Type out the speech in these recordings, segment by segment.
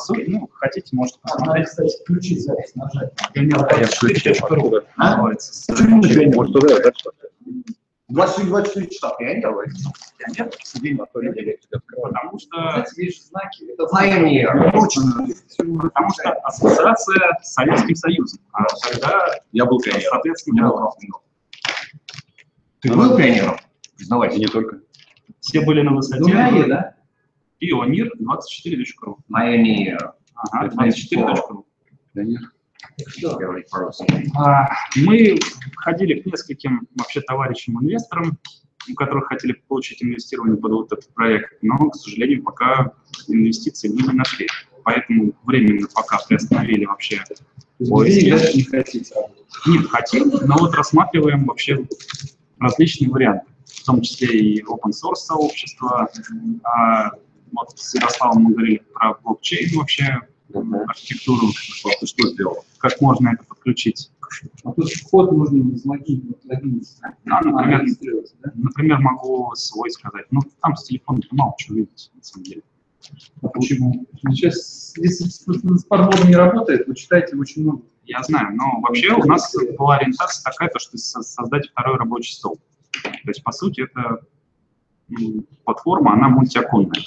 сути, ну, хотите, можете Надо, посмотреть. кстати, включить запись, нажать. Пионер24.ру называется. Может, туда, да, что ли? 24 часа пионер, Пионер, День. Потому что, же знаки. Это Пайонер. потому что ассоциация с Советским Союзом. А тогда, Я был пионером. соответственно, было. Ты был пионером? Признавайся. не только. все были на высоте. «е», да? Пионер24.ру. Пайонер. Ага, 24.ру. Пионер. Говорить по-русски. А, Мы ходили к нескольким вообще товарищам-инвесторам, у которых хотели получить инвестирование под вот этот проект, но, к сожалению, пока инвестиции мы не нашли. Поэтому временно пока приостановили вообще поиски. не хотите. Нет, хотим, но вот рассматриваем вообще различные варианты, в том числе и open source сообщество. Вот с Ярославом мы говорили про блокчейн вообще, архитектуру, Ты что сделал? как можно это подключить. А тут вход нужно из логин, вот логин. А, например, да? Например, могу свой сказать. Ну, там с телефона мало чего видеть, на самом деле. А почему? Сейчас, если спортборд не работает, вы читаете очень много. Я знаю, но вообще у нас была ориентация такая, то, что со- создать второй рабочий стол. То есть, по сути, это платформа, она мультиоконная.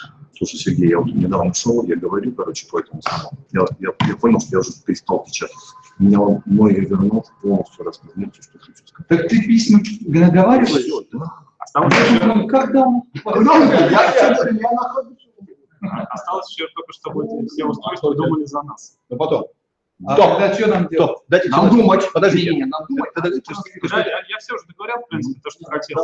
Слушай, Сергей, я вот недавно шел, я говорю, короче, по этому самому. Я, я, я понял, что я уже перестал печатать. Меня мой Evernote полностью распознается, что хочу сказать. Так ты письма наговариваешь? Всё, да. Осталось еще, Ну, Когда? осталось еще только, чтобы все устройства думали за нас. Ну потом. А Стоп. тогда что нам делать? Стоп, дайте Нам всё думать. Подождите. Не, не, нам думать. Подожди, ты что- ты что- Да, я, я все уже договорил, в принципе, то, что хотел.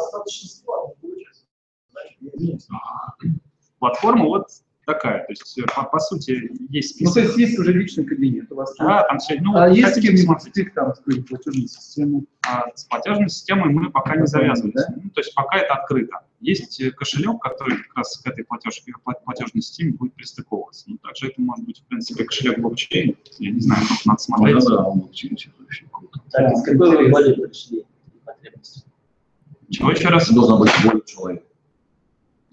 Платформа вот такая. То есть, по, по сути, есть Ну, то список. есть есть уже личный кабинет у вас. Да, там все, ну, а есть с кем-нибудь стык там с платежной системой? А с платежной системой мы пока не завязываемся. Да? Ну, то есть пока это открыто. Есть э, кошелек, который как раз к этой платеж, пла- платежной системе будет пристыковываться. Ну, также это может быть, в принципе, кошелек блокчейн. Я не знаю, тут надо смотреть. Ну, да, вообще круто. Так, из какой вы боли пришли потребности? Чего еще раз? Должна быть воля человека.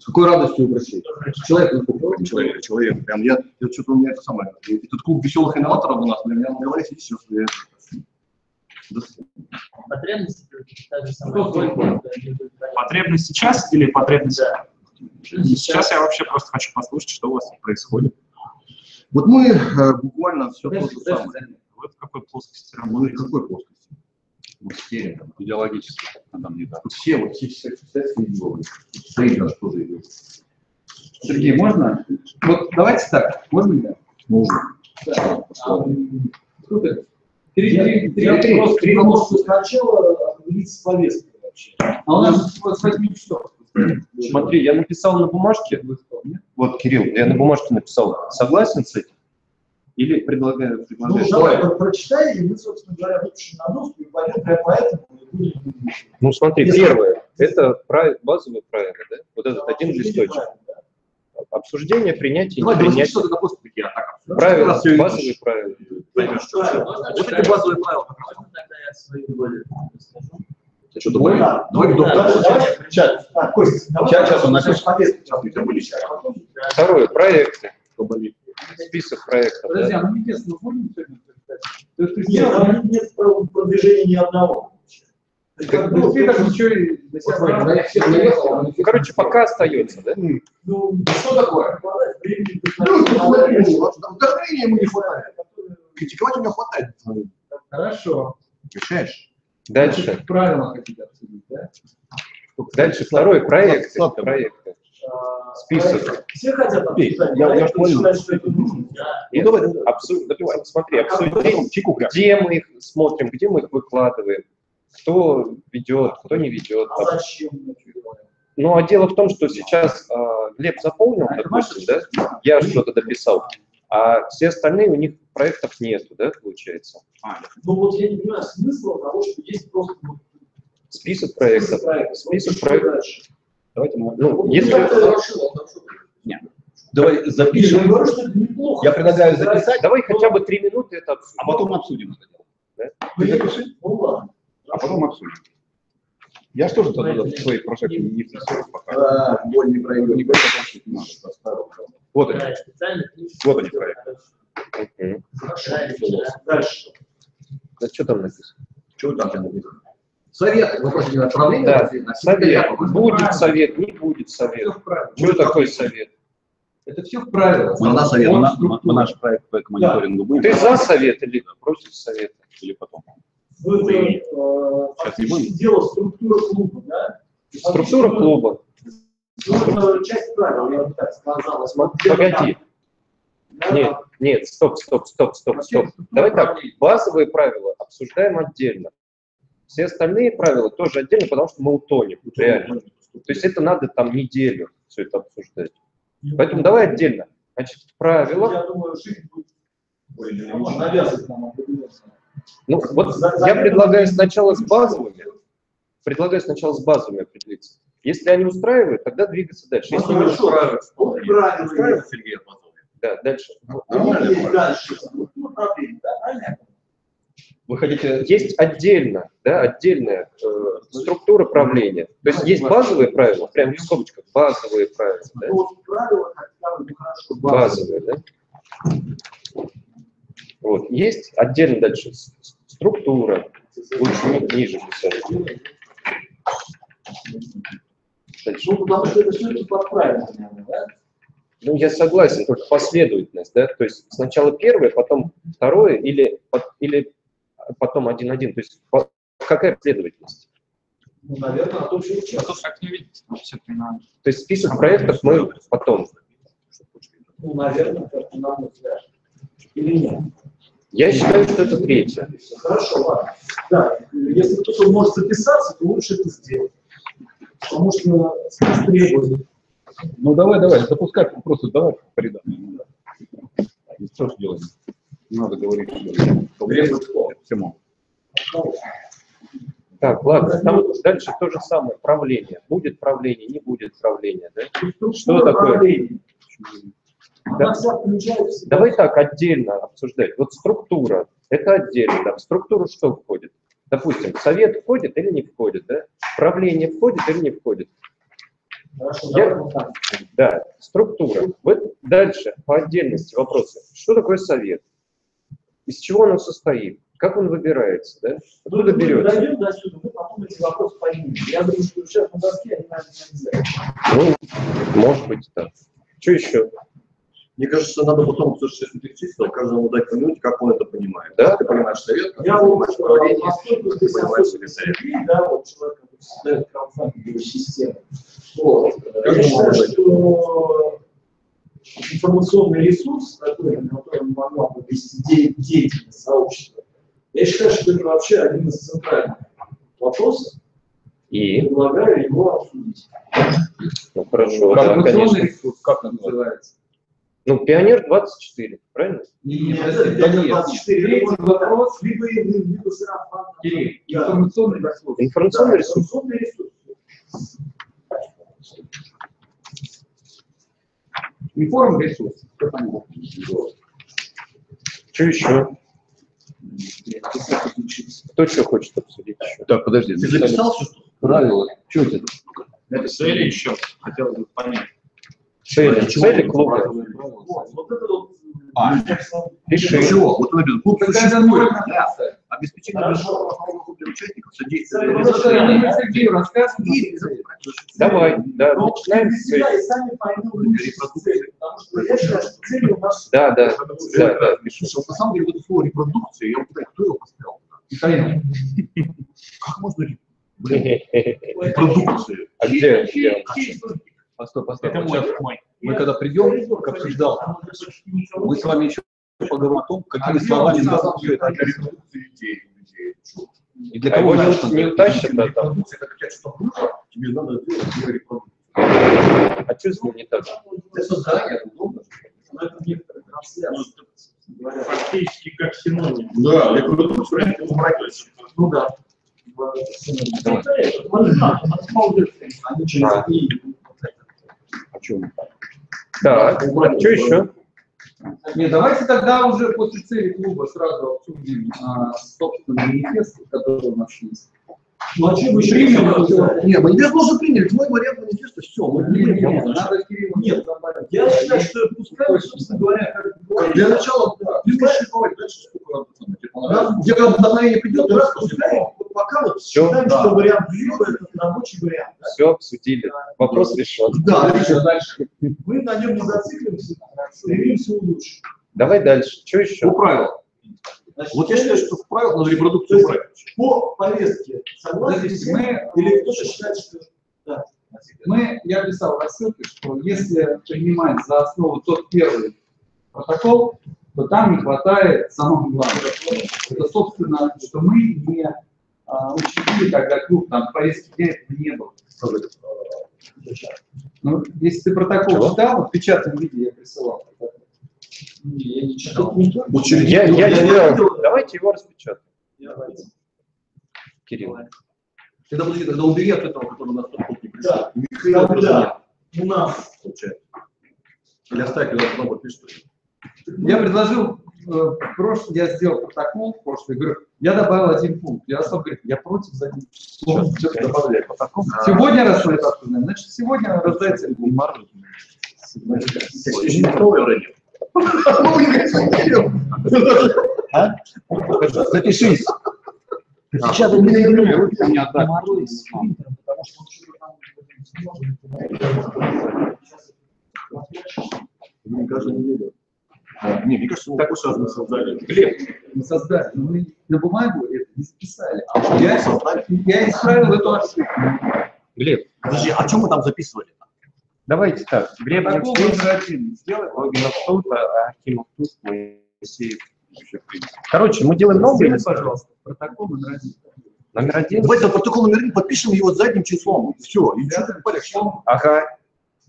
Какой радостью вы пришли? Человек наступил. Человек, человек, прям я, я что-то у меня это самое, этот клуб веселых инноваторов у нас, для меня говорит, и все, что я до свидания. Потребности так же самое. сколько индивидуальных Потребность сейчас или потребность? Да. Сейчас я вообще просто хочу послушать, что у вас происходит. Вот мы э, буквально все то же самое. Вы в какой плоскости Мы в работаете? какой плоскости? Вот стерео. Идеологически. А там не так. Тут все, вот все советские идеологи. Стейджер тоже идет. Сергей, можно? Вот давайте так, можно ли? Нужно. Да. Супер. Три, Я, три, три я вопроса, просто три вопроса. что сначала определиться с повесткой вообще. А у нас с 8 часов. Смотри, я написал на бумажке, вот, Кирилл, я на бумажке написал, согласен с этим? Или предлагаю, Ну, предлагаю? давай, про- прочитай, и мы, собственно говоря, выпишем на доску, и пойдем прямо поэтому. Ну, смотри, Если- первое, это правило, базовые правила, да? Вот этот один листочек. Правильно, да. Обсуждение, принятие, Давай, не давай, принятие. что ты на просто такие атака. Правила, базовые видишь. правила. Поймешь, что Вот эти базовые правила. Можно тогда я свою боль расскажу? Ты что думаешь? Да. Давай, Да, доктор. давай, Сейчас, так, Костя, давай. Сейчас, сейчас он напишет. Второе, проекты. Кто болит? Список проектов. Подожди, да? а мы можем сегодня Нет, там нет продвижения ни одного. Так просто- ничего и Ну, короче, пока остается, да? Ну, Что такое? Ну, вдохновения ему не хватает. Критиковать у него хватает. Хорошо. Решаешь? Дальше. Правила хотите обсудить, да? Дальше второй проект. Проекты. А, Список. Все хотят обсуждать, я- я понял. считают, что это нужно. Да. И давай, обсу- допустим, смотри, обсудим, где мы их смотрим, где мы их выкладываем, кто ведет, кто не ведет. А зачем мы? Ну, а дело в том, что сейчас а, Глеб заполнил, допустим, да, я что-то дописал, а все остальные у них проектов нету, да, получается. Ну вот я не понимаю смысла того, что есть просто ну, Список проектов. проектов. Список проектов. Давайте мы, ну, если... что-то- Давай Я запишем. не говорю, что это неплохо. Я предлагаю записать, Давай хотя бы три минуты это обсудим. а потом обсудим это дело. Ты запиши, Ну ладно. а потом обсудим. Я что же тогда в свои прошедшие не вписываю пока. А, боль не проявлен. Не говорю, потому что это надо, поставил. Вот они. Да. Вот они, проект. Мгм. Дальше. Да что там написано? Что там написано? Совет, вопрос не направления. Да, а Совет. Будет совет, не будет совет. Что такое совет? Это все в правилах. Мы на совет, структура. мы наш проект по мониторингу будем? Ты за совет или против совета? Или потом? Ну, это, э, Сейчас не будем? дело структуры клуба, да? Структура клуба. ну, это часть правил, я бы так сказал. Погоди. Да, Нет, нет, стоп, стоп, стоп, стоп, стоп. Давай так, базовые правила обсуждаем отдельно. Все остальные правила тоже отдельно, потому что мы утонем, реально. То есть это надо там неделю все это обсуждать. Поэтому давай отдельно. Значит, правила. Я думаю, жизнь будет навязывать нам. Ну, вот я предлагаю сначала с базовыми. Предлагаю сначала с базовыми определиться. Если они устраивают, тогда двигаться дальше. Ну, Если не хорошо. устраивают, Платонов? да, дальше. Ну, дальше да, правильно? Вы хотите Есть отдельно, да, отдельная э, структура правления. То есть есть базовые правила, прям в скобочках, базовые правила, да? Ну, базовые, да? Вот. Есть отдельно дальше структура, лучше ни- ниже писать. Дальше. Ну, потому что это все под правилами, наверное, да? Ну, я согласен, только последовательность, да, то есть сначала первое, потом второе, или, или потом один-один, то есть какая последовательность? Ну, наверное, на том, А сейчас. тут как не видите, все-таки То есть список проектов мы потом. Ну, наверное, мой взгляд. Или нет? Я считаю, что это третье. Хорошо, ладно. Да, если кто-то может записаться, то лучше это сделать. Потому что спец требует. Ну давай, давай, запускай просто давай по рядам. Что делаем? Не надо говорить. Всему. Так, ладно, там дальше то же самое, правление. Будет правление, не будет правления, да? Что такое? Да. Давай так отдельно обсуждать. Вот структура, это отдельно. Да. В структуру что входит? Допустим, совет входит или не входит, да? Правление входит или не входит? Хорошо, Я- давай вот так. Да, структура. Вот дальше по отдельности вопросы. Что такое совет? Из чего он состоит? Как он выбирается? Да? Ну, Откуда мы берется? Дойдем до сюда, мы потом эти вопросы поднимем. Я думаю, что сейчас на доске они, наверное, не взять. Ну, может быть, так. Что еще? Мне кажется, надо потом, что если перечислил, каждому дать понять, как он это понимает. Да. Ты понимаешь совет, как Я ты вот, понимаешь правление, ты понимаешь. Сергей, да, вот человек, который создает краудфандинговую систему. Вот. Как Я считаю, что информационный ресурс, который, на котором могла бы вести де- деятельность сообщества, я считаю, что это вообще один из центральных вопросов. И? Предлагаю его обсудить. Ну, хорошо, да, Информационный конечно. ресурс, как он называется? Ну, Пионер 24, правильно? Не, не, Нет, подожди, это да нет, 24 Третий вопрос. либо, либо, либо сарафан. Да. информационный ресурс. Информационный Да, ресурс. информационный ресурс. Информ ресурс. Что там? Что еще? Кто что хочет обсудить еще? Так, подожди. Ты записал все, что Правила. Что это? это цели еще хотелось бы понять. Цели, цели клуба. Вот это вот. А. Чего? Вот он написано, клуб Какая существует. Да. Обеспечение большого участников реализации и Давай, да, Ну, начинаем с Да, да, да, да. Слушай, на самом деле вот слово репродукция, я вот знаю, кто его поставил. Как можно блин, репродукция? А где? Постой, постой. Это Вот мой, сейчас мой. Мы когда придем к обсуждалкам, мы с вами еще поговорим о том, какими словами назовут все это. И для А кого не, не утащат, да, там. Это нужно, тебе надо сделать тебе репродукцию. А что с ним не так? Это удобно. Но это некоторые трансляции. говорят. Фактически как синоним. Да, репродукция, это убрать. Ну да. Они через А. О чем? Так, а что еще? Не, давайте тогда уже после цели клуба сразу обсудим, а, собственно, манифест, который у нас есть. Ну, а что вы примем? Нет, манифест должен принять. Мой вариант манифеста, все. Мы Не, не, приняли. не, надо Нет, я считаю, что пускай, собственно говоря, как Для начала, да. Пускай- Дальше сколько раз, там, типа, раз, Где вдохновение придет, раз, пускай. Вот Пока вот Всё, считаем, да. что вариант либо это рабочий вариант. да. Все обсудили. Вопрос решен. Да, дальше, дальше. Мы на нем не зацикливаемся, стремимся улучшить. Давай дальше. Что еще? По правилам. Значит, Вот я считаю, что в правилах надо репродукцию есть убрать. по повестке согласны мы- или кто-то считает, что да. Мы, я писал в рассылке, что если принимать за основу тот первый протокол, то там не хватает самого главного. Это, собственно, что мы не а, учредили, когда клуб там в повестке дня этого не было. Ну, если ты протокол Чего? читал, в печатном виде я присылал. Я не читал. Учредить. Я, я, Я- давайте его распечатаем. Давайте. Кирилл. Тогда, подожди, тогда убери от этого, который у нас тут не пришел. Да. Михаил Тогда у нас получается. Или оставь, когда снова пишет. Я предложил, э, в прошлом, я сделал протокол в прошлый, говорю, я добавил один пункт. Я особо говорит, я против за один число. Что-то добавляй протокол. Сегодня раз мы это значит, сегодня раздается Запишись. Сейчас у меня отдать. Мне кажется, не верю. Не, мне кажется, не такой сразу мы создали. Мы создали, но мы на бумагу это не записали. А что Я, мы я исправил эту ошибку. Глеб, Подожди, а чем мы там записывали? Давайте так. Глеб. Логинов тут, а Акимов тут, Моисеев еще. Короче, мы делаем новый Сделай, пожалуйста, протокол номер один. Номер один. Давайте протокол номер один подпишем его задним числом. Все, и что ты порядке? Ага.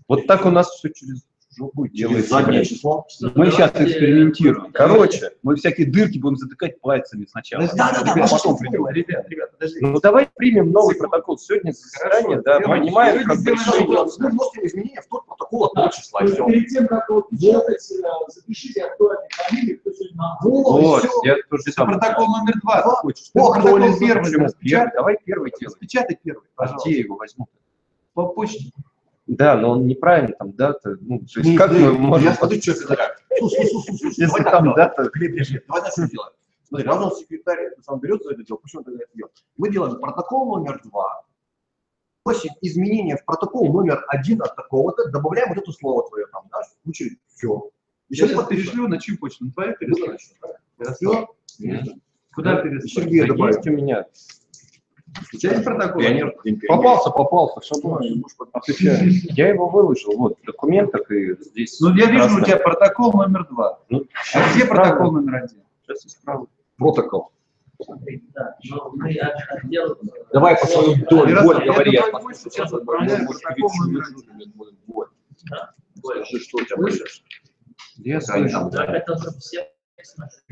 Вот так у нас все через жопу делается. заднее число. Мы сейчас экспериментируем. Короче, Мы всякие дырки будем затыкать пальцами сначала. Да, да, да, Ребят, потом ребят, ребят, ну давай примем новый протокол. Сегодня заседание, да, Сегодня как. Мы вносим изменения в тот протокол от Да. того числа. Перед тем, как его печатать, э, запишите актуальные фамилии, кто сегодня на Вот, я тоже самое. протокол номер два хочешь. О, протокол первый давай первый делай. Распечатай первый, пожалуйста. где его возьму? По почте. Да, но он неправильно там дата. Ну, то есть Не, как не, мы можем... Я смотрю, что это Слушай, слушай, слушай, слушай, Если там дата... Глеб, давай так что делаем. Смотри, раз он секретарь это сам берет за это дело, он тогда это делает. Мы делаем протокол номер два. Просим изменения в протокол номер один от такого-то, добавляем вот это слово твое там, да, в случае все. Я сейчас перешлю на чью почту? На твою перешлю? Все. Куда перешлю? Сергей добавил. есть у меня. Есть протокол? Пионер. Попался, попался, шаблон. Отвечаю. Я его выложил, вот, в документах и здесь. Ну, я вижу, красным. у тебя протокол номер два. Ну, А где протокол номер один? Сейчас исправлю. Протокол. Да, отдел... Давай по свою Я долю, боль я говори. думаю, я больше сейчас отправляю протокол номер один. Да? Скажи, что у тебя больше. Я Так да. это уже все.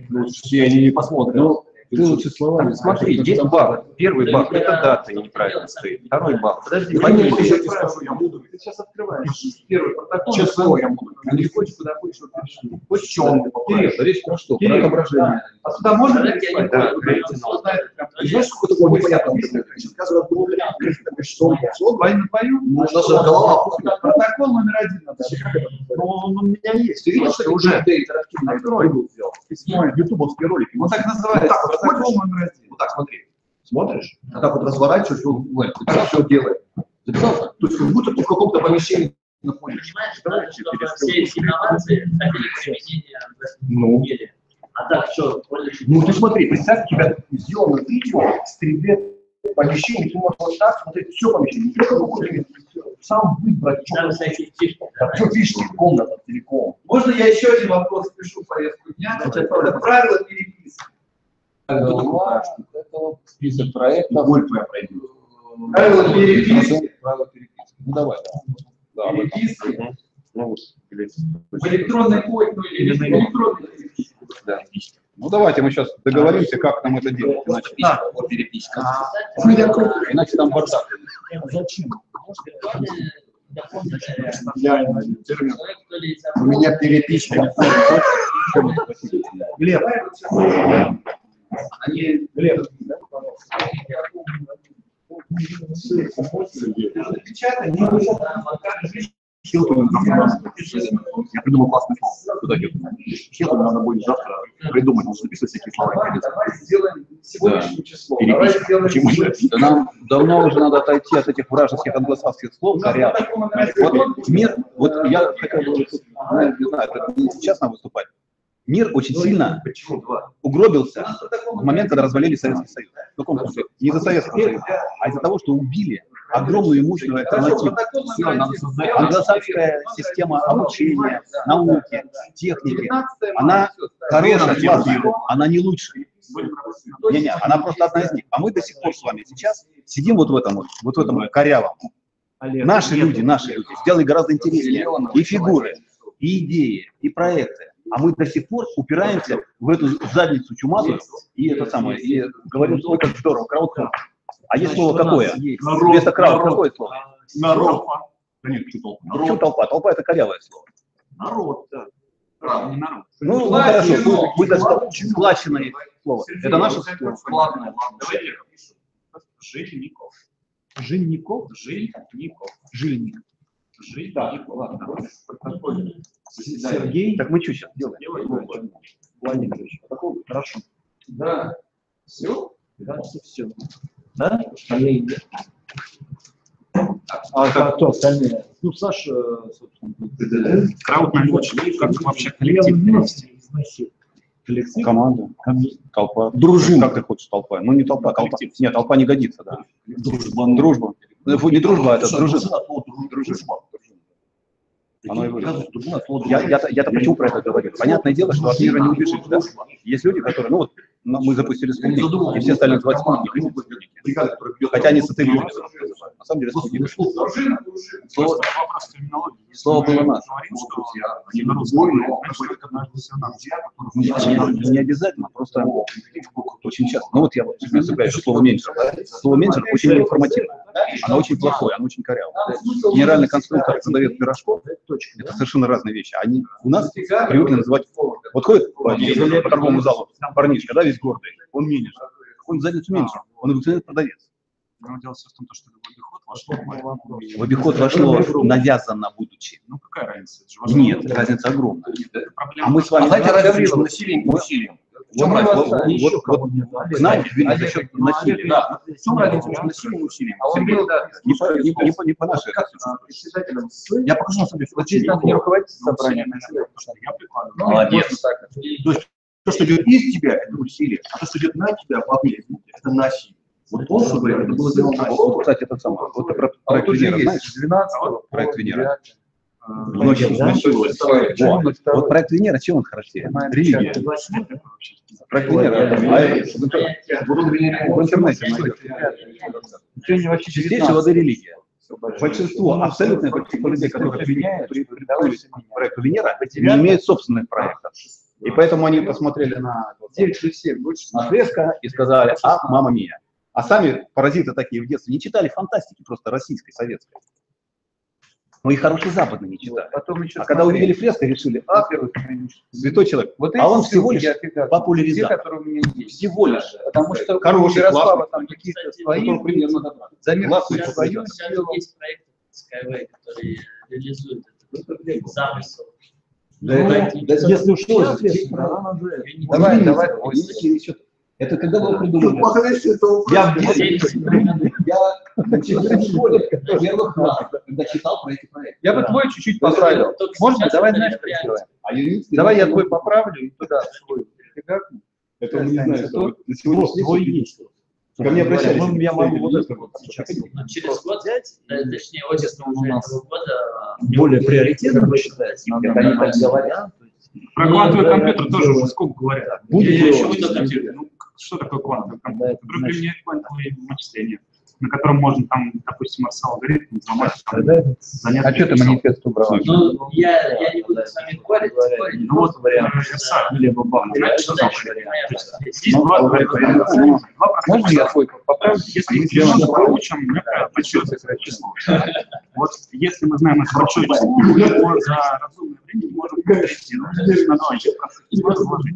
Ну, все они не посмотрят. Ну, ты лучше словами. Смотри, есть баг. Первый Да, баг, это дата неправильно стоит. Второй баг. Подожди, фамилия. я тебе скажу, я буду. Ты сейчас открываешь первый протокол. Число я буду. А не хочешь, куда хочешь, вот перешли. Хочешь, что он Кирилл? Речь про что? Про отображение. А туда можно не переслать? Да, знаешь, что такое непонятно? Рассказывают, было что он Пой напою? Ну, даже голова пухнет. Протокол номер один надо. Ну, он у меня есть. Ты видишь, что уже интерактивный был сделал. Письмо. Ютубовский ролик. Он так называется. Вот так вот так смотри. Смотришь, вот так вот разворачиваешь, он все делает. Записался? То есть как будто ты в каком-то помещении находишься. Понимаешь, надо, чтобы все эти инновации находили применение в Ну. мире. А так что, пользуешься- Ну ты смотри, представь, у тебя сделано видео с 3D помещение, ты можешь вот так смотреть все помещение, не только рукой, сам выбрать, Там что всякие фишки. все фишки, комната целиком. Можно я еще один вопрос пишу в повестку дня? Правила переписки. Это вот список проектов. Боль твоя пройдет. Правила переписки. Правила переписки. Ну давай, да. Да. Переписки. Ну, вот, блин. В электронной почте ну, или в электронной переписке. Да. Ну давайте мы сейчас договоримся, как нам это делать. Иначе, Да. Вот переписка. иначе там бардак. Зачем? У меня переписка. Глеб, Они не Хилтон, я придумал классный слово. Куда Хилтон? Хилтон надо будет завтра придумать, нужно записывать всякие слова. Давай, сделаем сегодняшнее число. Почему же? Да нам давно уже надо отойти от этих вражеских англосакских слов, коряв. Вот мир, вот я хотел бы, не знаю, сейчас нам выступать. Мир очень сильно Почему два? угробился в момент, когда развалили Советский Союз. В каком смысле? Не из-за Советского Союза, а из-за того, что убили огромную и мощную альтернативу. Англосакская система обучения, науки, техники, она хорошая, классная, она не лучшая. Не-не, она просто одна из них. А мы до сих пор с вами сейчас сидим вот в этом вот, вот в этом корявом. Наши люди, наши люди сделали гораздо интереснее и фигуры, и идеи, и проекты. А мы до сих пор упираемся в эту задницу чумазую и это самое, и говорим, ой, как здорово, краудфандинг. А есть слово какое? Вместо крауд какое слово? Народ. Да нет, что толпа? Что Народ. толпа? Толпа это корявое слово. Народ, да. Право, не народ. Ну, ну, хорошо, пусть- пусть даже сплаченное слово. Это наше слово. Ладно, ладно. Давайте я напишу. Жильников. Жильников? Жильников. Жильник. Жильников. ладно. Сергей. Так мы что сейчас делаем? Делаем. Владимирович. Хорошо. Да. Все? Да, все. Да? Остальные нет. А кто остальные? Ну, Саша, собственно, будет. Крауд нам очень, как вообще коллектив вместе. Коллектив? Команда. Толпа. Дружина. Как ты хочешь толпа? Ну не толпа, толпа. Нет, толпа не годится, да. Дружба. Дружба. Ну, Не дружба, а это дружина. Дружба. Оно и выразилось. Я, я-то, я-то почему про это говорю? Понятное дело, что от мира не убежишь. Да? Есть люди, которые, ну вот, мы запустили спутник, и все стали называть спутники. Которая бьет- Хотя они сателлиты. На самом деле Слушай, спутники. ну. Слово, Слово было наше. Говорим, что Друзья, они на русском, значит, это наш профессионал. не, обязательно, просто очень часто. Ну вот я вот себе цепляю слово меньше. Слово меньше очень информативно. Оно очень плохое, оно очень корявое. Генеральный конструктор, продавец пирожков, это совершенно разные вещи. Они у нас привыкли называть Вот ходит по, по торговому залу парнишка, да, весь гордый, он менеджер. Он задницу менеджер, он эволюционный продавец. Но дело все в том, что это в обиход вошло. В обиход вошло навязанно будучи. Ну какая разница? Это же важно. Нет, разница огромная. А мы с А вами... знаете разницу между насилием и усилием? Вот, разница? вот, вот, вот к нам ввели за счет насилия. Да. В чем разница между насилием и усилием? Сергей, да. Не по, не, по- не, по- не по нашей. председателем Я покажу на самом деле. Вот здесь надо не руководить Ну, собранием. усилие, потому что я прикладываю. Ну, Молодец. То есть то, что идет из тебя, это усилие, а то, что идет на тебя, вовне, это насилие. Вот полностью говоря, это было сделано А, вот, кстати, это самое. Вот про А вот проект Венера есть знаешь? 12 Проект Венера. Э, Ночью Да? изнасиловать. Вот. Вот проект Венера, чем он характерен? Религия. Проект Венера. А в интернете найдете. вообще Чистейшая вода религия. Большинство, абсолютное большинство людей, которые применяют при- придумывают проект Венера, не имеют собственных проектов. И поэтому они посмотрели на, на Фреско и сказали, ах, мама мия. А сами паразиты такие в детстве не читали фантастики просто российской, советской. Но и хороший западный не читали. Потом еще А когда увидели фреско, решили, а, святой человек. вот а он всего лишь те, популяризатор. которые у меня есть. Всего лишь. Потому что Хороший, у Ярослава классный, там какие-то свои, добра. заметки Классный популяризатор. сейчас есть проект Skyway, который реализует этот замысел. Да это- да если уж что, Давай, давай. Это когда было придумано? Я Я в детстве, я в школе первых когда читал про эти проекты. Я бы твой чуть-чуть поправил. Можно? Давай знаешь, как сделаем? А Давай я твой поправлю и туда свой. Это мы не знаем, что на сегодняшний день. Ко мне обращались. Я могу вот это вот сейчас. Ну, через год, э, точнее, осенью уже этого года, более приоритетно считается. Как они так говорят. Про квантовый компьютер тоже уже сколько говорят. Будет Я еще докатил. Ну, что такое квантовый компьютер? Который применяет квантовые вычисления, на котором можно там, допустим, арсал алгоритм взломать, там, заняться А что ты манифест убрал? Ну, я, я не буду с вами спорить, спорить. Ну вот вариант. Либо. То есть Здесь два варианта. Два Можно я процента. твой поправлю? Если мы получим, мы большое число. Вот если мы знаем это большое число, его за разумное время можем корректировать. То 2 разложить.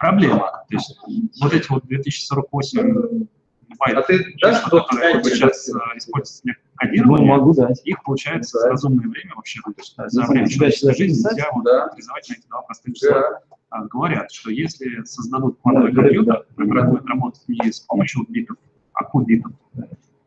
Проблема. То есть вот эти вот 2048 любая А ты дашь числа, которые вот сейчас этим? э, используются для кодирования, могу дать. их получается Да. в разумное время вообще, то есть Да, за время человеческой жизни записать? нельзя вот Да. авторизовать на эти два простых числа. Да. А, Говорят, что если создадут квантовый Да, компьютер, который будет работать не с помощью битов, а кубитов,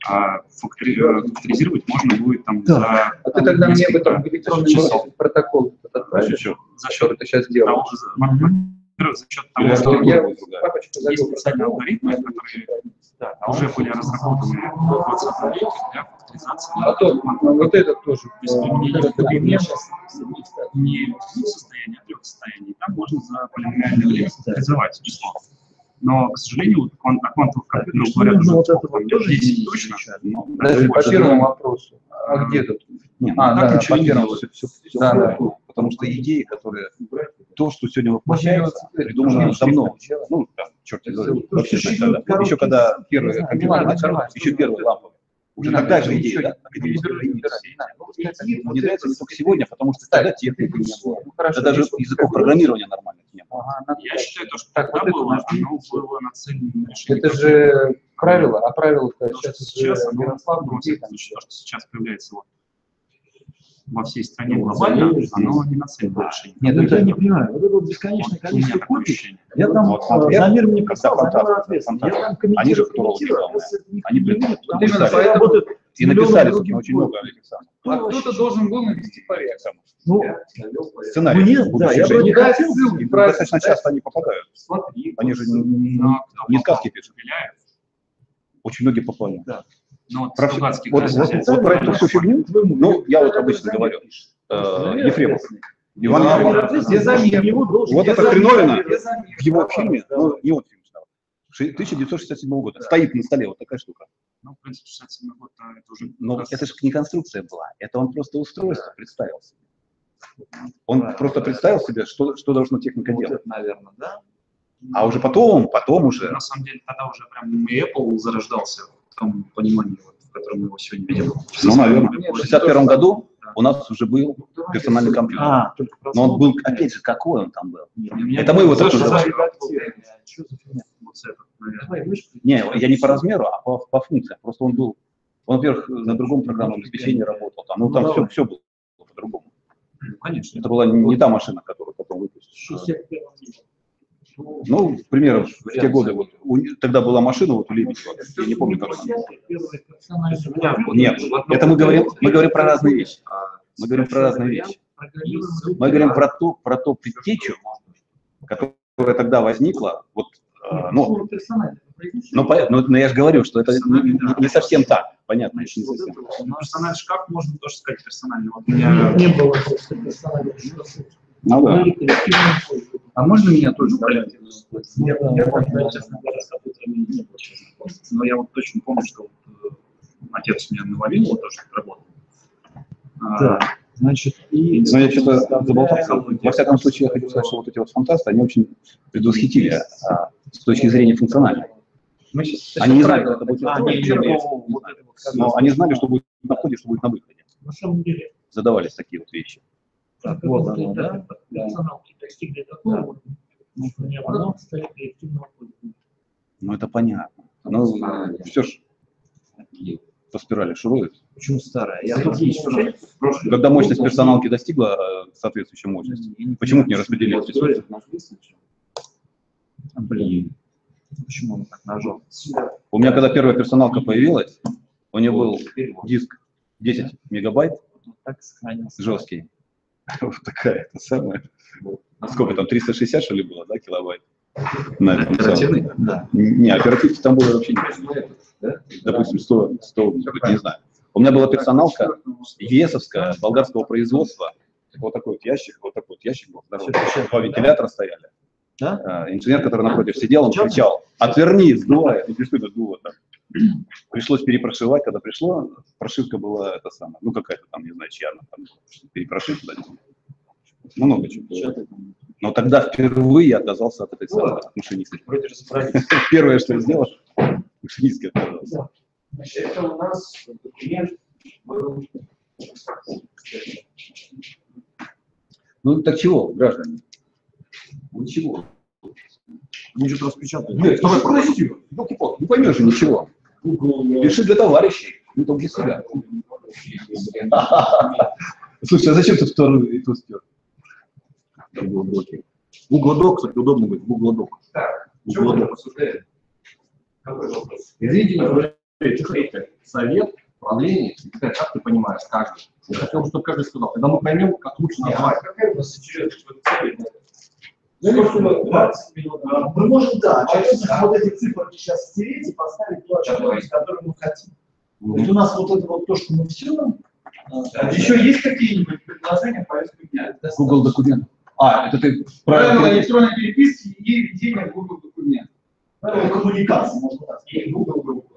а фактори- э, факторизировать можно будет там за А ты тогда мне бы несколько там электронный часов. протокол отправишь, за счет того, делаешь? Во-первых, за счет того, Я, что я есть специальные алгоритмы, которые уже были разработаны в 20 веке для факторизации. А то, ну, вот этот тоже. Без применения Вот этот не двух состояний, а трех состояний. Там можно за полиномиальное время факторизовать число. Но, к сожалению, вот квант, о квантовых компьютерах говорят уже вот это вот тоже 10 не точно. Подожди, по первому вопросу. А где тут? Не, А, ну, да, так да, ничего по первому. делать, всё- всё Да, да. Потому что идеи, которые... То, что сегодня воплощается, придумано давно. Ну, там, черт его знает, вообще Еще когда первые компьютеры еще первые ламповые. Уже тогда же идеи, да? единицы. выбирай. Внедряется не только сегодня, потому что тогда техники не было. Ну, хорошо, Да даже языков программирования нормальных не было. Ага, Я считаю, то, что Так, вот было, оно было нацелено на решение Это же правило, а что сейчас сейчас, Ярослав ну, то, что сейчас появляется вот во всей стране глобально, оно не нацелено на решение. Нет, Ну, это я не понимаю, вот это вот бесконечное количество копий, я там Вот, например, замер мне когда писал, замер фантазия, ответственный. Я там комментирую, Они же комментирую, а Они не при- видит, вот потому именно поэтому работают И написали, собственно, очень много этих самых. А кто-то должен был навести порядок. Ну, Сценарий. Мне, да, я вроде Дать хотел, ссылки, И достаточно часто они попадают. Смотри. Они же не, не- не сказки пишут. Очень многие попали. Ну, вот Про, вот, вот- вот про эту всю фигню, ну, я вот обычно говорю, э, Ефремов, Иван Ефремов. Вот это хреновина. в его фильме, ну, не он фильм снял, Ши- 1967 года, стоит на столе вот такая штука. Ну, в принципе, 67 год, это уже... Но раз- это же не конструкция была, это он просто устройство представил себе. Он просто представил себе, что, что должна техника делать. наверное, да? А уже потом, потом уже, На самом деле, тогда уже прям Apple зарождался. в том понимании, вот, в котором мы его сегодня видим. ну, наверное, в 61 году у нас уже был персональный компьютер. А, Но он был, опять же, какой он там был? Меня Это мы его тоже только за- редактирование. Что за фигня? Вот этот, наверное. Давай, вышли. Не, я не по размеру, а по, по функциям. Просто он был, он, во-первых, на другом программном обеспечении работал. Там, ну, там Ну, все, давай. все было по-другому. Ну, конечно. Это была не, не та машина, которую потом выпустили. 61 год. Ну, к примеру, в те годы, вот, у тогда была машина вот у Лебедева, я не помню, как она. Нет, это мы говорим, мы говорим про разные вещи. Мы говорим про разные вещи. Мы говорим про то, про то предтечу, которая тогда возникла, вот, э, ну, ну, по- ну, но я же говорю, что это не, не- совсем так, понятно, еще не совсем. Персональный шкаф можно тоже сказать персональный. Вот у меня Не было просто персонального шкафа. Ну да. Пользователи. А можно меня тоже добавить? Я, Да, я, да. честно говоря, с компьютерами не был очень знаком. Но я вот точно помню, что вот, э, отец меня навалил, вот тоже работал. А, Да. Значит, и... Но я что-то заболтался. Во всяком случае, я хочу сказать, что вот эти вот фантасты, они очень предвосхитили а, с точки зрения функциональной. Мы сейчас Они не знали, как это будет А, не, не, это. это но они знали, что будет на входе, что будет на выходе. На самом деле, Задавались такие вот вещи. Вот оно, да? персоналки достигли такого уровня, что необходимо стали коллективного пользования. Ну, это понятно. Ну, все ж по спирали шурует. Почему старая? Я тут есть Когда мощность персоналки достигла э, соответствующей мощности, почему не распределить ресурсы? Блин. Почему он так нажал? У меня, когда первая персоналка появилась, у нее был диск 10 мегабайт, жесткий. Вот такая, это самая. Сколько там, 360, что ли, было, да, килобайт? На этом самом. Да. Не, оперативки там было вообще не Допустим, 100, 100, не знаю. У меня была персоналка ЕСовская, болгарского производства. Вот такой вот ящик, вот такой вот ящик был. Два вентилятора стояли. Да? А, Инженер, который напротив сидел, он кричал, отверни, сдувает. И что это сдуло? Пришлось перепрошивать, когда пришло, прошивка была это самое, ну какая-то там, не знаю, чья она там, перепрошивка, да, много чего. Но тогда впервые я отказался от этой самой машинистки. Вроде разобрались. Первое, что я сделал, машинистка отказался. Значит, это у нас документ был Ну так чего, граждане? Ничего. Мы что-то распечатали. Нет, давай, подожди, елки-палки, не поймешь же ничего. Пиши для товарищей, не только для себя. Слушай, а зачем ты вторую стер? Google Доки. Google Doc, кстати, удобно будет. Обсуждаем? Какой вопрос? Извините, совет, правление, как ты понимаешь, каждый. Я хотел бы, чтобы каждый сказал. Когда мы поймем, как лучше назвать. какая у нас очередность Мы можем, да, частично вот эти цифры сейчас стереть и поставить ту очередность, которую мы хотим. То есть у нас вот это вот то, что мы все. Еще есть какие-нибудь предложения по повестку дня? Google документ. А, это ты Правила правильно. электронной переписки и ведения Google документов. Правила коммуникации, можно так сказать. И Google группа.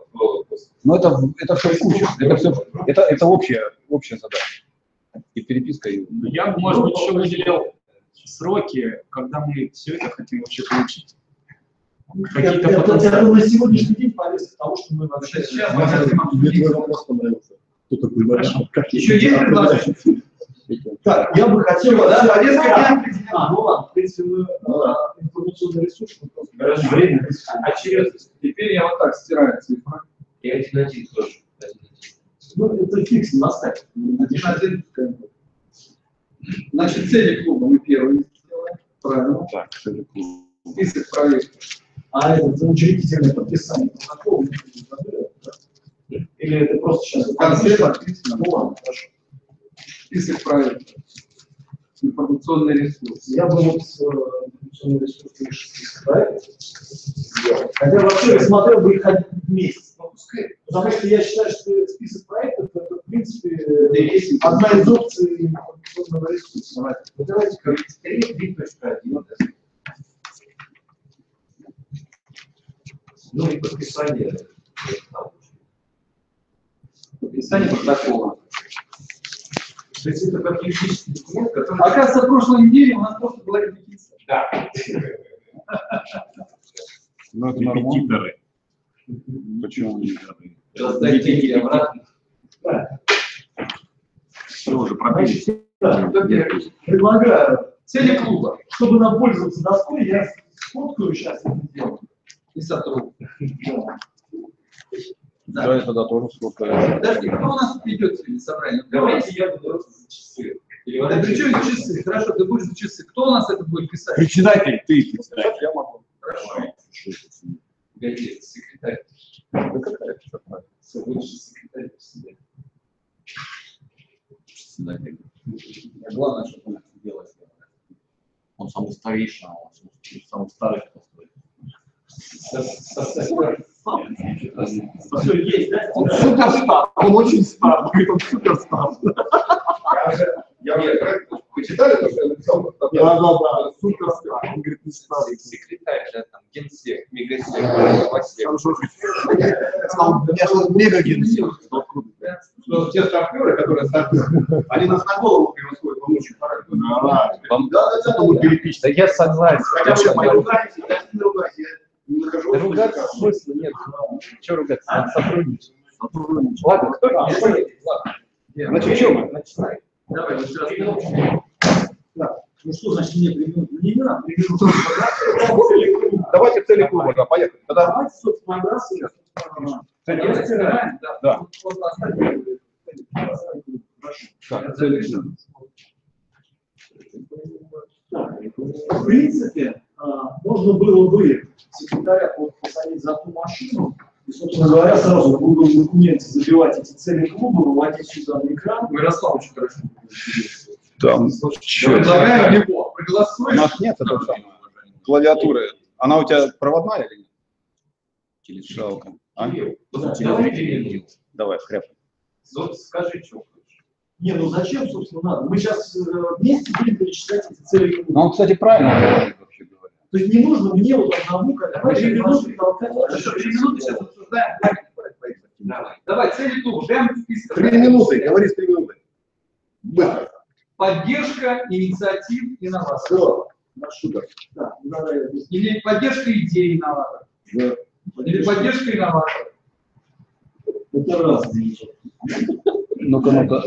Но это, это все в. Это все, это, это общая, общая задача. И переписка, и... Я бы, может быть, еще выделил сроки, когда мы все это хотим вообще получить. Какие-то это, потенциалы. на сегодняшний день повестка того, что мы вообще Сейчас мы хотим обсудить. Мне вопрос понравился. Кто такой Хорошо. Еще есть предложения? Так, я бы хотел... Да, Да, повестка да. дня определена. А, ну ладно, в принципе, мы а, информационный ресурс, мы просто время. Очередность. Теперь я вот так стираю цифры. И один один тоже. Ну, это фикс на старте. Один один. Значит, цели клуба мы первые сделаем. Правильно. Так, цели клуба. Список проектов. А это за учредительное подписание протокола мы не забыли, да? Или это просто сейчас... В конце подписано. Ну ладно, хорошо. Список проектов. Информационный ресурс. Я бы вот э, информационный ресурс лишь список проектов сделал. Хотя вообще я смотрел бы их пускай. Потому что я считаю, что список проектов это, в принципе, э, одна из опций информационного ресурса. Давайте, давайте как 3.1. Ну и подписание. Подписание протокола. То есть это как юридический документ, который... Оказывается, в прошлой неделе у нас просто была репетиция. Да. Ну, это. Репетиторы. Почему? Раздать деньги обратно. Все уже я предлагаю цели клуба. Чтобы нам пользоваться доской, я сфоткаю сейчас это дело. И сотрудник. Да, я тогда тоже сколько. Подожди, кто у нас ведет сегодня собрание? Давайте я буду за часы. Или Да при чем часы? Хорошо, ты будешь за часы. Кто у нас это будет писать? Председатель, ты председатель. Я могу. Хорошо. Погоди, секретарь. Да какая это такая? Сегодня же секретарь председатель. Председатель. Главное, чтобы он это делал. Он самый старейший, а он самый- самый старый, кто стоит. Все есть, да? Он суперстар, он очень стар, говорит, он суперстар. Я уже то, что я написал? Да, да, да, суперстар. Он говорит, не старый. Секретарь, да, там, генсек, мегасек, новосек. Хорошо. Сказал, я что, мега генсек. Что те старперы, которые старперы, они нас на голову превосходят, вам очень. Вам- Да, да, да, мы переписчики. Да я согласен. Хотя бы не ругайтесь, я не ругаюсь, я не нахожу. Ругаться ругаться? А? Надо сотрудничать. Ладно, кто Да, ладно. Значит, что мы? Начинаем. Давай, еще раз. Ну что значит мне примену? Не надо примену. Давайте цели клуба, да, поехали. Тогда Давайте, стираю, да. Да. Так, цели клуба. В принципе, а, можно было бы секретаря вот посадить за ту машину и, собственно говоря, сразу в Google документе забивать эти цели клуба, выводить сюда на экран. Ярослав очень хорошо. Там, Предлагаю его. У Проголосуем. нас нет этого самого клавиатуры. Она у тебя проводная или нет? Жалко. А? Давай, Давай, скажи, что хочешь. Не, ну зачем, собственно, надо? Мы сейчас вместе будем перечислять эти цели клуба. Ну, он, кстати, правильно говорит, вообще. То есть не нужно мне вот одному, как Давай три минуты. толкать. Хорошо, три минуты сейчас обсуждаем. Давай. Давай, цели клуба. Прямо в список. Три минуты, говори с три минуты. Быстро. Поддержка инициатив инноваций. Все, наш супер. Да, давай. Или поддержка идей инноваторов. Да. Или поддержка инноваторов. Это раз. Ну-ка, ну-ка.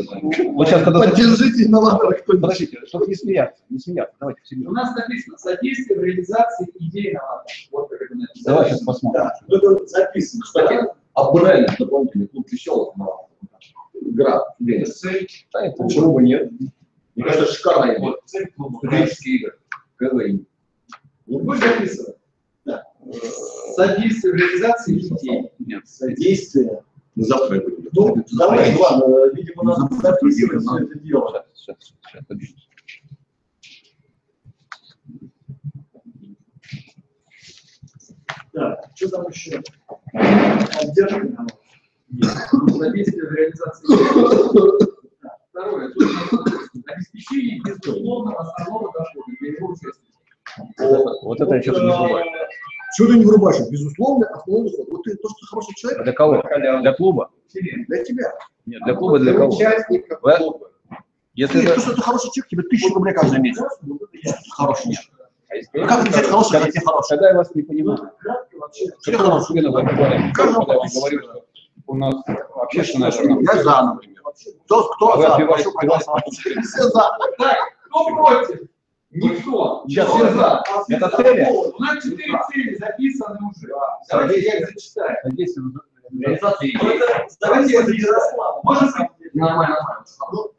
Вот сейчас, когда... Поддержите инноватора кто-нибудь. Подождите, чтобы не смеяться, не смеяться. Давайте У серьезно. нас написано содействие в реализации идей инноваторов. Вот как это написано. Давай сейчас посмотрим. Да, это записано. Кстати, А Брэн, дополнительный клуб веселых на игра. Да, это почему бы нет? Мне кажется, шикарная идея. Студенческие игры. КВИ. Будет записано. Содействие в реализации детей. Нет. Содействие. Ну, завтра я буду. Ну, давай, ладно, видимо, надо записывать все это дело. Сейчас, сейчас, сейчас. Так, что там еще? Поддержка. Содействие в реализации Второе. Обеспечение безусловного основного дохода для его участников. Вот это я что-то не бывает. Чего ты не вырубаешь? Безусловно, основной. Вот ты то, что хороший человек, Для кого? Для клуба? для тебя. Нет, для клуба для кого? Участников клуба. Если Ты, это... то, что ты хороший человек, тебе тысячу рублей каждый месяц. Хороший. Нет. А если- Ну, как отвечать хороший, когда тебе хороший? Тогда я вас не понимаю. Вообще. Тебе хороший. Когда я вам говорю, что у нас общественная журналистика. Я за, например. Кто, кто А за? Прошу проголосовать. Все за. Кто против? Никто. Сейчас, Все за. Это цели? У нас четыре цели записаны уже. Давайте я их зачитаю. Содействие в Реализации Ну, это давайте это Ярослава. Может быть, нормально, нормально.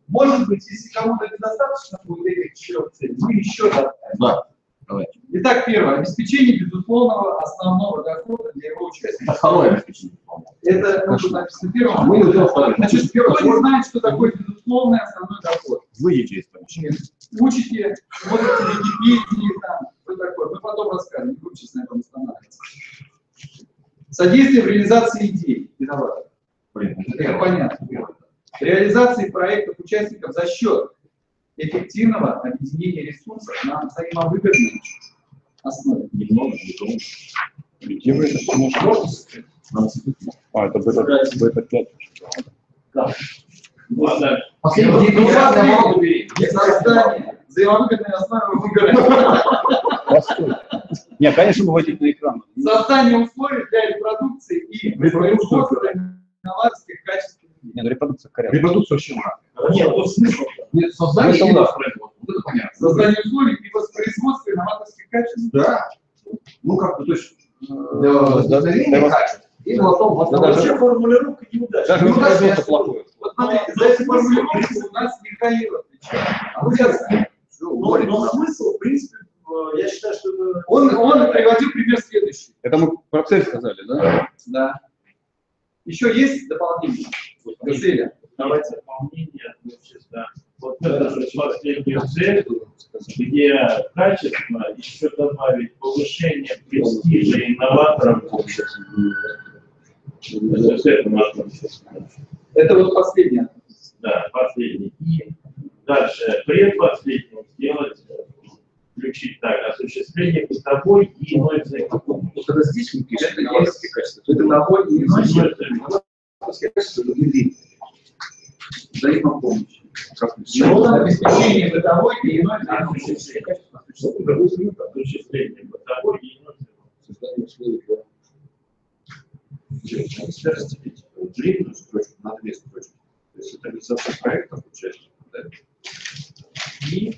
Может быть, если кому-то недостаточно будет этих четырех целей, мы еще добавим. Да. Давайте. Итак, первое. Обеспечение безусловного основного дохода для его участников. Это второе обеспечение. Это ну, написано первое. Мы идем второе. Значит, кто не знает, что такое безусловный основной доход? Выйдите из помещения. Учите, смотрите Википедии, там, что такое. Мы потом расскажем, не будем сейчас на этом останавливаться. Содействие в реализации идей инноваторов. Это понятно. Реализации проектов участников за счет эффективного объединения ресурсов на взаимовыгодной основе. Немного, немного. Где вы это все можете? А, это бета- бета-5. Последний создание взаимовыгодной основы. Постой. Нет, конечно, выводить на экран. Создание условий для репродукции и производства инноваторских качеств. Нет, ну репродукция корректна. Репродукция вообще мрак. Нет, вот смысл. Нет, создание и воспроизводство. Вот это понятно. Создание условий и воспроизводства инноваторских качеств. Да. Ну, как бы, то есть, э, возникновение да, качеств. И потом Да, вот даже- Вообще формулировка неудачная. Даже Ну, воспроизводство конечно. плохое. Вот смотрите, за эти формулировки у нас Михаил отвечает. А вы сейчас- Но, но смысл, в принципе, э, я считаю, что это... Он, он приводил пример следующий. Это мы про цель сказали, да? Да. Еще есть дополнение цели? Давайте дополнение, значит, да. Вот это же последнюю цель, где качество еще добавить повышение престижа инноваторов в обществе. Это. Это вот последнее. Да, последний. И дальше, предпоследним сделать, включить так, осуществление бытовой и иной. Вот когда здесь мы пишем инноваторские качества, то это набор и Иной Взаимопомощь. Мы Ну, обеспечение бытовой и иной Осуществление бытовой и иной создание условий для Связать длинную строчку на две строчки. То есть это реализация проектов участников, да? И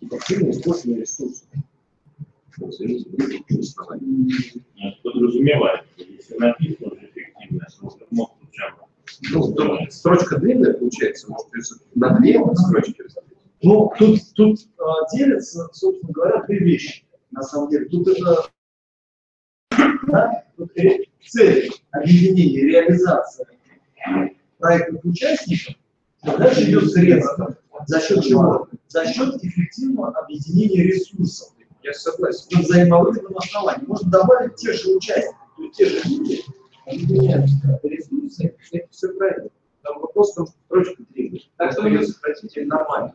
эффективное использование ресурсов. Подразумевает, что если написано уже эффективно, Ну, то строчка длинная получается, может, на две строчки. Ну, тут, тут а, делятся, собственно говоря, две вещи, на самом деле. Тут это да, тут цель объединения, реализация проектных участников, а дальше идет средства. За счет чего? За счет эффективного объединения ресурсов. Я согласен. На взаимовыгодном основании. Можно добавить те же участники, те же люди, объединяют ресурсы, это все правильно. Там вопрос в том, что строчка длинная. Так что ее сократить нормально.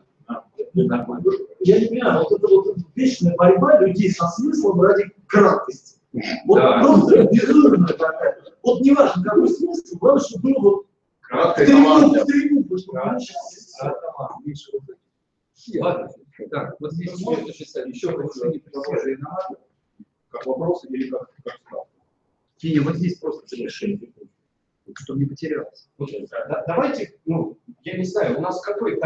Это нормально. Я не понимаю, вот это вот вечная борьба людей со смыслом ради краткости. Вот Да. просто безумная такая. Вот не важно, какой смысл, главное, чтобы было вот Краткая команда. Ладно. Так, вот здесь можно написать еще повышение престижа инноваторов. Как вопрос или как, как Не, вот здесь просто завершение, чтобы не потерялось. Да- Давайте, ну, я не знаю, у нас какой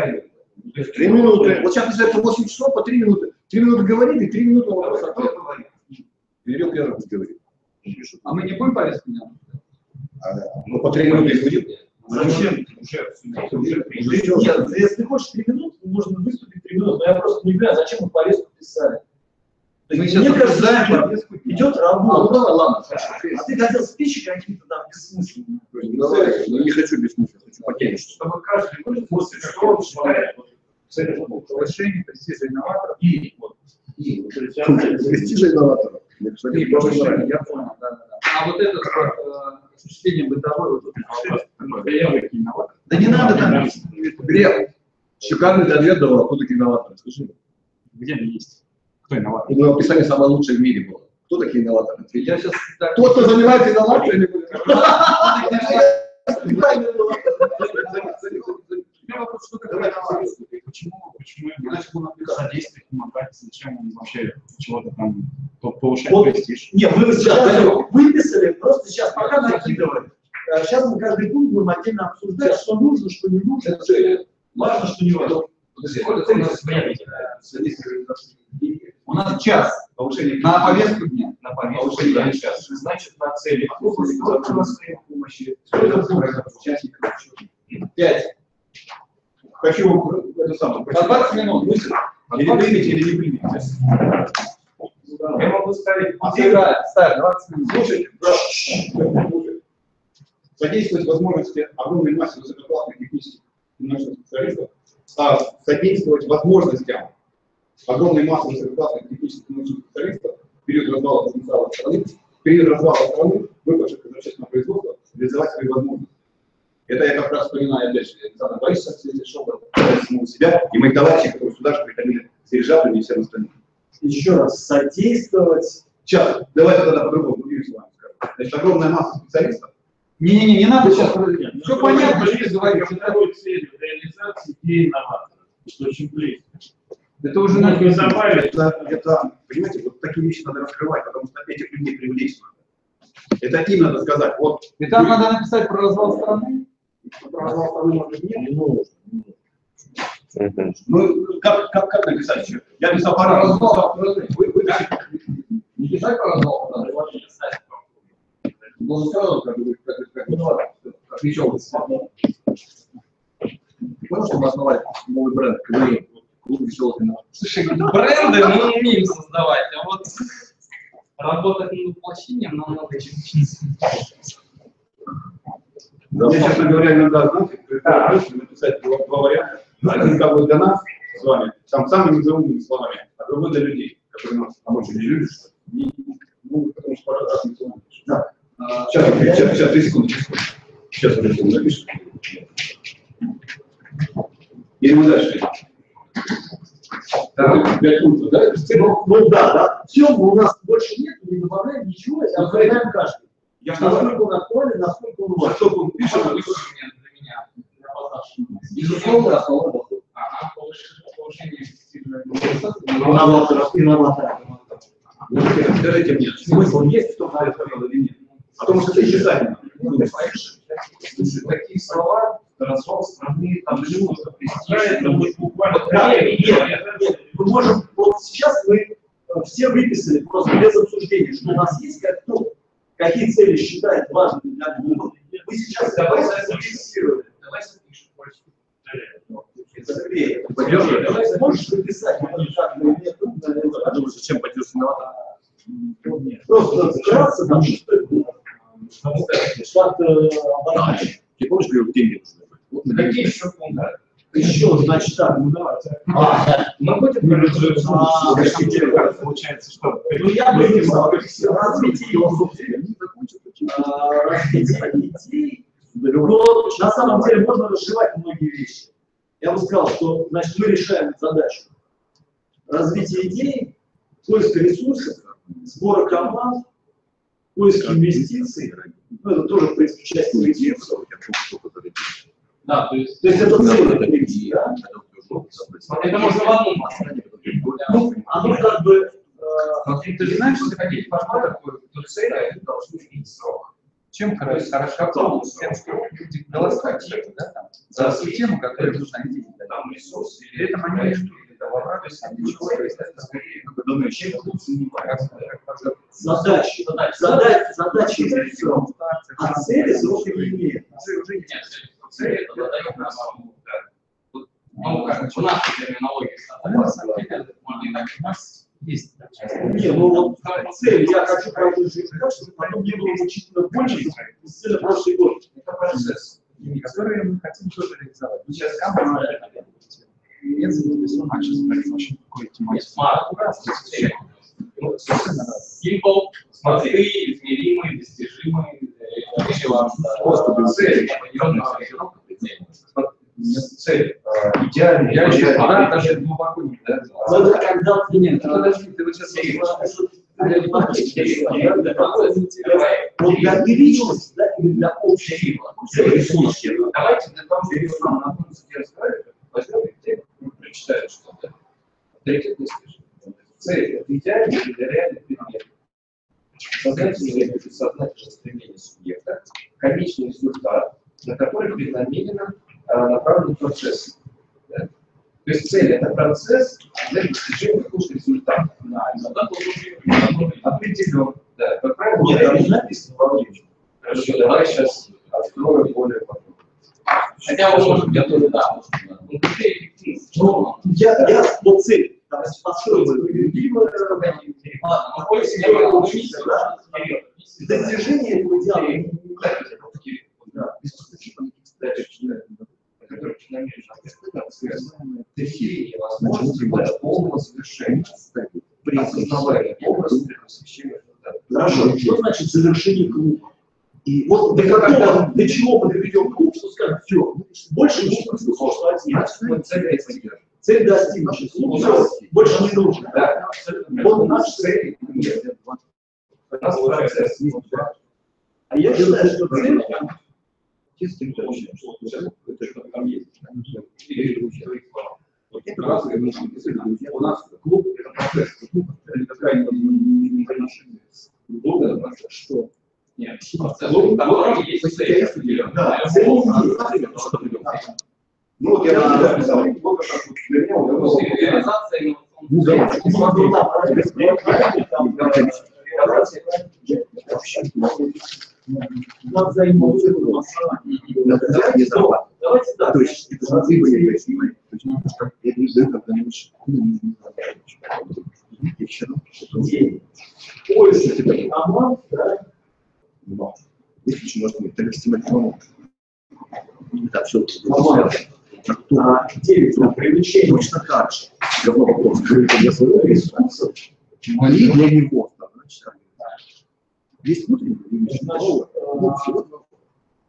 есть Три минуты. Вот сейчас, если это 8 часов, по 3 минуты. 3 минуты говорили, 3 минуты вопрос ответ. Или первый говорит. А мы не будем повестку дня? Ну, по три минуты будет. Зачем? Уже, уже Ты- Нет, если ты хочешь три минуты, можно выступить три минуты. Но я просто не понимаю, зачем мы повестку писали. То есть, мне кажется, идет А, работа. ну давай, ладно. А ты хотел спичи какие-то там бессмысленные. Ну, давай, ну, не хочу без смысла, хочу по теме. чтобы каждый будет после целью работы. Повышение престижа инноваторов. И вот, и Престижа инноваторов. И повышение, я понял, да, да, да. А вот это э, осуществление бытовой, вот инноваторы. Да не надо там, Глеб, шикарный ответ давал, кто такие инноваторы, скажи. Где они есть? Кто инноватор? Ну, описание самое лучшее в мире было. Кто такие инноваторы? я сейчас так... Тот, кто занимается инновациями? Почему, почему написать содействовать, помогать, зачем он вообще чего-то там по- повышать Вот. престиж? Нет, мы сейчас выписали, просто сейчас пока накидываем. А Сейчас мы каждый пункт будем отдельно обсуждать, что нужно, что не нужно. Важно, что не важно. Сколько у нас времени? У нас час на повестку дня. на повестку дня сейчас. Значит, на цели сколько у нас помощи, сколько участников. Пять. Хочу это самое. За 20 минут. мысль. Или примите, или не примите. Я могу ставить Ставь, ставь, 20 минут. Слушай, брат, содействовать возможности огромной массе высококлассных технических и научных специалистов, а содействовать возможностям огромной массы высококлассных технических научных специалистов в период развала потенциала страны, в период развала страны, выпавших из общественного производства, реализовать свои возможности. Это я как раз вспоминаю, опять же, Александр Борисович, если шел самого себя, и моих товарищей, которые сюда же приходили с дирижаблями и всем остальным. Еще раз, содействовать. Сейчас, давайте тогда по-другому, другими словами скажем. Значит, огромная масса специалистов, Не-не-не, не надо сейчас. Ну, Все понятно, что ты говоришь. Какой целью реализации идеи инноватора? Что очень близко. Это уже надо добавить. это, это, понимаете, вот такие вещи надо раскрывать, потому что этих людей привлечь надо. Это им надо сказать. Вот И там надо написать про развал страны. про развал страны, может быть, нет. Не нужно. Ну, как, как, как написать еще? Я писал Про развал страны. Вы, вы, Не писать про развал страны. Ну, сразу, как бы, как, как, ничего. Понял, что мы основали новый бренд, КВН, клуб веселых. Слушай, бренды мы умеем создавать, а вот работать над воплощением намного чуть-чуть. Я, честно говоря, иногда, знаете, предлагаю написать два, два варианта. Один как бы для нас с вами, там самыми заумными словами, а другой для людей, которые нас, а может, не любят, что Ну, потому что по разным словам. Да. А, Сейчас, сейчас, сейчас, две секунды, секунды. Сейчас, подожди, запишем. Или мы дальше? Да. Пять пунктов, да? Ну, ну да, да. Все, у нас больше нет, не добавляем ничего, и определяем каждый. Я Насколько он актуален, насколько он важен. Что он пишет, инструмент для меня, для продаж? Безусловно, основной доход. Ага, повыш- повышение инноваторов. Вот теперь скажите мне, смысл есть в том, что я сказал или нет? Потому что исчезать не надо. Слушай, такие слова, развал страны, там живут, престиж, это будет буквально... Да, нет, нет, мы можем, вот сейчас мы э, все выписали просто без обсуждения, что у нас есть как, ну, какие цели считает важными для нас. Мы сейчас давай зафиксируем. Давай запишем давай можешь Я думаю, зачем поддерживать просто вкратце, там, что это э, обозначить. Ты помнишь, говорю, деньги нужны? Какие еще пункты? Еще, значит, так, ну давайте. А, Мы будем А, Получается, что Ну, я бы написал, развитие а, развитие. Но на самом деле можно разжевать многие вещи. Я бы сказал, что значит, мы решаем задачу развития идей, поиска ресурсов, сбора команд, поиска инвестиций. Ну, это тоже, в принципе, часть ресурсов. Да, то есть То есть это цель, да? это можно в одном. Ну, оно как бы э, ты, ты знаешь, что хотите формат такой, то цель, а это должны иметь срок. Чем хорошо, хорошо тем, что люди голосуют да, за ту тему, которую нужно делать. там этом они это в Задачи, задачи, задачи реализуем. А цели сроки не имеют. Цель это задает да. Ну, как у нас терминология, на самом деле, можно и так, у нас есть. Не, ну вот цель, я хочу прожить жизнь так, чтобы потом не было мучительно больше, чем цели прошлый год. Это процесс. которые мы хотим тоже реализовать. Мы сейчас компания, нет заинтересован сейчас говорить очень такой тематике. Smart. Ну, Simple, простые, измеримые, достижимые, э, релевантные. Просто цель. Цель э, идеальная. Я еще пора даже глубоко не Да? Надо когда Нет, ну подожди, ты вот сейчас Вот для личности, да, или для общей Давайте для того, чтобы нам на том языке разговаривать, возьмем и ну, прочитаем что-то. Авторитетный скажем. Цель – это идеальный или реальный предмет. Сознательное или бессознательное стремление субъекта, конечный результат, на который преднамеренно а, направлен процесс. Да? То есть цель – это процесс для достижения какого-то результата. Да, результат должен быть определен. Да, как правило, Нет, это не написано во времени. Хорошо, давай сейчас открою более подробно. Хотя бы, может, я тоже, да, ну. Ну, я, я, вот цель, там, построить Ладно, мы больше не будем учить, да? достижение этого идеала. Да, без задач, которые. Достижение возможности полного совершения при осознавании образа при посвящении. Хорошо, что значит завершение круга? И вот до какого, до чего мы доведем круг, что скажем, все, больше не нужно существовать. Значит, мы цель делаем. Цель достигнута. Ну, больше не нужно. Да. Вот наш цель. А я считаю, что цель что это там есть. Это у нас клуб это процесс, клуб это какая-нибудь взаимоотношения с клубом, это процесс, что Нет, в котором есть цель определенная. Да, цель. Ну вот я написал, вот как вот для меня есть это реализация Ну, да, ну, смотри, не забывай. Давайте так. То есть это же ты бы не понимаешь. То есть ну, как я не знаю, как они лучше. Равно что-то День. Поиск команд, да, если еще можно так систематизировать, это все а, на привлечение. точно так же. Говно вопрос. Говорит, я своего ресурса, они для него. Есть внутренний. Ну, а, два.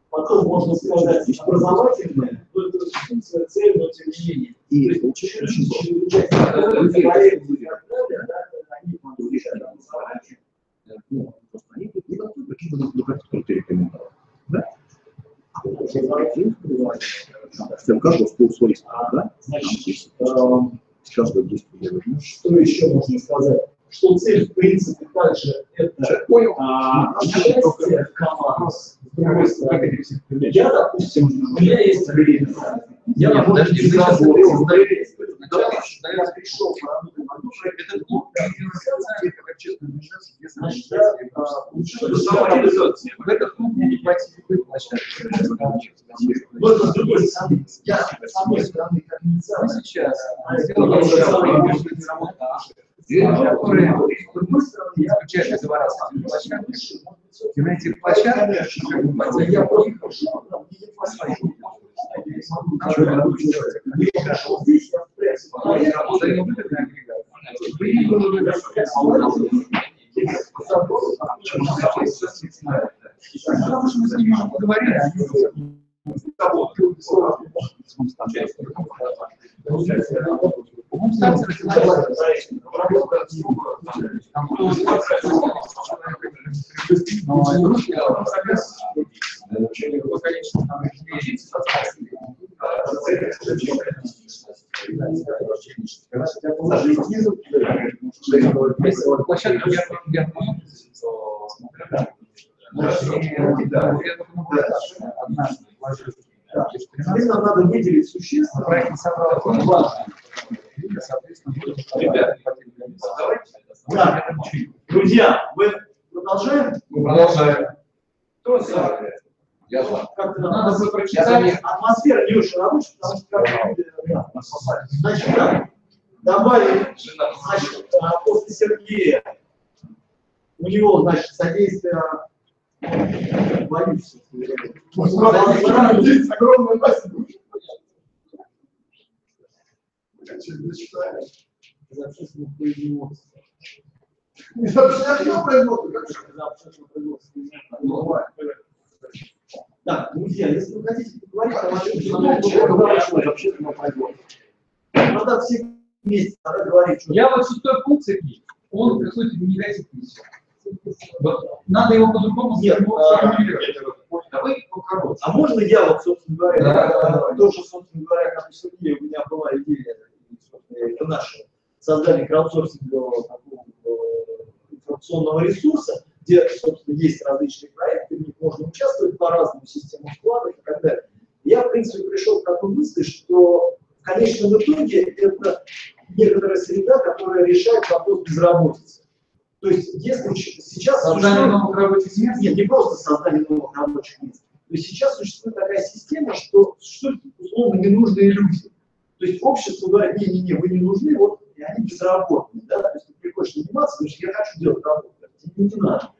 Потом можно сказать образовательное, но это функция, цель, но тем не менее. И То есть очень очень участие, участие, проект и так далее, да, они решать образование. Они тут не готовы, какие бы ну, как кто-то рекомендовал. Да? Всем каждого в свой да? Значит, Каждого действия что еще можно сказать? Что цель, в принципе, также это Понял. а, участие в стороны, Я, допустим, у меня есть время. Я, Нет, подожди, ты сейчас сначала, я пришел поработать в одну проектную Значит, я а, самореализация. В этот клуб мне не хватит площадки. Но это с другой стороны. Я, с одной стороны, как инициатор, сейчас. С сделали другой уже стороны, работа я заключают договора с этими площадками. И я смогу Нашу уже они По-моему, станция началась. Там было 20 Но игрушки, я Площадка я я нам надо выделить существенно. проект не собрал соответственно, будет Ребята. Друзья, мы продолжаем? Мы продолжаем. Кто за? Я за. Как-то Надо бы прочитать. Атмосфера не очень рабочая, потому что как да, Значит, да, добавим, значит, после Сергея у него, значит, содействие боюсь. Огромную спасибо. За общественное производство. За общественное производство, как же? За общественное производство. Ну, ладно. Так, друзья, если вы хотите поговорить о вашем общественном надо все вместе тогда говорить. Я вот шестой пункт, он какой-то негативный все. Вот надо его по-другому Нет, а, сформулировать. Давай покороче. А можно я вот, собственно говоря, Да, тоже, собственно говоря, как у Сергея, у меня была идея, это наше создание краудсорсингового такого э, информационного ресурса, где, собственно, есть различные проекты, в них можно участвовать по-разному, систему вкладов и так далее. Я, в принципе, пришел к такой мысли, что в конечном итоге это некоторая среда, которая решает вопрос безработицы. То есть, если сейчас... Создание существует- новых рабочих мест. нет, не просто создание новых рабочих мест. То есть сейчас существует такая система, что существуют условно ненужные люди. То есть общество говорит, не-не-не, вы не нужны, вот, и они безработные. Да? То есть ты приходишь заниматься, говоришь, я хочу делать работу. Тебе не надо.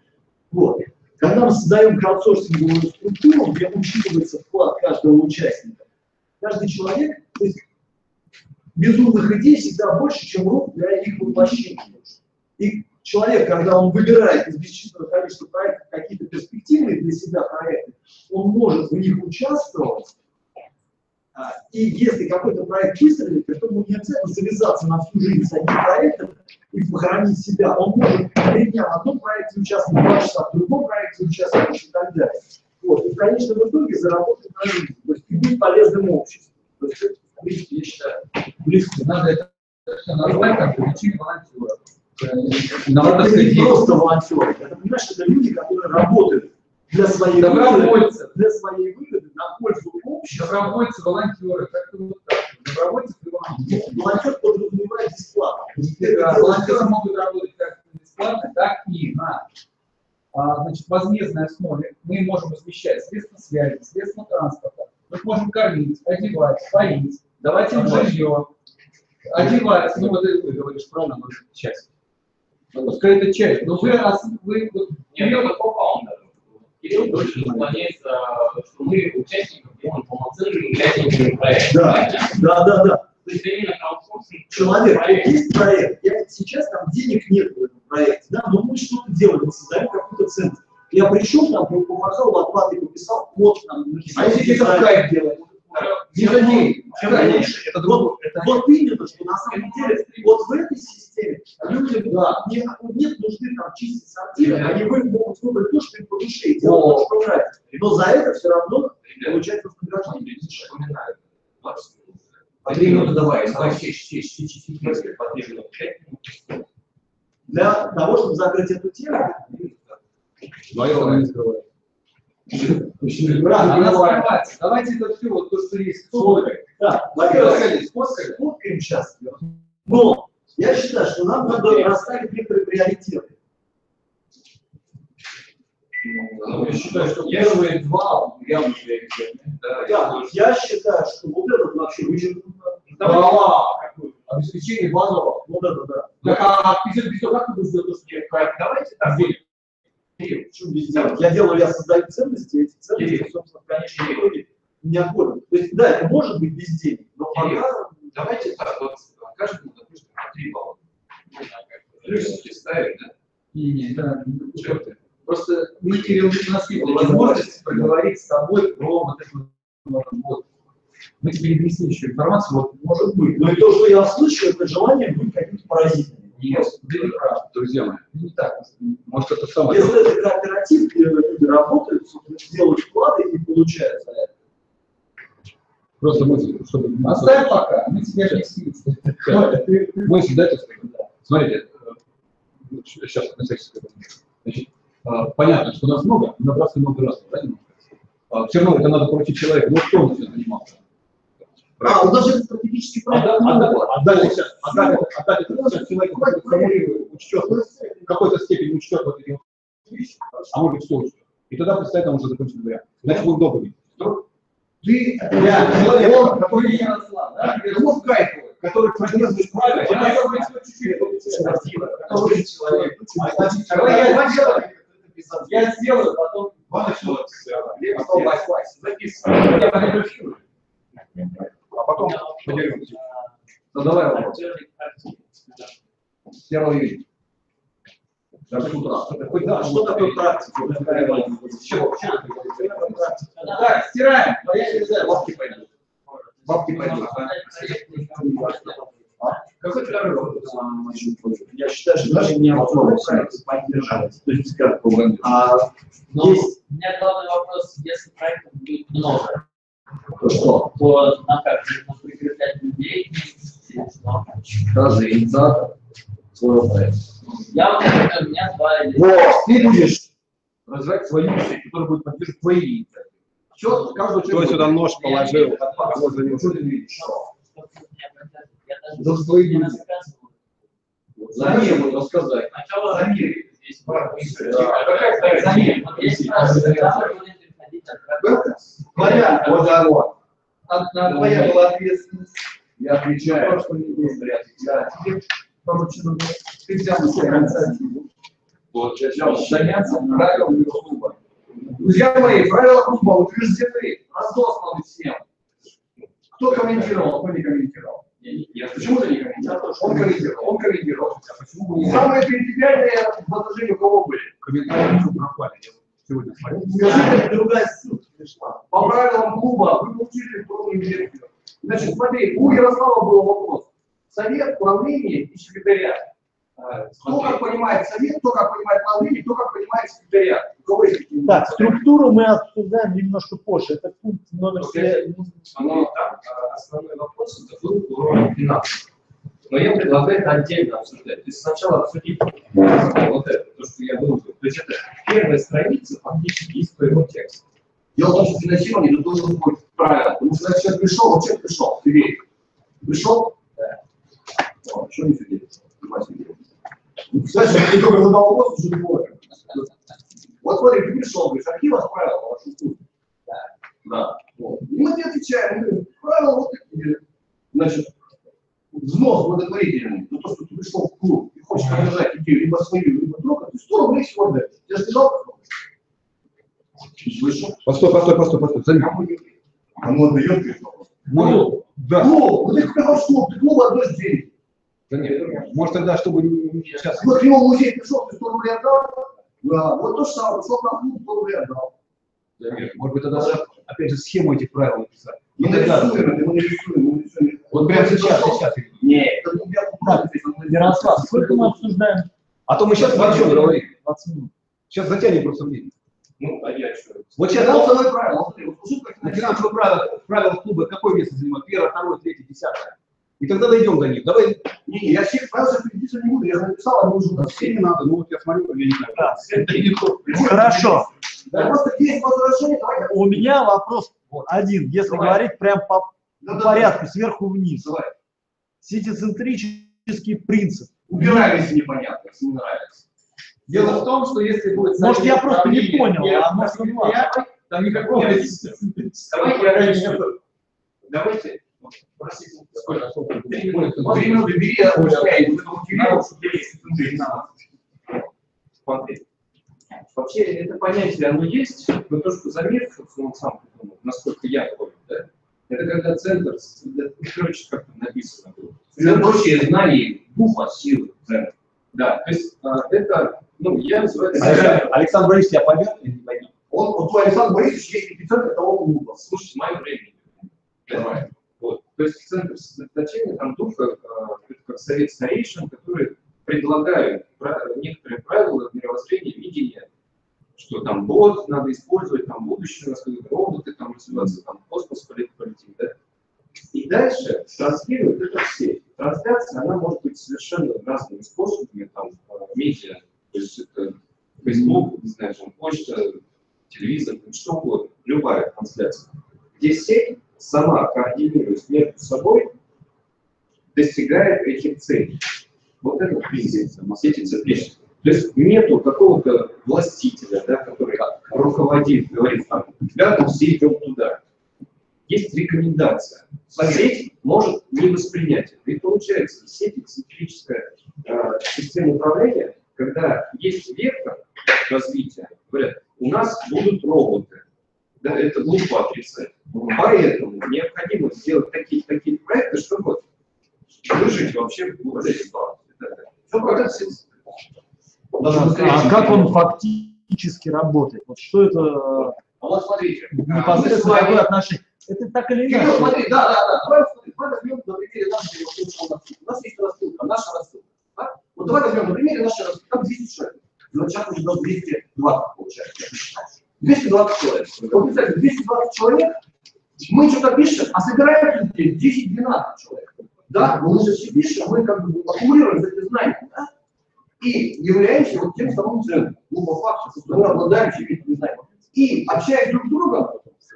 Вот. Когда мы создаем краудсорсинговую структуру, где учитывается вклад каждого участника, каждый человек, то есть безумных идей всегда больше, чем рук для их воплощения. И человек, когда он выбирает из бесчисленного количества проектов какие-то перспективные для себя проекты, он может в них участвовать. А, И если какой-то проект выстрелит, то ему не обязательно завязаться на всю жизнь с одним проектом и похоронить себя. Он может три дня в одном проекте участвовать, два часа в другом проекте участвовать и так далее. Вот. И в конечном итоге заработать на жизнь. То есть и быть полезным обществу. То есть, это, в принципе, я считаю, близко. Надо это все назвать как лечить волонтеров. Э, Это Новаторская не просто волонтеры, это, понимаешь, это люди, которые работают для своей Добровольцы. выгоды, для своей выгоды, на пользу общества. Добровольцы, волонтеры, как-то вот так. Добровольцы и волонтеры. Волонтер подразумевает бесплатно. Да, волонтеры могут работать как бесплатно, так и на а, значит, возмездной основе. Мы можем размещать средства связи, средства транспорта. Мы можем кормить, одевать, поить, давать им жилье, одевать. Ну, вот ты говоришь правильно, часть. Пускай это часть. Но вы, вы вот, Нет, я вот попал на Кирилл точно склоняется, что мы участником делаем полноценными участниками проекта. Да, да, да, да. То есть именно краудсорсинг. Человек, вот проект. есть проект, я, сейчас там денег нет в этом проекте, да, но мы что-то делаем, мы создаем какую-то ценность. Я пришел, там, помахал лопатой, пописал код, там, написал а если это в дизайн. Не за деньги. Чем в кайф. меньше, это вот, вот именно, что на самом деле, вот в этой системе людям да, не, нет нужды там чистить сортиры, они вы- могут выбрать то, что им по душе, и делать то, что нравится. Но за это все равно получать вознаграждение. Напоминаю. 20 минут. По три минуты давай, давай сечь, сечь, сечь, сечь. По три минуты. Для того, чтобы закрыть эту тему, Мое она Брат, Она скрывается. Давайте это все, вот то, что есть. Сфоткай. Да, во-первых, Сфоткали, сфоткали. фоткаем сейчас. Но я считаю, что нам надо расставить некоторые приоритеты. Ну, Я считаю, что первые два явно приоритетные. Да, Да, я считаю, что вот этот вообще вычеркнуто. Да, обеспечение базового. Вот это да. Так, а без без как ты будешь делать, что я? Давайте так. Кирилл, делать? Я делаю, я создаю ценности, и эти ценности, Кирилл. собственно, в конечном итоге меня кормят. То есть, да, это может быть без денег, но Кирилл, пока Давайте так, вот каждому, допустим, по три балла. Не знаю, как плюсики ставить, да? Не, не, да. Ты? Просто мы, Кирилл, у нас не было возможности поговорить с тобой про вот эту вот. Мы тебе не еще информацию, вот может быть. Но и то, что я слышу, это желание быть каким-то поразительным. Нет, ты не прав, друзья мои. Не так. Может, это самое. Если это кооператив, где люди работают, делают вклады и получают за это. Просто мысль, чтобы... Оставь пока, мы тебе объясним. Мысль, дайте сказать. Смотрите, сейчас, на всякий случай. Значит, а, понятно, что нас много, но много раз, да, немножко? А, Все равно это надо поручить человеку, ну кто он этим занимался? А, нас же это стратегический проект. Отдать, сейчас, человеку, который формулирует, учтет, в какой-то степени учтет вот эти вещи, а может быть все учтет. И тогда представить, он уже закончен вариант. Значит, долго видеть. Ты, Я человек, который, Ярослав, да? ну, кайфовый, который поддерживает правильно, я говорю, что чуть-чуть, который человек, значит, я два человека. Я сделаю, потом Два человека. потом Вась. Записывай. Я фотографирую. А потом поделимся. Ну давай вопрос. Первого июня. Даже с утра. Хоть да, что такое практика? Чего? Так, стираем. Знаю, бабки пойдут. Бабки пойдут. Какой второй вопрос? Я считаю, что даже не вопрос поддержать. То есть, как бы, а есть у меня главный вопрос, если проектов будет много, То что? то на как нужно прикреплять людей? Даже инициатор своего проекта. Я например, у меня два Вот, ты будешь развивать свою мысль, которая будет поддерживать твои инициативы. Все, каждый Кто сюда нож положил? Кого занес? Что ты видишь? даже За свои не люди. рассказывал. За мир вот рассказать. Сначала За мир. здесь Да, вторая? За мир. Вот я спрашиваю, когда вы будете ходить от Твоя, вот оно. Твоя была ответственность. Я отвечаю. Ты взял на себя инициативу. Вот, я взял. Заняться правилами клуба. Друзья мои, правила клуба утверждены, разосланы всем. Кто комментировал, кто не комментировал? Я почему ты не комментировал? Он комментировал, он комментировал. А Самые принципиальные возражения у кого были? Комментарии пропали. Сегодня смотрел. Скажите, другая ссылка пришла. По правилам клуба вы получили трудную версию. Значит, смотри, у Ярослава был вопрос. Совет, правление и секретариат. А, Кто как понимает совет, кто как понимает правление, кто как понимает секретариат. Так, структуру мы обсуждаем немножко позже. Это пункт номер Окей. Оно там, а, основной вопрос это был уровень финансов. Но я предлагаю это отдельно обсуждать. То есть сначала обсудить вот это, то, что я выложил. То есть это первая страница фактически из твоего текста. Дело в том, что финансирование это должен быть правильно. Потому что когда человек пришел, вот человек пришел, ты веришь. Пришел? Да. О, Что не сидит? Знаешь, я только задал вопрос, уже не понял. Вот смотри, ты пришел, говоришь, какие у вас правила по вашему клубу? Да. Да. Вот. И мы тебе отвечаем, мы говорим, правила вот такие. Значит, взнос благотворительный, за то, что ты пришел в клуб и хочешь поддержать идею либо свою, либо друга, ты 100 рублей отдаешь. Тебе же не жалко? Слышал? Постой, постой, постой, постой. Заметь. Кому отдает. Ну, да. Клуб, вот ты сказал, что ты клубу отдаешь денег. Да нет, может тогда, чтобы не- сейчас... Вот к нему в музей пришел, ты 100 рублей отдал? Да, вот то же самое, пришел на клуб, 100 рублей отдал. Может быть, тогда, опять же, схему этих правил написать. Мы И тогда- нарисуем, это мы нарисуем, мы нарисуем. Вот прямо сейчас, сейчас. Нет, это не Так, Ярослав, сколько мы обсуждаем? А то мы сейчас чем говорим? 20 минут. Сейчас затянем просто время. Ну, а я что? Вот сейчас самое правило. смотри, вот на финансовых правилах, правилах клуба какое место занимает? Первое, второе, третье, десятое. И тогда дойдем до них. Давай. Не, не, я всех правил переписывать не буду, я написал, они уже Да, все не надо. Ну вот я смотрю, я не знаю. Хорошо. Да, просто есть возражения, давай. У меня вопрос один, если говорить прям по Да, по да, порядку, сверху вниз. Давай. Ситицентрический принцип. Убираем, если непонятно, если не нравится. Дело в том, что если будет Может, я просто не понял, а может, не важно. там никакого Давайте я. Давайте. Простите, сколько? Три минуты. Три минуты бери, я. Смотри. Вообще, это понятие, оно есть, но то, что замер, собственно, он сам придумал, насколько я понял, да? Это когда центр, ну, короче, как там написано было. Прочие знаний, духа, силы. Центр. Да, то есть а, это, ну, я называю это... Александр Александр Борисович тебя поймет или не поймет? Он, вот у Александра Борисовича есть эпицентр того клуба. Слушайте, мое время. Вот. То есть центр сосредоточения там духа, а, это как совет старейшин, которые предлагают некоторые правила мировоззрения, видения, что там бот надо использовать, там будущее, у роботы там развиваться, там космос полет- полетит, да? И дальше транслируют это в сеть. Трансляция, она может быть совершенно разными способами, там, а, медиа, то есть это Facebook, не знаю, там, почта, телевизор, что угодно, любая трансляция. Где сеть сама координируясь между собой, достигает этих целей. Вот это принцип сети цепляющих. То есть нету какого-то властителя, да, который руководит, говорит, там, ребята, все идем туда. Есть рекомендация. Сеть может не воспринять это. И получается, сеть циклическая э, система управления, когда есть вектор развития, говорят, у нас будут роботы. Да, это глупо отрицать. Поэтому необходимо сделать такие-такие проекты, чтобы выжить вообще в этой ситуации. Все А как он фактически работает? Вот что это А вот смотрите, непосредственно мы с вами- какое отношение? Это так или Кирилл, иначе. смотри, да, да, да. Давай, давай возьмем на примере нашей рассылки. У нас есть рассылка, наша рассылка. да? Вот давай возьмем на примере нашей рассылки. Там 200 человек. Ну, сейчас уже до 220 получается. я посчитал. 220 человек. Вот представьте, 220 человек, мы что-то пишем, а собираем людей 10-12 человек. Да, но мы же все пишем, мы как бы аккумулируем эти знания, да? И являемся вот тем самым центром. Ну, по факту, что мы обладаем этими знаниями. И общаясь друг с другом,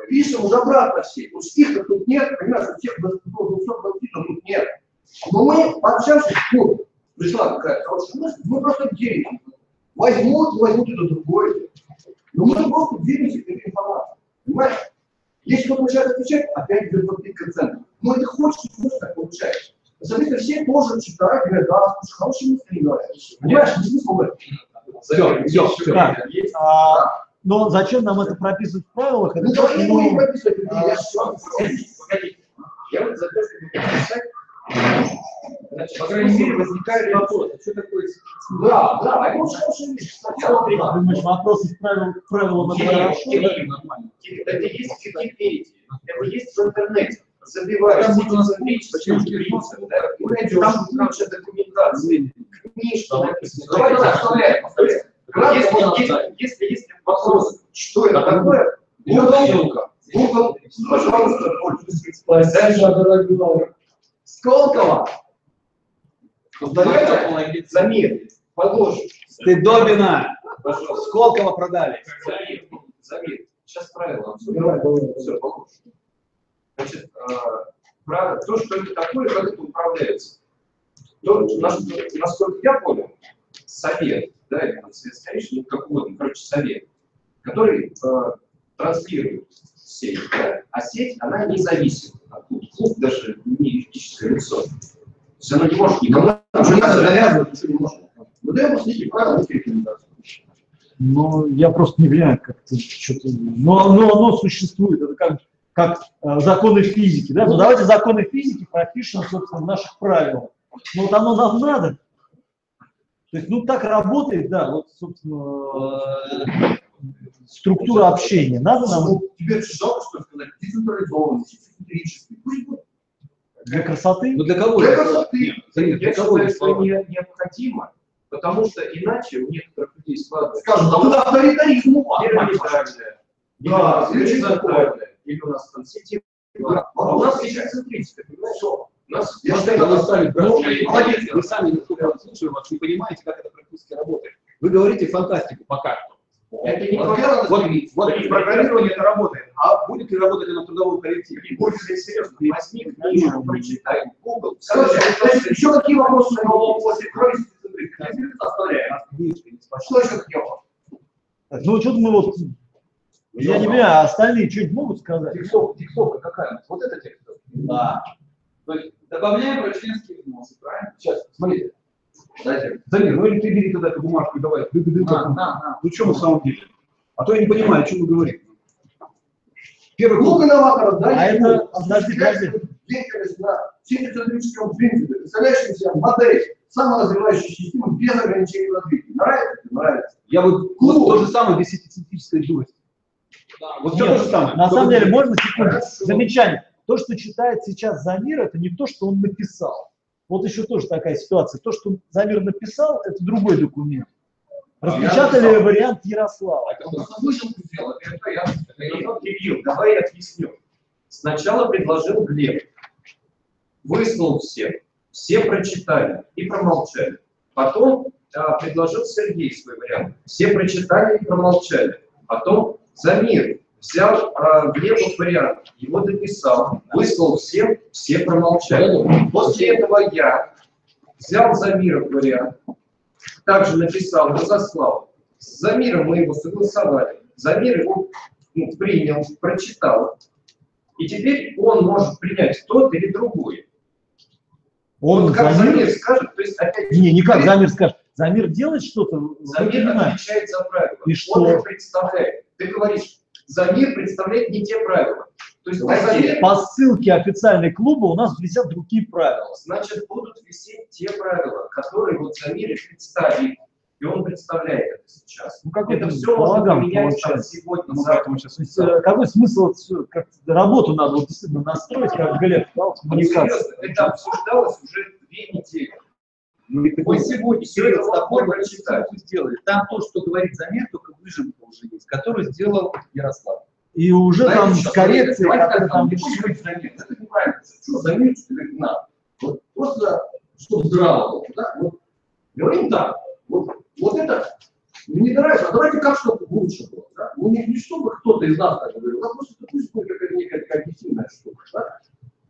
пишем уже обратно все. Потому что их тут нет, понимаешь, у всех до 220 тут нет. Но мы пообщавшись, ну, пришла какая-то хорошая мысль, мы просто делимся. Возьмут, возьмут это другое. Но мы просто делимся этой информацией. Понимаешь? Если кто-то начинает отвечать, опять идет центра. Но это хочется, просто так получается. Соответственно, все тоже читают, говорят, да, слушай, мысли говорят. Понимаешь, не смысл в этом. Всё, всё, всё. Так, а, но зачем нам это прописывать в правилах? Это Ну, давай не ну, будем прописывать, а, я вам Погодите. Я вот за то, чтобы написать, значит, по крайней мере, возникает вопрос, а что такое Да, да, это очень хорошая вещь. Сначала ты думаешь, вопрос из правил, правил это хорошо? Кирилл, Это есть в Википедии, это есть в интернете. Забиваешь Там будет у нас найдешь там куча документации, книжки написаны. Давай, давай, оставляем, Если, если, вопрос, что это такое, Google, Google, пожалуйста, пользуйтесь. Дорогой. Сколково. Давайте, заметь, положим. Стыдобина. Пожалуйста. Сколково продали. Замер, замер. Сейчас правила обсудим. Все, получше. Значит, а, правило, то, что это такое, как это управляется. То, нас- насколько я понял, совет, да, или совет старейшин, ну, как угодно, короче, совет, который а, транслирует сеть, да, а сеть, она независима. от клуба. Клуб даже не юридическое лицо. То есть она не может никому Там же не надо навязывать, ничего не можно. Ну, даем последние правила, вот рекомендации. Но я просто не понимаю, как это что-то... Но, но оно существует, это как, как э, законы физики, да? Ну давайте законы физики пропишем, собственно, в наших правилах. Ну вот оно нам надо. То есть, ну так работает, да, вот, собственно, э, структура общения. Надо нам Ну, Тебе жалко, что сказать, децентрализованный. Пусть будет. для красоты. Ну для кого Для красоты. Для Я кого считаю, это что слова? не- необходимо, потому что иначе у некоторых людей складывается Скажут, а вот авторитаризм у вас, Да, следующий или у нас там сетевая. Да. А у нас есть центрическая, понимаешь? У нас Я считаю, вы сами, молодец, вы сами, насколько я слушаю вас, не понимаете, как это практически работает. Вы говорите фантастику пока что. это не Вот, вот, вот в программировании это работает, а будет ли работать в трудовом коллективе? И будет ли серьезно, возьми книжку, прочитай, Google. Короче, еще какие вопросы на голову после крови оставляем? Что еще? Так, Ну что-то мы вот... Я не понимаю, а остальные что-нибудь могут сказать? Текстовка, текстовка какая у нас? Вот это текстовка? Да. То есть добавляем про членские взносы, правильно? Сейчас, смотрите. Дайте. Замир, ну или ты бери тогда эту бумажку и давай. Ты, ты, На, как- на, на. Ну что на самом деле? А то я не понимаю, о чем вы говорите. Первый Клуб пункт. инноваторов, да? А это- подожди, подожди. Деятельность на синтезационном принципе, представляющая себя модель саморазвивающей системы без ограничений в развитии. Нравится? Нравится. Я вот, вот то же самое без синтетической дурости. Вот все Нет, то же самое. На самом деле, можно секунду? Замечание. То, что читает сейчас Замир, это не то, что он написал. Вот еще тоже такая ситуация. То, что Замир написал, это другой документ. Распечатали написал. вариант Ярослава. Он выжилку сделал, это я. это я. Кирилл, давай я объясню. Сначала предложил Глеб. Выслал всем. Все прочитали и промолчали. Потом а, предложил Сергей свой вариант. Все прочитали и промолчали. Потом Замир взял а, Глебов вариант, его дописал, выслал всем, все промолчали. После этого я взял Замиров вариант, также написал, разослал. С Замиром мы его согласовали. Замир его ну, принял, прочитал. И теперь он может принять тот или другой. Он Вот как Замир- Замир скажет, то есть опять Не, не как Замир скажет. Замир делает что-то, Замир отвечает за правила. И Он что? их представляет. Ты говоришь, Замир представляет не те правила. То есть Давайте, По ссылке официальной клуба у нас висят другие правила. значит, будут висеть те правила, которые вот Замир и представит. И он представляет это сейчас. Ну, какой это все можно поменять там сегодня, Ну, завтра. сейчас есть, э, какой смысл как работу надо вот действительно настроить, как Глеб сказал, коммуникацию. серьезно, это обсуждалось уже две недели. Мы сегодня Всё это серьезно можно такой прочитать. сделали. Там то, что говорит Замер, только выжимка уже есть, которую сделал Ярослав. И уже Знаете, там что, с коррекцией, так, там не будем говорить Замир, это неправильно. Что что говорит надо. Вот просто, чтобы здраво было, да? Вот, говорим так, вот, вот это мне не нравится, а давайте как чтобы лучше было, да? Ну не, не чтобы кто-то из нас так говорил, а просто это пусть будет какая-то некая объективная штука, да?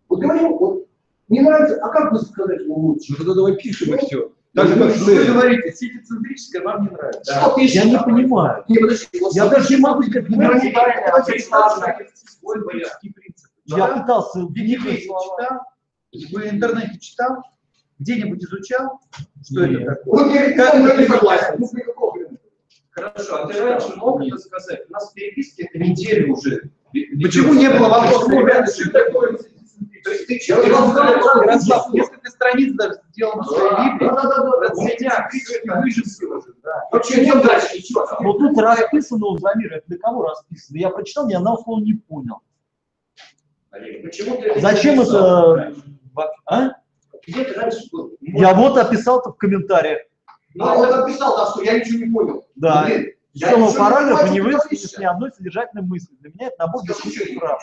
Вот говорим, вот, не нравится, а как бы сказать, что лучше? Ну тогда давай пишем и все. Так же, как вы ты. говорите, сетицентрическая вам не нравится. Что пишешь? Я не понимаю. Не, подожди, Я даже не могу сказать, не вариант. Я пытался Википедию читал? В интернете читал? Где-нибудь изучал? Что Нет. это такое? Вот я не согласен. Ну. Хорошо, а ты раньше мог это сказать? У нас в переписке это неделю уже. Почему не было вопроса? Ребята, ребята, что такое? Ярослав, несколько страниц даже сделал на своей Библии. Да, да, да, да. Вообще, идем дальше. Но тут расписано у Замира, это для кого расписано? Я прочитал, ни одного слова не понял. Это Зачем это? А? Где ты раньше был? Я вот описал-то в комментариях. Ну, он написал, да, что я ничего не понял. Да. Блин, я целого параграфа не говоришь. ни одной содержательной мысли. Для меня это набор бесконечных прав.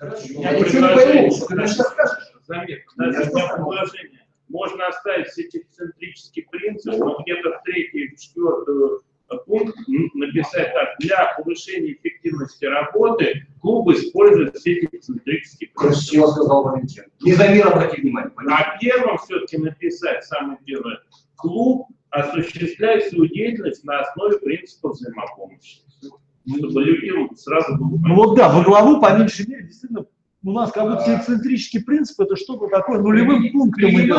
Хорошо. Я ничего не пойму, что ты мне сейчас скажешь. Замер, Я кстати, у меня предложение. Можно оставить сетицентрический принцип, но где-то в третий, в четвертый пункт м, написать так. Для повышения эффективности работы клуб использует сетицентрический принцип. Красиво сказал Валентин. Не за мир обрати внимание. А первым все-таки написать, самое первое, клуб осуществляет свою деятельность на основе принципа взаимопомощи. Людям сразу Ну вот да, во главу, по меньшей мере, действительно, у нас как будто эксцентрический принцип, это что-то такое нулевым пунктом идет.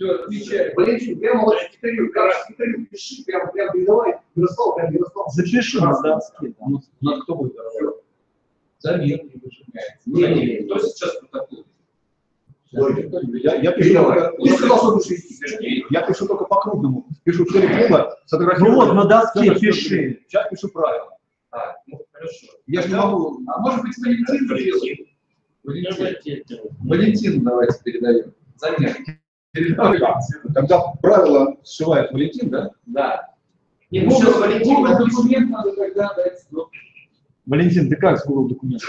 Все, отвечаю. Валентин, прямо вот секретарю, прямо секретарю пиши, прямо, прямо передавай. Ярослав, прям Ярослав. Запиши на доске. да. Ну, у нас кто будет работать? Замер не выжимается. Не, не, не, кто сейчас протокол? Я, я пишу только, Ты сказал, что будешь я пишу только по крупному. Пишу клуба, Ну сфотографирую. вот, на доске пиши. Сейчас пишу правила. А, ну хорошо. Я же не могу. А может быть, Валентин Валентин. Валентин. Валентин. Давайте передаем. Передавай. Тогда правила сшивает Валентин, да? Да. Не, Ну, ну сейчас Валентин Google документ надо тогда дать. Ну, Валентин, ты как с Google документом?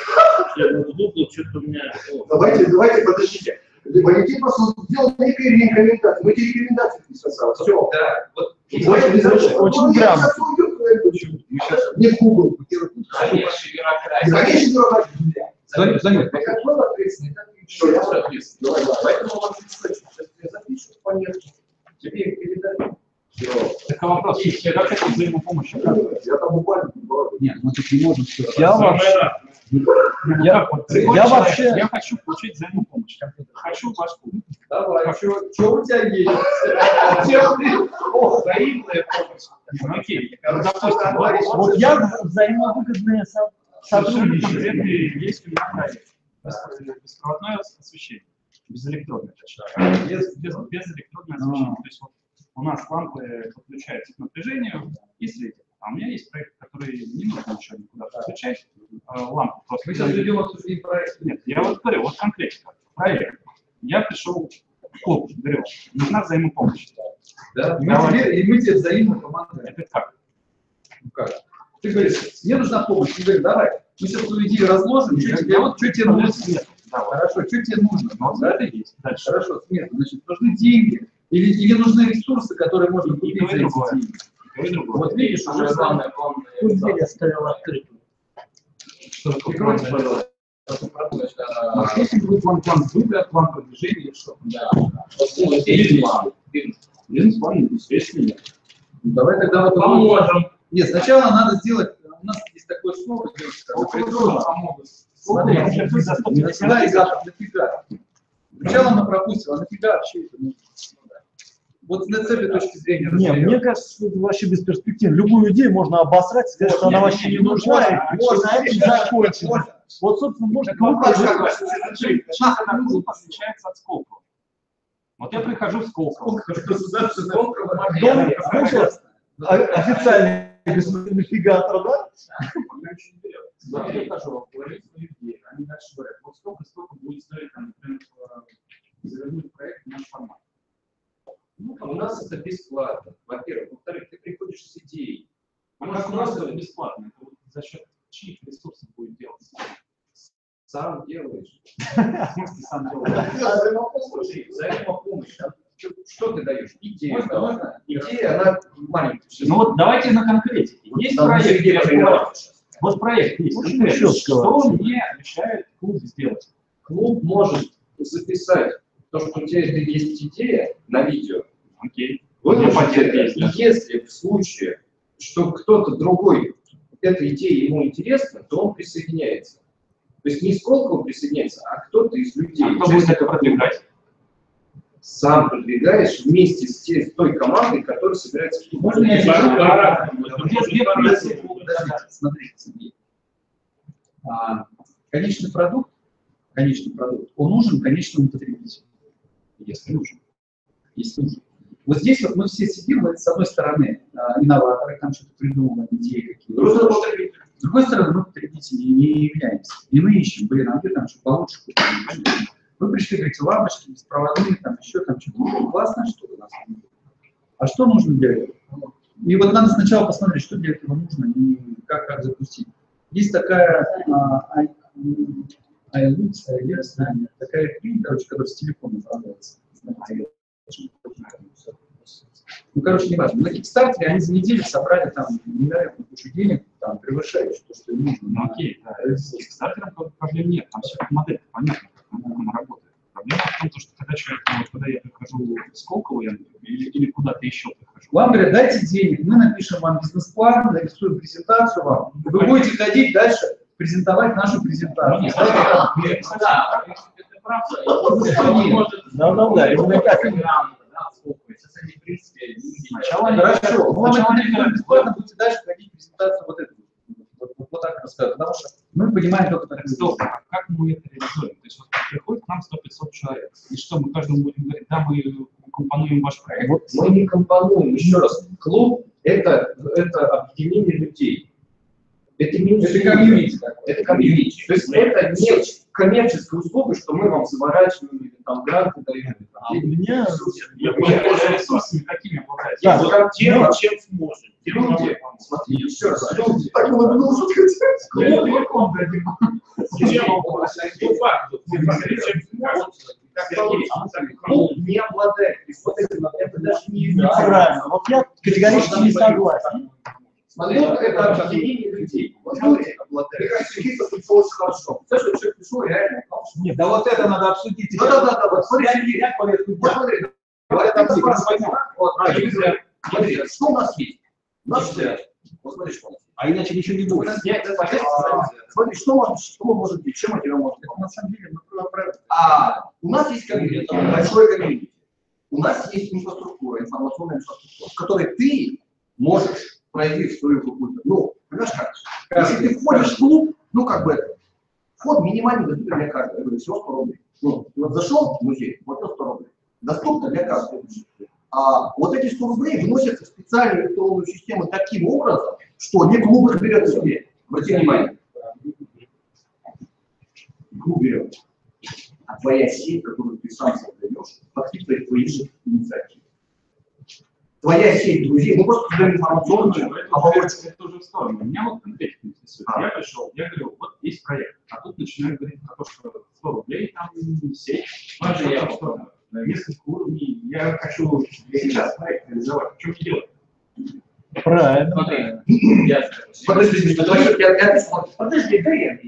Я вот Google что-то у меня... о, Давайте, давайте, подождите. Валентин просто сделал некие рекомендации. Мы эти рекомендации писали. Все. Да, вот не. Очень. Мы сейчас... Не в Google. конечно, бюрократия. Я как был ответственный, так и Что, я ответственный. Поэтому вам сейчас я запишу, понятно. Тебе их передали. Так а вопрос, как это взаимопомощь? Я там буквально Нет, мы тут не можем все. Я самое вообще, я, я вообще, Я хочу получить взаимопомощь. Хочу ваш клуб. Давай, что у тебя есть? О, взаимная помощь. Ну, Окей, Ну, допустим, вот- я взаимовыгодное сотрудничество. есть у меня. Бес- Беспроводное освещение. Безэлектродное, точнее. Без, без, безэлектродное освещение. То есть вот у нас лампы подключаются к напряжению и светят. А у меня есть проект, который не нужно ничего никуда подключать. а Лампу просто. Мы сейчас ведем обсуждение проекта. Нет, я вот говорю, вот конкретно. Проект. Я пришел в клуб, говорю, нужна взаимопомощь. Да? И мы тебе, и мы тебе взаимно помогаем. Это как? Ну как? Ты говоришь, мне нужна помощь. Ты говоришь, давай, мы сейчас идею разложим, что тебе, вот, что тебе нужно. Да, вот. Хорошо, что тебе нужно? Вот Да? это есть. Дальше. Хорошо, смета. Значит, нужны деньги или, или нужны ресурсы, которые можно И купить и за эти деньги. и другого. Вот видишь, уже главное, главное. Пусть дверь оставил открытую. Что Прикройте, пожалуйста. А Если будет план план сдвига, план продвижения или что? Да. Вот здесь есть план. Бизнес-план, естественно. Ну, Давай тогда вот Поможем. Нет, сначала надо сделать, у нас есть такое слово. Смотри, Ну, нафига, тысяч. ребята, нафига. Сначала мы пропустим, а нафига вообще это нужно? Вот с этой точки зрения Не, мне кажется, это вообще бесперспективно. Любую идею можно обосрать, сказать, что она вообще не, нужна, и на этом можно. Вот, собственно, может, вопрос ну, отличается от Сколково. Вот я прихожу в Сколково. Официальный навигатор, да? Вот я прихожу, говорю свою идею, они дальше говорят, вот сколько, сколько будет стоить, там, например, э, завернуть проект в наш формат. Ну, у нас это бесплатно, во-первых. Во-вторых, ты приходишь с идеей. А как у нас это бесплатно? Это вот за счет чьих ресурсов будет делаться? Сам делаешь. В смысле, сам делаешь? Взаимопомощь. Что ты даешь? Можно, можно? Идея, она маленькая. Ну вот давайте на конкретике. Есть проект, вот проект есть. Что мне обещает клуб сделать? Клуб может записать то, что у тебя есть идея на видео. Окей. Да. если в случае, что кто-то другой, эта идея ему интересна, то он присоединяется. То есть не Сколково присоединяется, а кто-то из людей. А кто будет это продвигать? Сам продвигаешь вместе с, те- с той командой, которая собирается. Можно я Подождите, смотрите. А, Конечный продукт, конечный продукт, он нужен конечному потребителю. Если нужно. Если нужен. Вот здесь вот мы все сидим, вот, с одной стороны, а, инноваторы, там что-то придумываем, идеи какие-то. С другой стороны, мы потребители не являемся. И мы ищем, блин, а где там что получше купить? Вы пришли, говорите, лампочки, беспроводные, там еще там что-то. Ну, Классная штука, на самом деле. А что нужно для этого? И вот надо сначала посмотреть, что для этого нужно и как, как запустить. Есть такая а, iLux, iLux, да, такая хрень, короче, которая с телефона продается. Ну, короче, не важно. На Kickstarter они за неделю собрали там невероятную кучу денег, там, превышающую то, что им нужно. Ну окей, да. С Kickstarter проблем нет, там все модель понятно, как она, как работает. Проблема в том, то, что когда человек, ну, вот, когда я прихожу в Сколково я, или, или куда-то еще прихожу, Вам говорят, дайте денег, мы напишем вам бизнес-план, нарисуем презентацию вам. Вы будете ходить дальше, презентовать нашу презентацию. Нет, Знаете, да, как? Да. Да, да, именно так. Сейчас они, в принципе, Сначала Хорошо, бесплатно, будете дальше ходить презентацию вот эту. Вот, вот, вот так рассказывать, потому что мы понимаем, это Стоп, а как мы это реализуем? То есть вот приходит к нам 100-500 человек, и что, мы каждому будем говорить, да, мы компонуем ваш проект? Вот Мы не компонуем. Еще раз, клуб это, это объединение людей. Это не Это услуга. комьюнити такое. Это комьюнити. То есть это не коммерческая услуга, что мы вам заворачиваем или там гранты даем. или там а у меня... Я что ресурсами какими обладаете? Да, Вот тем, чем сможем. Люди, вам смотри, еще раз, люди. Так улыбнулся, Ну, я телефон дадим. По факту, чем сможем, не обладает. Вот это, это даже не Неправильно. Вот я категорически не согласен. Смотри, вот это объединение людей. Вот люди обладают. Какие-то получилось хорошо. Все, что человек пришел, реально. Нет, Да вот это надо обсудить. Да, да, да, да, вот смотри, Сергей, вот смотри, говорят, там. Смотри, что у нас есть? У нас. Вот смотри, что у нас. А иначе ничего не будет. Смотри, что может, быть, чем мы тебя можем Это на самом деле А у нас есть комьюнити, большой комьюнити. У нас есть инфраструктура, информационная инфраструктура, в которой ты можешь проявить свою какую-то, ну, понимаешь как? Если ты входишь в клуб, ну, как бы, вход минимальный доступен для каждого. Я говорю, всего 100 рублей. Ну, вот зашел в музей, вот 100 рублей. Доступно для каждого. А вот эти 100 рублей вносятся в специальную электронную систему таким образом, что не клуб их берет себе. Обрати внимание. Клуб берет. А твоя сеть, которую ты сам создаешь, подпитывает твои же инициативы. Твоя сеть друзей, мы просто создаем информационную оболочку. Это уже в сторону. Меня вот конкретно интересует. А. Я пришел, я говорю, вот есть проект, а тут начинаю говорить про то, что 100 рублей, там сеть, Можно я что на несколько уровней, я хочу сейчас проект реализовать. Что мне делать? Правильно. Смотри, я. Подожди, подожди, я, я, Подожди, дай я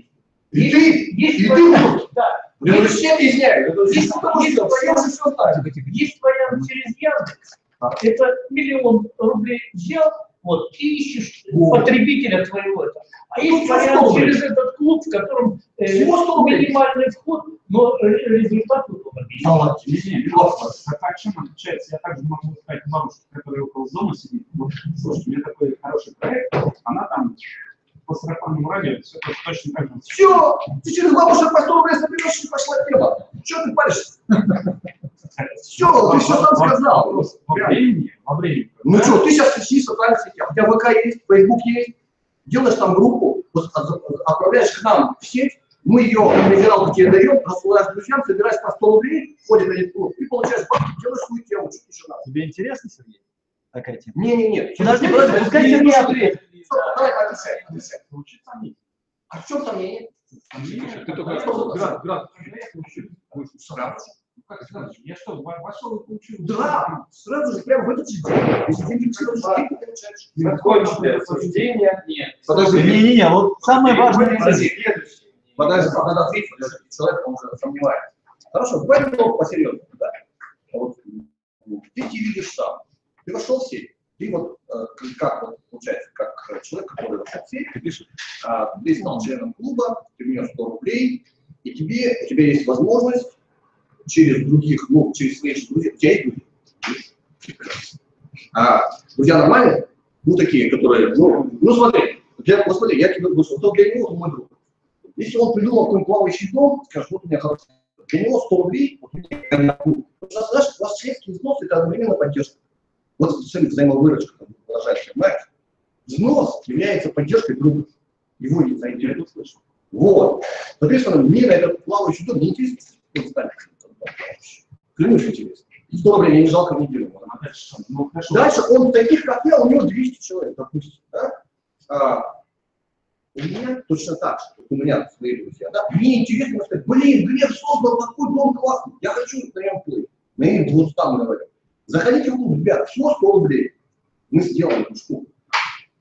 и ты, Есть и ты да. Я все объясняю. Есть, есть потому, есть что я вариант, уже все знаю. есть вариант через Яндекс. Это миллион рублей взял, вот, и ищешь Вот. потребителя твоего. А есть всего 100 вариант через этот клуб, в котором э, Всего 100 рублей. минимальный вход, но э, результат. Так а чем отличается? Я также могу сказать бабушке, которая около дома сидит. Слушайте, у меня такой хороший проект, она там по сарафанному радио все точно так же. Все, ты через бабушек по 100 рублей соберешь и пошла тема. Че ты паришься? Все, ты все сам сказал. Во времени, во времени. Ну что, ты сейчас сидишь в социальных сетях, у тебя ВК есть, Фейсбук есть, делаешь там группу, вот от- отправляешь к нам в сеть, мы ее материал тебе даем, рассылаешь друзьям, собираешь по 100 рублей, входит на этот клуб, и получаешь бабки, делаешь свою тему, что еще надо. Тебе интересно, Сергей? Такая тема. Не-не-не. Подожди, подожди, пускай Сергей ответит. Стоп, Давай, отвечай, отвечай. Звучит сомнительно. А в чем сомнение? Сомнение, Ты только что за- град, град, получил. Сразу. Ну, как сразу? Я что, во- вошел и получил? Да, сразу же, прямо в этот же день. Если деньги обсуждение. Нет. Подожди, Не-не-не, вот самое важное. Подожди. Подожди, надо ответить, человек, уже сомневается. Хорошо, давай немного посерьезнее, да? А Вот, ну, ты не видишь сам. Ты вошел в сеть, ты вот, э, как- вот, получается, как э, человек, который вошел в сеть, ты пишешь, а, ты стал членом клуба, ты внес 100 рублей, и тебе, у тебя есть возможность через других, ну, через своих друзей, у тебя есть друзья? А друзья нормальные? Ну, такие, которые, ну, ну смотри, для, вот смотри, я тебе говорю, что для него, он мой друг. Если он придумал какой-нибудь плавающий дом, скажешь, вот у меня хороший, для него 100 рублей, вот мне на клуб. Потому что, знаешь, у вас членский взнос – это одновременно поддержка. Вот смотри, взаимовыручка, там, выражаешь, понимаешь? Взнос является поддержкой друга. Его не зайдет, это слышал. Вот. Соответственно, на этот плавающий дом не интересно, он станет. Клянусь интересно. 100 рублей мне не жалко. А дальше что? Ну, хорошо. Дальше он таких, как я, у него 200 человек, допустим. Да? А, у меня точно так же, вот у меня свои друзья, да? Мне интересно сказать, блин, Глеб создал такой дом классный, я хочу на нем плыть. На нем 200 говорят. Заходите в клуб, ребят, всего 100 рублей. Мы сделаем эту штуку.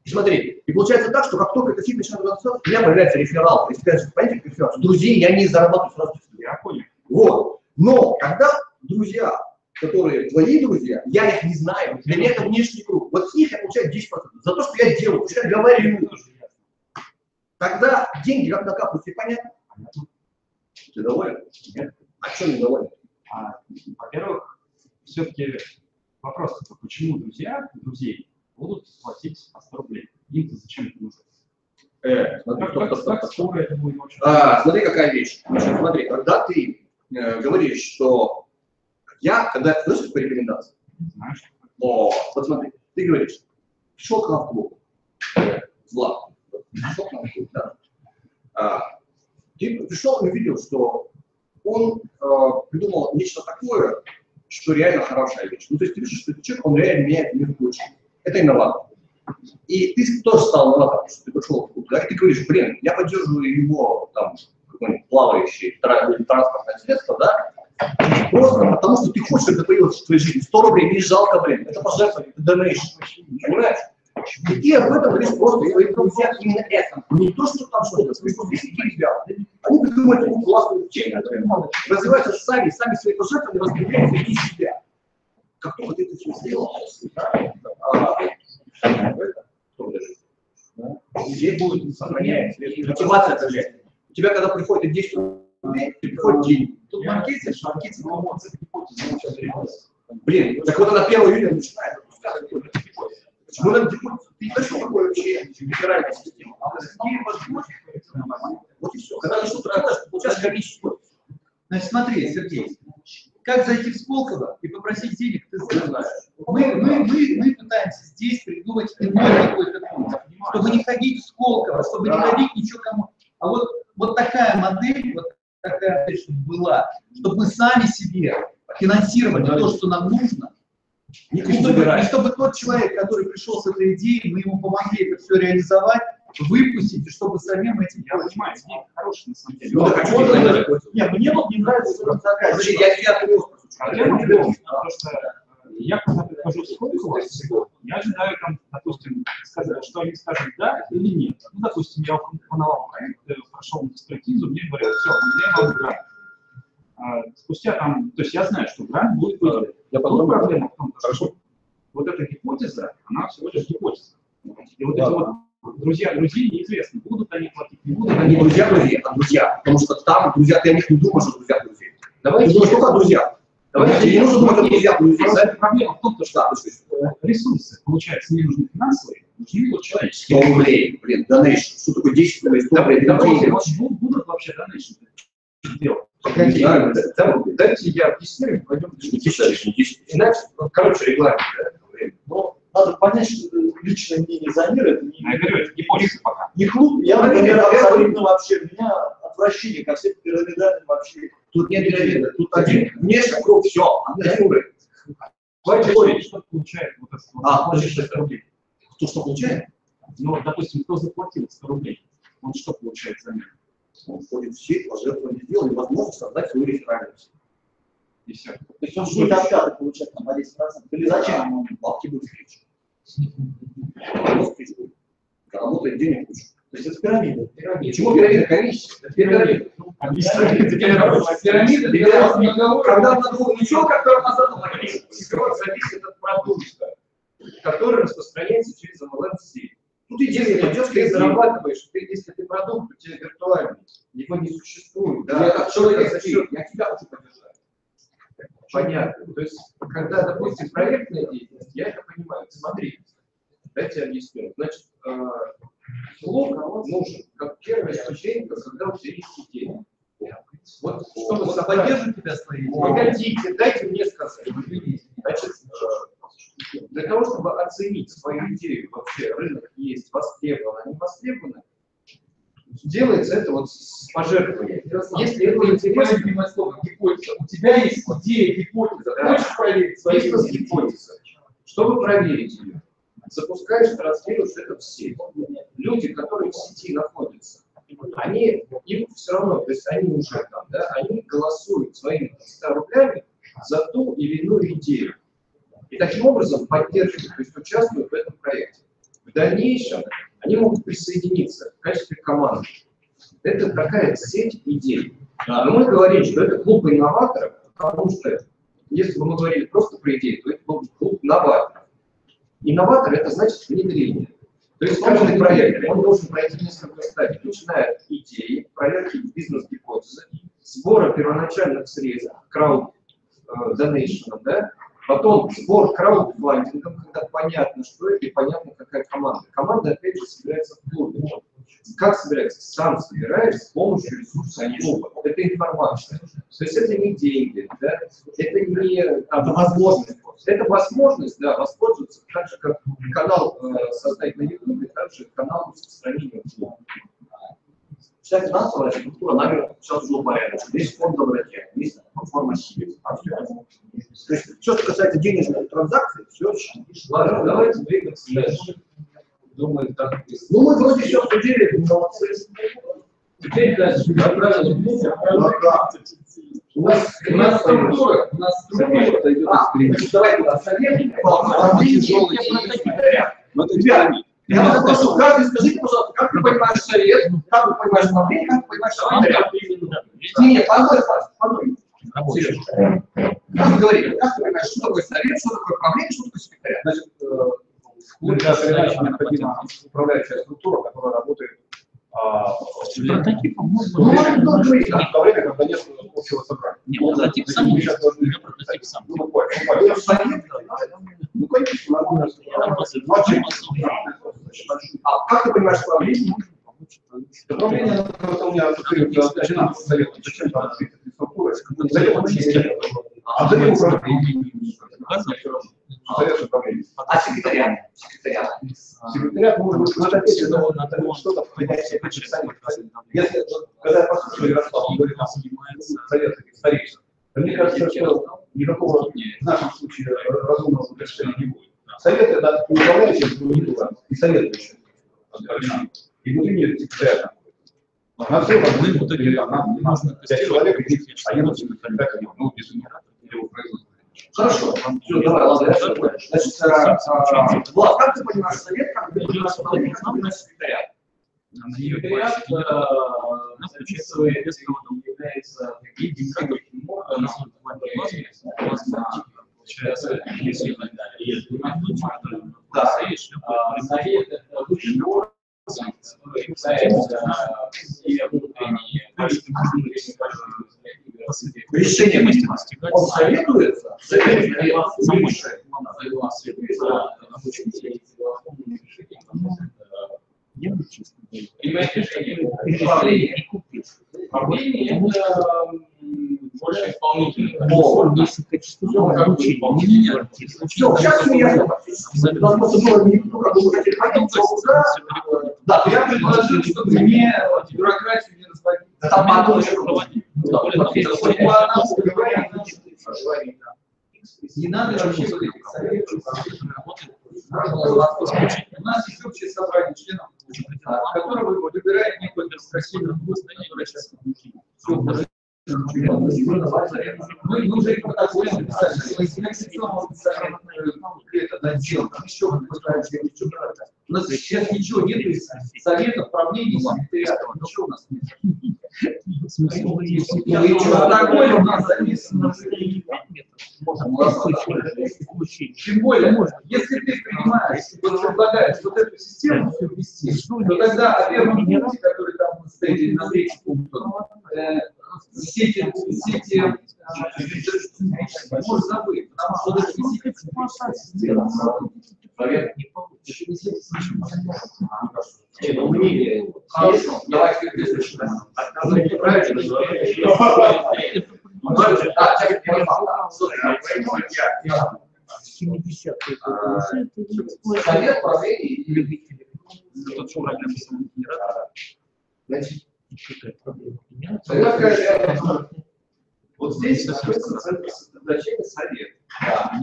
И смотри, и получается так, что как только эта сеть начинает развиваться, у меня появляется реферал. Если сказать, понимаете, реферал? Друзей я не зарабатываю сразу. Я понял. Вот. Но когда друзья, которые твои друзья, я их не знаю, для меня это внешний круг. Вот с них я получаю 10%. За то, что я делаю, потому что я говорю. Тогда деньги как накапливаются, тебе понятно? Ты доволен? Нет? А что не доволен? А, Во-первых, все-таки вопрос, такой, почему друзья, друзей будут платить по 100 рублей? Им-то зачем это нужно? Э, смотри, Как, как, как скоро это будет вообще? А, смотри, какая вещь. Значит, смотри, когда ты э, говоришь, что я, когда слышишь по рекомендации, Знаешь, о, вот смотри, ты говоришь, пришел к нам в клуб, Влад, пришел к нам в клуб, да? А, ты пришел и увидел, что он э, придумал нечто такое, что реально хорошая вещь. Ну, то есть ты видишь, что этот человек, он реально меняет мир к лучшему. Это инноватор. И ты тоже стал инноватором, что ты пришел в клуб, да, и ты говоришь, блин, я поддерживаю его, там, тра- или транспортное средство, да, просто потому что ты хочешь, чтобы это появилось в твоей жизни. 100 рублей не жалко, блин, это пожертвование, это donation, понимаешь? И об этом говоришь просто своим друзьям именно это. Не то, что там что-то, просто есть такие ребята. Они придумают такую классную тему, например, развиваются сами, сами свои пожертвования распределяют среди себя. Как только ты это все сделал, да, а, будет сохраняется, мотивация появляется. У тебя, когда приходит 10 рублей, приходит деньги. Тут маркетинг, маркетинг, Блин, так вот она 1 июня начинает. Почему надо депозит? Ты знаешь, что такое вообще либеральная система? А какие возможности? Вот и все. Когда ты что-то ты получаешь комиссию. Значит, смотри, Сергей, как зайти в Сколково и попросить денег, ты знаешь. Мы, мы, мы, мы пытаемся здесь придумать иной какой-то путь, чтобы не ходить в Сколково, чтобы не ходить ничего кому. А вот, вот такая модель, вот такая модель, чтобы была, чтобы мы сами себе финансировали то, что нам нужно, и чтобы, и чтобы тот человек, который пришел с этой идеей, мы ему помогли это все реализовать, выпустить, и чтобы самим этим Я понимаю, идея хорошая на самом деле. Ну, так а это-? Нет, мне вот не нравится вот такая Подожди, я тебя привез. Проблема в том, что И я когда прихожу в Сколково, я ожидаю там, допустим, сказать, что они скажут да или нет. Ну, допустим, я упаковал проект, э, прошел экспертизу, мне говорят, все, мы вам грант. А, спустя там, то есть я знаю, что грант будет выделен. Я Тут подумаю. проблема в том, что вот эта гипотеза, она всего лишь гипотеза. И вот эти вот друзья друзей неизвестно, будут они платить, не будут Не друзья друзей, а друзья. Потому что там друзья, ты о них не думаешь, что друзья друзей. Давай ты думаешь только о друзьях. Давайте не нужно думать о друзьях друзей. Проблема в том, что э, ресурсы, получается, не нужны финансовые, нужны вот человеческие. 100 рублей, блин, донейшн. Что такое 10 рублей, 100 рублей? Будут вообще донейшн делать. Погоди, да, да, дайте я объясню, и пойдем дальше. Иначе, ну, короче, регламент, да, время. Но надо понять, что личное мнение Замира это не, Я говорю, это гипотеза пока. не клуб. Я, например, абсолютно вообще, у меня отвращение ко всем пирамидальным вообще. Тут нет пирамиды, тут один внешний круг, все, один уровень. Хватит говорить, что получает вот это А, 100 рублей. Кто что получает? Ну, допустим, кто заплатил 100 рублей, он что получает взамен? Он входит в сеть, пожертвование сделал, и возможность создать свою реферальность. И все. То есть он будет откаты получать там по 10%. Или зачем ему? Бабки будут будут. Заработает денег кучу. То есть это пирамида. Почему пирамида? Комиссия. Это пирамида. Пирамида, Пирамида. Когда на двух ничего, то назад. Все зависит от продукта, который распространяется через MLM-сеть. Тут идея, Если идешь ты зарабатываешь, ты, если ты продукт, у тебя виртуальный, его не существует. Да, Я человек, за счет я тебя хочу поддержать. Понятно. То есть, когда, допустим, проектная деятельность, я это понимаю. Смотри, дайте объясню. Значит, э, флоу нужен как первая ступенька, когда у тебя есть идея. Вот, чтобы Вот поддерживаю тебя идеей. Погодите, дайте мне сказать. Значит, э, для того, чтобы оценить свою идею, вообще рынок есть, востребован, а не востребован, делается это вот с пожертвованием. Если это интересно, понимать слово гипотеза. У тебя есть идея, гипотеза. Да. Хочешь проверить свои бизнес-гипотеза. Чтобы проверить ее, запускаешь, транслируешь это в сеть. Люди, которые в сети находятся, они, им все равно, то есть они уже там, да, они голосуют своими 100 рублями за ту или иную идею. И таким образом поддерживают, то есть участвуют в этом проекте. В дальнейшем они могут присоединиться в качестве команды. Это такая сеть идей. Но мы говорим, что это клуб инноваторов, потому что если бы мы говорили просто про идеи, то это был бы клуб новаторов. Инноватор – это значит внедрение. То есть каждый проект, он должен пройти несколько стадий, начиная от идеи, проверки бизнес-гипотезы, сбора первоначальных средств, крауд э, донейшена, да, потом сбор краудфандингом, когда понятно, что это и понятно, какая команда. Команда, опять же, собирается в клубе. Как собирается? Сам собирается с помощью ресурсов клуба. Это информация. То есть это не деньги, да? это не там, возможность. Это возможность, да, воспользоваться так же, как канал э, создать на YouTube, так же канал распространения клуба. Вся финансовая структура нами сейчас уже упорядочена. Есть фонд добротек, есть форма силы. То есть все, что касается денежных транзакций, все Ладно, давайте двигаться дальше. Думаю, так и Ну, мы вроде все обсудили, молодцы. Теперь дальше. Да, правильно. У нас, У нас структура, у нас структура. А, значит, давай туда совет, по управлению Ну, я вас прошу, каждый скажите, пожалуйста, как ты понимаешь совет, как ты понимаешь управление, как ты понимаешь секретаря? Не, не, по одной фразе, по одной. Сережа, Как вы говорите, как ты понимаешь, что такое совет, что такое управление, что такое секретаря? Значит, э, в клубе необходима управляющая структура, которая работает Прототипом Ну, можно может, кто говорит, в то время, когда нет общего собрания. Не, прототип сам Мы есть. сейчас должны Я прототип сам. Ну, буквально. Ну, конечно, надо А как ты понимаешь управление? Управление. А? Секретаря. Секретариат может быть, это что-то в описания. Если, вот, когда я послушал Ярослава, он говорит, старейшин, мне кажется, что никакого в нашем случае разумного решения не будет. Совет это управляющая структура и советующая. И внутри нет секретаря. На все возможно, или там, нам нужно пять человек, и они нужны секретарь, ну, без его производителя. Хорошо. Все, давай, ладно, я всё понял. Значит, а, а, Влад, как ты понимаешь совет, как ты понимаешь исполнение, как ты понимаешь секретариат? Секретариат записывает, если он является единым органом, получается, если и так далее. Да. А, Совет – это высший орган, Решение он советуется, советует Самой. выше. Принимает решение. Управление. Управление – это больше исполнительный. Вот. Если качество обучения. Все, сейчас мне ясно. Что было не как хотели ходить, но да, то я предложил, чтобы мне бюрократию не разводить. там потом еще Не надо вообще. У нас есть общее собрание членов, которое выбирает некую который сейчас мы, мы уже и протокол написали, отдел, там еще мы пытаемся нас сейчас ничего нет из совета, правления, секретариата, ничего у нас нет. У нас записано, тем более, если ты принимаешь, вот предлагаешь вот эту систему ввести, то тогда о первом пункте, который там стоит на третий пункт, э, все эти, все эти можно забыть, потому что это специфика системы. Совет не получится. Ну, мнение есть? Давайте теперь начинаем. Отказывайте правильно, Да. Совет правления и любителей. Значит, Тогда вот здесь находится центр сосредоточения совет,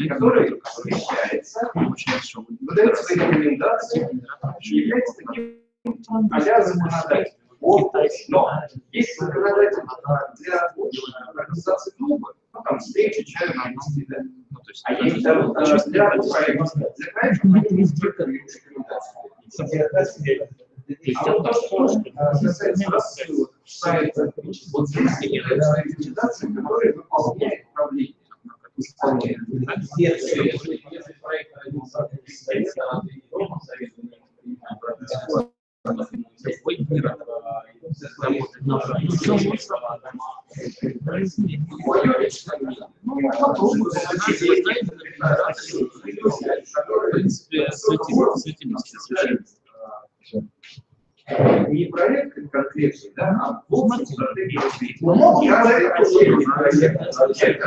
который совещается, выдает свои рекомендации является таким а-ля законодателем. Но есть законодатель для организации клуба, ну, там встречи, чай, на да. А есть для проекта. Для проекта мы не рекомендации. А вот то, что касается рассылок, сайта, вот здесь являются рекомендации, которые выполняет управление. Исполняет. Если проект родился Мое личное мнение. Ну, попробуй. В принципе, с этим, с этим не проект конкретный, да, а общая стратегия развития. Ну, я за это тоже проект. Это там все.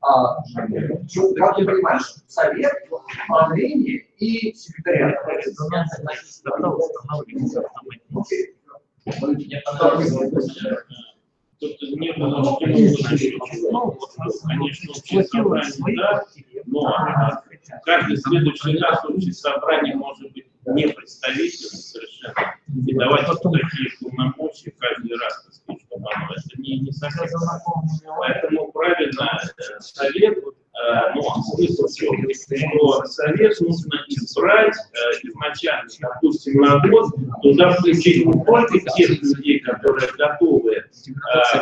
А, ну, как ты понимаешь, совет, управление и секретариат. Окей. Мне понравилось, Тут не было конечно, общее собрание, да, но каждый следующий раз общее собрание может быть не представительным совершенно. И давать вот такие полномочия каждый раз, так сказать, чтобы оно, это не, не совсем. Поэтому правильно совет, э, ну, смысл в чем, что совет нужно избрать э, изначально, допустим, на год, туда включить не только тех людей, которые готовы э,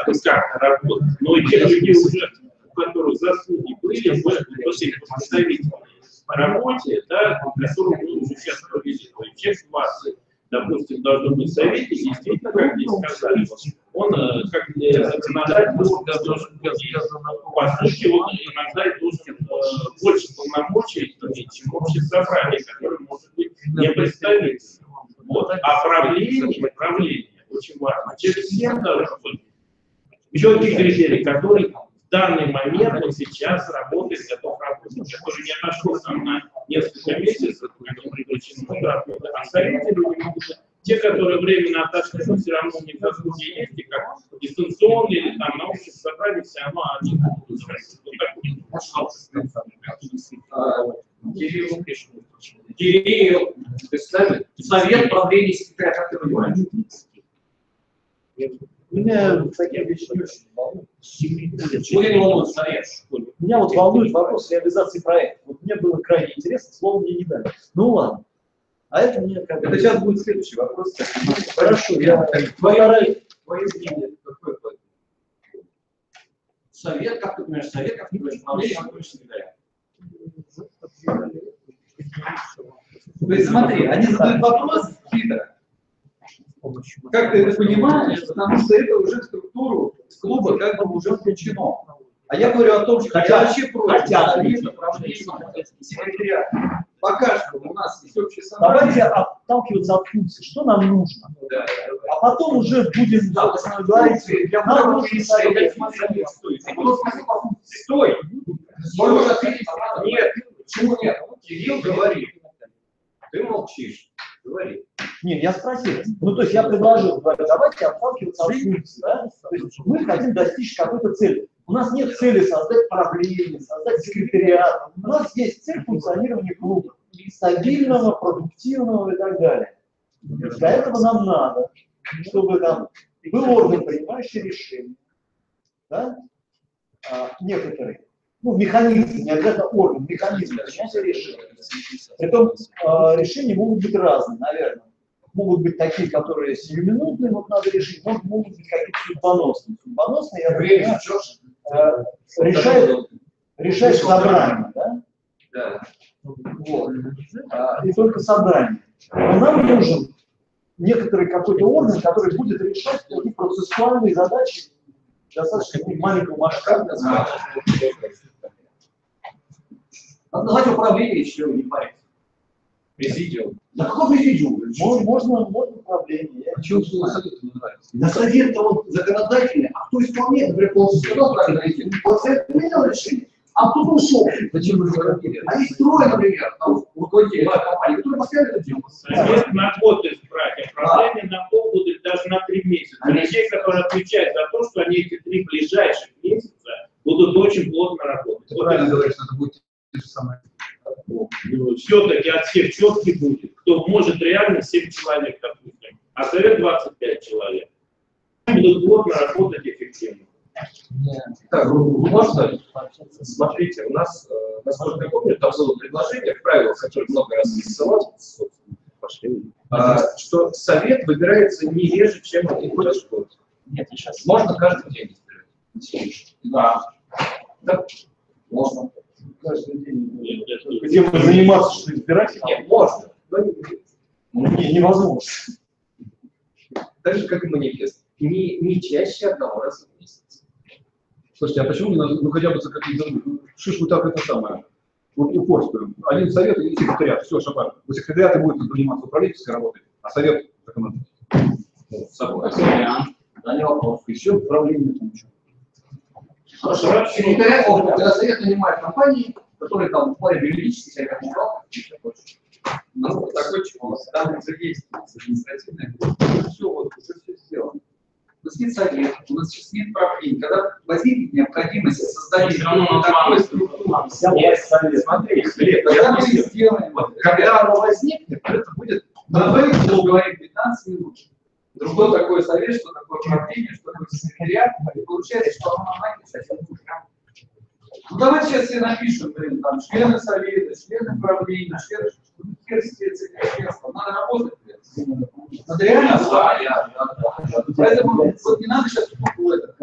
как-то работать, но и тех людей уже, у которых заслуги были, вот эти представители по работе, да, которую мы уже сейчас провели. Часть вас, допустим, должно быть в совете, действительно, как здесь сказали, он э, как законодатель должен быть, по сути, он иногда должен э, больше полномочий иметь, чем общее собрание, которое может быть не представительным. Вот. А правление, правление очень важно. Через всем должен быть четкий критерий, который в данный момент он сейчас работает, готов работать, который не отошел там на несколько месяцев, они привлечены к работе, а совете люди могут те, которые временно отошли, все равно у них заслуги есть, и как дистанционные или там на общем собрании, все равно они будут Кирилл, Кирилл, совет правления секретаря, как ты понимаешь? Меня такие вещи не очень волнуют. Чего не волнует? Меня вот волнует вопрос реализации проекта. Вот мне было крайне интересно, слово мне не дали. Ну ладно. А это мне как Это сейчас будет следующий вопрос. Хорошо, я Твое твое мнение какое? Совет, как ты понимаешь, совет, как ты понимаешь, управление, как ты понимаешь, секретаря. То есть смотри, они задают вопрос хитро. Как ты это понимаешь, потому что это уже в структуру клуба как бы уже включено. А я говорю о том, что Хотя- я вообще против хотя- совета, управления, секретаря. Пока что у нас есть общее собрание. Давайте отталкиваться от функции. Что нам нужно? Да, А потом уже будем Да, говорить. для Нам нужен совет. стой. Функции. Стой! Можешь ответить? Нет, почему нет? Кирилл говорит. Ты молчишь. Говори. Нет, я спросил. Ну, то есть я предложил, говорю, давайте отталкиваться от функции. Да? То есть мы хотим достичь какой-то цели. У нас нет цели создать правление, создать секретариат. У нас есть цель функционирования клуба. Стабильного, продуктивного и так далее. Для этого нам надо, чтобы там был орган, принимающий решения. Да? А, некоторые. Ну, механизм, не обязательно орган, механизм принятия решений. Притом э, решения могут быть разные, наверное. Могут быть такие, которые сиюминутные, вот надо решить, могут, могут быть какие-то судьбоносные. Судьбоносные, я понимаю, э, решает, решает собрание, да? Да. Вот. А, и только собрание. Но нам нужен некоторый какой-то орган, который будет решать такие процессуальные задачи достаточно маленького масштаба. Надо назвать управление еще, не париться. Президиум. Да какой президиум? Можно, можно, можно управление. Почему слово совет не нравится? На совет он законодательный, а кто исполняет? Например, полностью сказал правильно идти. Вот совет принял решение, а кто ушел. Зачем вы говорите? А есть трое, например, там руководители компании, которые постоянно это делают. Совет на год избрать, управление на полгода или даже на три месяца. Людей, которые отвечают за то, что они эти три ближайших месяца будут очень плотно работать. Ты правильно говоришь, что это будет те же самые. Все-таки от всех четкий будет, кто может реально 7 человек, допустим, а совет 25 человек. Будут плотно работать эффективно. Так, ну, можно? Смотрите, у нас, э, насколько я помню, там было предложение в правилах, которые много раз ссылал, собственно, пошли, а, что совет выбирается не реже, чем один даже год. Нет, сейчас. Можно каждый день избирать. Да. Да. Можно. каждый день. Где мы заниматься, что избирать? Нет, можно. но не- Не, невозможно. Так же, как и манифест. Не, не чаще одного раза в месяц. Слушайте, а почему не надо, ну хотя бы за какие-то, шиш вы так это самое, вот упорствуем. Один совет и секретариат, все, шапар. У секретариата будет заниматься управленческой работой, а совет законодательный. С собой. Да, не вопрос. И все, управление там что. Хорошо. Секретаря, о, когда совет нанимает компании, которые там в плане юридически себя как управляют, Ну, такой чего? Там уже есть административная все, вот, уже все сделано. У нас нет совета, у нас сейчас нет правления. Когда возникнет необходимость равно нам такой. Смотри, Глеб, тогда я мы сделаем. Вот когда оно возникнет, это будет Давай говорим 15 минут. Другой такой совет, что такое правление, что такое секретариат, и получается, что оно нормально совсем нужно. Ну давайте сейчас все напишем, блин, там, члены совета, члены правления, члены, надо работать. Надо реально знать. Поэтому вот не надо сейчас в это.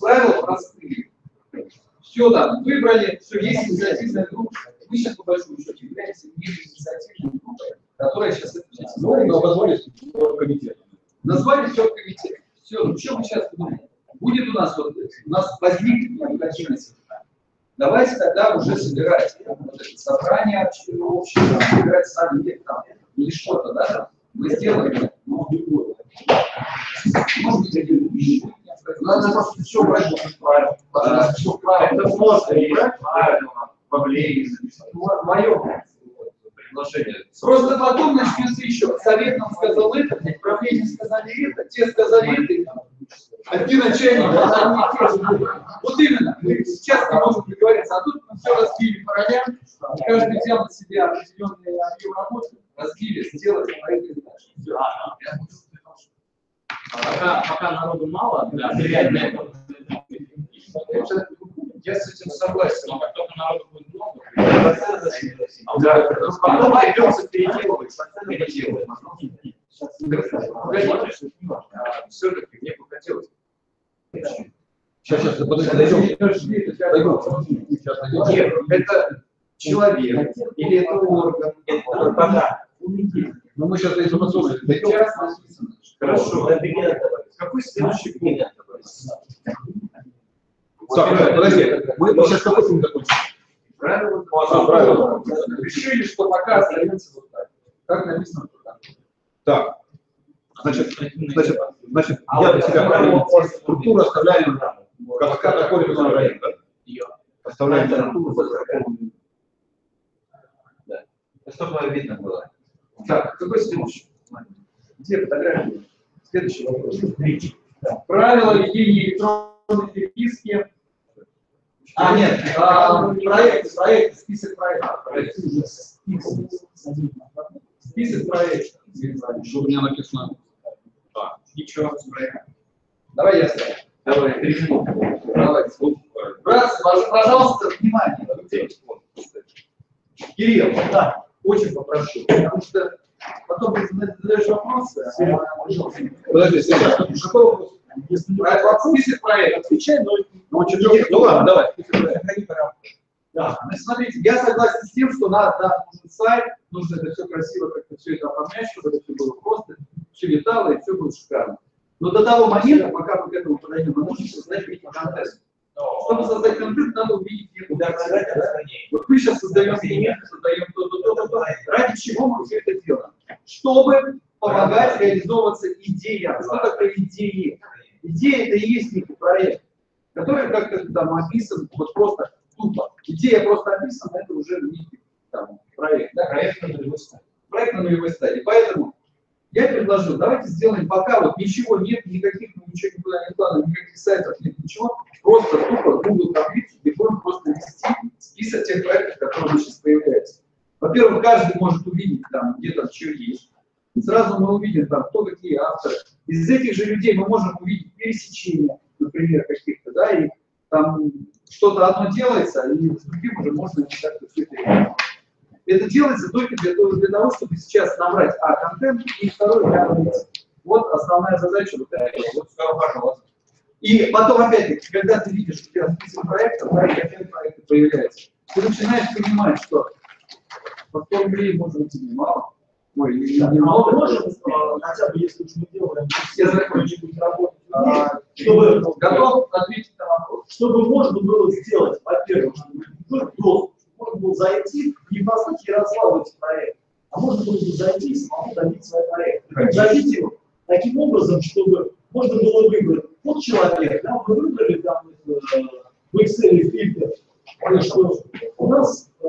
Правила простые. Все там, выбрали, все, есть инициативная группа. Мы сейчас, по большому счету, являемся не инициативной группой, которая сейчас это Ну, но позволить комитет. Назвали все комитет. Все, ну что мы сейчас думаем? Будет у нас вот, у нас возникнет необходимость. Давайте тогда уже собирать вот это собрание там, собирать совет там, или что-то, да, там. мы сделаем, ну, любое. Может быть, один еще. Надо просто все брать в правильно. Надо все правильно. Это можно правильно, повлиять. Мое предложение. Просто потом начнется еще. Совет нам сказал это, правление сказали это, те сказали это. Одни начальники. Вот именно. Мы сейчас не можем договориться, а тут мы все разбили по ролям. Каждый взял на себя определенные объем работы, разбили, сделали, проект и дальше. Пока, пока народу мало, да, влиять на это. Я с этим согласен. Как только народу будет много, Да, потом придется переделывать, переделывать. Все-таки мне хотелось. Сейчас, сейчас, подожди, дойдем. Дойдем. Сейчас дойдем. Нет, это человек или это орган, который пока. Но мы сейчас до информационной дойдем. Хорошо. Какой следующий пункт? Так, подожди, мы сейчас какой пункт закончим? Правильно? А, правильно. Решили, что пока остается вот так. Как написано тут. Так, значит, значит, значит, я для себя правильно структуру оставляю как, как такой регламент, да? Оставляем структуру. Чтобы видно было. Так, какой следующий? Где фотографии? Следующий вопрос. Правила ведения электронной переписки. А, нет, а, проект, проект, список проектов. Список проектов. Что у меня написано? Ничего, проект. Давай я ставлю. Давай, минуты. Давай. Братцы, пож- пожалуйста, внимание. Кирилл, да, очень попрошу, потому что потом ты задаешь вопросы, а, Подожди, Сергей, какой вопрос? Про- про список проектов. Отвечай, но Ну, четвертый. Ну ладно, давай. Да, значит, смотрите, я согласен с тем, что надо, да, нужен сайт, нужно это все красиво как-то все это оформлять, чтобы это все было просто, все летало и все было шикарно. Но до того момента, пока мы к этому подойдем, мы нужно создать видимо, контент. Чтобы создать контент, надо увидеть его. Вот мы сейчас создаем элемент, создаем то, то, то, то, то. Ради чего мы все это делаем? Чтобы помогать реализовываться идеям. Что такое идеи? Идея это и есть некий проект, который как-то там описан вот просто тупо. Идея просто описана, это уже некий там, проект. Да? Проект на нулевой стадии. Проект на нулевой стадии. Поэтому я предложил, давайте сделаем, пока вот ничего нет, никаких, мы ничего никуда не вкладываем, никаких сайтов нет, ничего, просто тупо Google таблицу, где будем просто вести список тех проектов, которые сейчас появляются. Во-первых, каждый может увидеть там, где там что есть. И сразу мы увидим там, кто какие авторы. Из этих же людей мы можем увидеть пересечения, например, каких-то, да, и там что-то одно делается, и с другим уже можно как-то все это. Это делается только для того, для того, чтобы сейчас набрать а, контент, и второй для аналитики. Вот основная задача вот этого. Вот, пожалуйста. И потом, опять-таки, когда ты видишь, что у тебя список проектов, да, и опять проекты появляются, ты начинаешь понимать, что по 100 рублей, может быть, и мало. Ой, и Да, а мы можем, а, хотя бы если уж мы делаем Все закончим работу, А, чтобы, Готов ответить на вопрос? чтобы можно было сделать, во-первых, не только доступ, чтобы можно было зайти не послать Ярославу эти проекты, а можно было бы зайти и самому добить свой проект. Причем Добить его таким образом, чтобы можно было выбрать. Вот человек, да, мы выбрали там э, в Excel фильтр, что у нас э,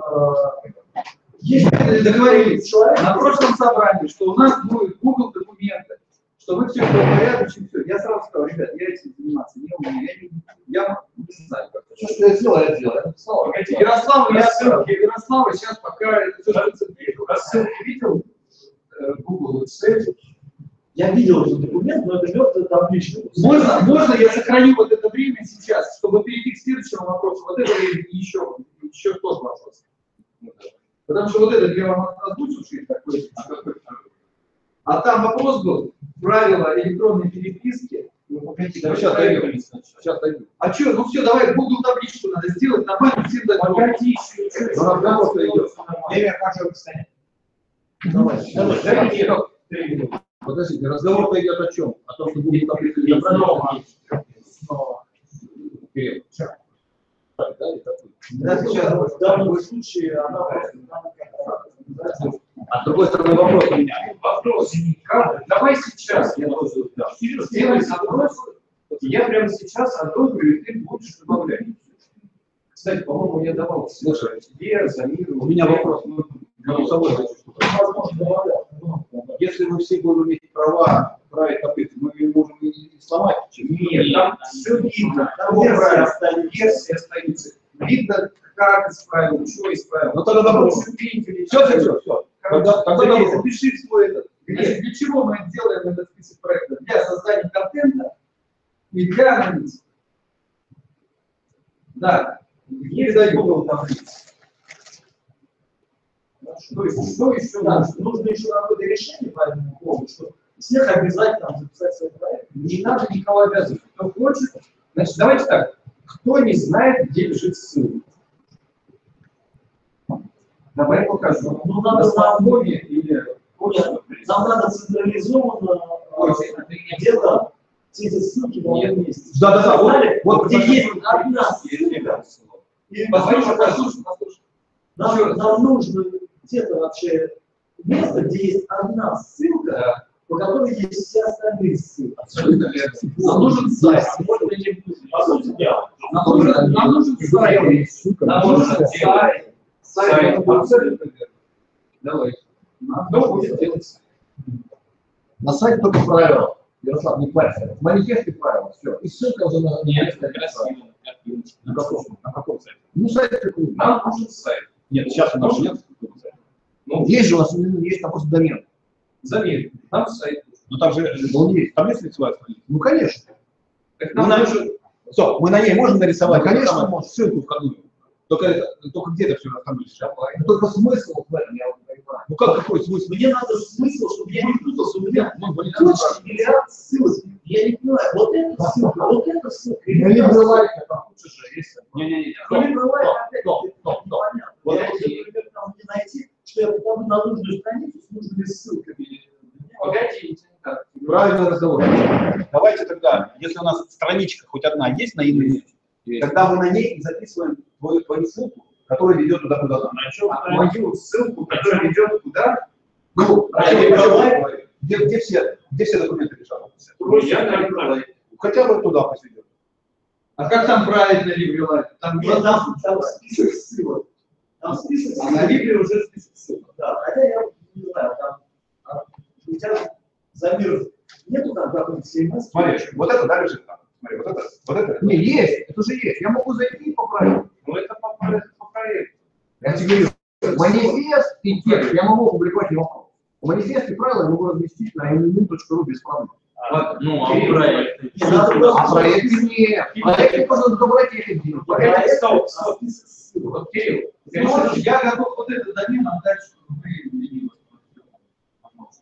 есть договорились. человек, на прошлом собрании, что у нас будет Google документы, что вы все порядочно, все. Я сразу сказал, ребят, я этим заниматься не умею, я не, я не знаю, как это. Что я сделал, я сделал. Я написал. Погодите, Ярослава, я ссылки, Ярослава сейчас пока это все концентрирует. А ссылки видел? Э, Google Excel. Я видел этот документ, но это мертвая табличка. Можно, можно я сохраню вот это время сейчас, чтобы перейти к следующему вопросу. Вот это время и еще, еще тот вопрос. Потому что вот этот я вам озвучил, что это такое. А там вопрос был, правила электронной переписки. Сейчас дойдем. Сейчас дойдем. А что, ну все, давай Google табличку надо сделать, нормально всем дать. Погоди, Ну, разговор-то идет. Время кажется, кстати. Давай, давай. Три минуты. Подождите, разговор-то идет о чем? О том, что будет таблица для правильно? Кирилл. Так, да, или какой? Да, в данном случае она просто А с другой стороны вопрос у меня. Вопрос. Давай сейчас я тоже да. Сделай запрос. Я прямо сейчас одобрю, и ты будешь добавлять. Кстати, по-моему, я давал Слушай, тебе, Замиру. у меня вопрос. Ну, голосовой хочу сказать. Возможно, добавлял. Ну, Если мы все будем иметь права править копыты, мы ее можем и сломать. Нет, там все видно. Там Версия остается. Версия остается. Видно, как исправил, что исправил. Ну тогда вопрос. Все, Все, все, все, все. Тогда, тогда вопрос. запиши свой этот Значит, для чего мы делаем этот список проектов? Для создания контента и для аналитики. Да, передаю Google таблицы. То есть, что еще нужно? нужно еще какое-то решение по этому поводу, что всех обязать там записать свой проект. Не надо никого обязывать. Кто хочет, значит, давайте так. Кто не знает, где лежит ссылка? Давай покажу. Ну, На надо смартфоне или нам надо централизованно где-то все эти ссылки должны Нет. есть. Да, да, да, вот, вот, где есть одна ссылка, и Послушай, послушай, послушай. нам, нам нужно где-то вообще место, где есть одна ссылка. По которой есть все остальные ссылки. Нам нужен сайт. Можно не будет. По сути дела. Нам нужен, нам нужен сайт. Нам нужен сайт. Сайт. Абсолютно верно. Давай. Кто будет делать сайт? На сайте только правила. Ярослав, не парься. В манифесте правила, все. И ссылка уже на... Нет, красиво. На каком, на каком сайте? Ну, сайт какой Нам нужен сайт. Нет, сейчас у нас нет. Ну, Есть же у нас, ну, есть там просто домен. Заметь, нам сайт. Ну там же Он есть. там есть лицевая страница. Ну, конечно. Так Мы на, нужен Стоп, мы на ней можем нарисовать Ну, конечно, можем. ссылку входную. Только, это, только где это все? Давай. Но только смысл в этом, я вот не понимаю. Ну как какой смысл? Мне надо смысл, чтобы я не путался, у меня Ну, куча миллиард ссылок. Я не понимаю, вот эта ссылка, вот эта ссылка. Ну, не бывает, там лучше же есть. Не-не-не. Ну, не бывает, опять, Стоп, это стоп. Вот хочу, например, там мне найти, что я попаду на нужную страницу с нужными ссылками. Погодите, так. Правильный разговор. Давайте тогда, если у нас страничка хоть одна есть на интернете, тогда мы на ней записываем твою, твою ссылку, которая ведет туда, куда надо. А мою ссылку, которая ведет куда? Ну, А где, я где- где, где все, где все документы лежат? Я так Хотя бы туда пусть. А как там правильно LibreLife? Там там, там список ссылок. Там список А на Libre уже список ссылок. Да, хотя я не знаю, там а, у тебя замер нету там какой-нибудь CMS? Смотри, вот это да, лежит там. Смотри, вот это, вот это. Не, есть, это же есть. Я могу зайти и поправить. Ну это по, по проекту. Я тебе говорю, манифест и текст я могу опубликовать не вопрос. В манифесте правила я могу разместить на mnu.ru без проблем. Ну, а проект? Не, надо А проекты нет. Проекты можно добрать их. Погоди, стоп, а стоп. Кирилл, Ты можешь, я готов вот этот домен отдать, чтобы вы не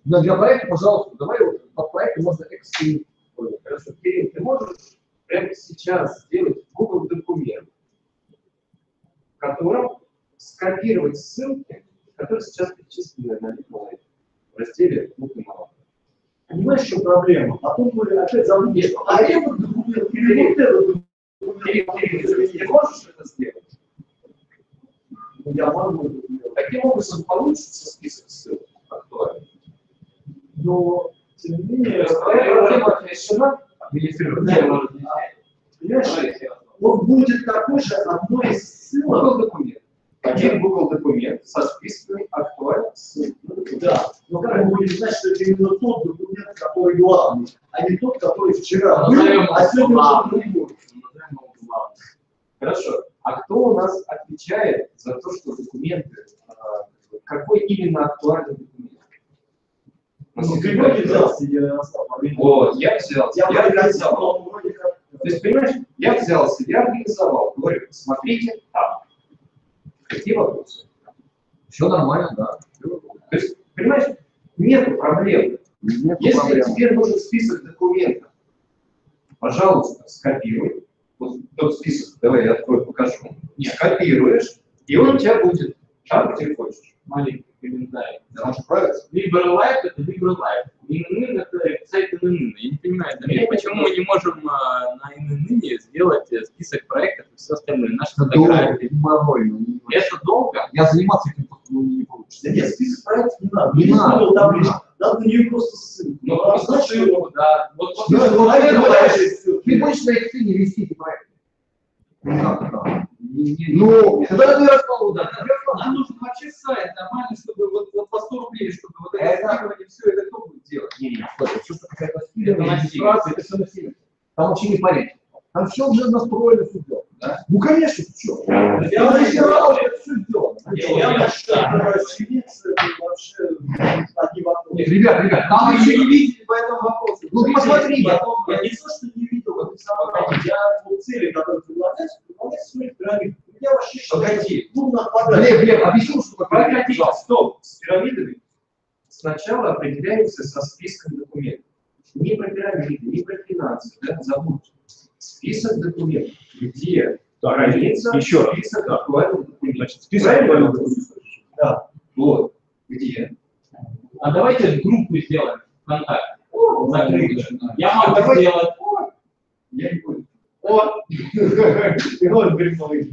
Но для проекта, пожалуйста, давай вот под проекты можно экстрим. Хорошо, Кирилл, ты можешь прямо сейчас сделать Google документ, в котором скопировать ссылки, которые сейчас перечислены на LibreLife в разделе «Клуб и мало». Понимаешь, что проблема? Потом мы опять забудем, а этот документ или вот этот документ. Кирилл, Кирилл, ты можешь это сделать? Ну, Я могу. Таким образом получится список ссылок актуальный. Но, тем не менее, проблема решена? Да, может, понимаешь, он будет такой же одной из ссылок. Google документ. Один Google документ со списками актуальных ссылок. Да, но как мы будем знать, что это именно тот документ, который главный, а не тот, который вчера был, а его сегодня уже другой. Хорошо. А кто у нас отвечает за то, что документы, а, какой именно актуальный документ? Ну, ты вроде взял себе, Вот, я взял. Я Я организовал. взял, То есть, понимаешь, я взялся, я организовал. Говорю, посмотрите там. Какие вопросы? Все нормально, да. То есть, понимаешь, нет проблем. Нет Если проблем. тебе нужен список документов, пожалуйста, скопируй. Вот тот список, давай я открою, покажу. Скопируешь, и он у тебя будет там, где хочешь. Маленький комментарий. Да, может правильно? LibreLife это LibreLife. ИНН это сайт ИНН. Я не понимаю, Дамир, почему мы не можем а, на ИНН сделать э, список проектов и все остальное, наши фотографии. Морально. Это долго? Я заниматься этим ну, не получится. Да нет, список проектов не надо. Не Есть надо, не табличка. надо. На нее просто ссылку. Ну, а значит, ссылку, да. Вот, вот Ну, это вот вот. Ты будешь на Excel вести эти проекты? Ну? Не- не- Ну, тогда ты рассказывал, да. Нам нужен вообще сайт нормальный, чтобы вот, вот по 100 рублей, чтобы вот это скидывание, все это кто будет делать? Не, не, это все Это стильная насилие. регистрация, это все насилие. Там вообще не парень. Там все уже настроено, все сделано. Да? Ну, конечно, что? Я уже все сделано. Я, вообще одни вопросы. Ребят, ребят, там еще не видели по этому вопросу. Ну, посмотри, Потом, я не то, что не видел, самое, я вот цели, которые предлагаешь, выполнять свои пирамиды. Погоди. ну. Глеб, Глеб, объяснил, что такое Погоди, стоп, с пирамидами сначала определяется со списком документов. Не про пирамиды, не про финансы, да, забудьте. Список документов, где граница, еще. список актуальных документов. Значит, список актуальных документов. Да. Вот. Где? А давайте группу сделаем ВКонтакте. Закрытую. Я А могу давай- сделать. Я не понял. О! И вот грибной.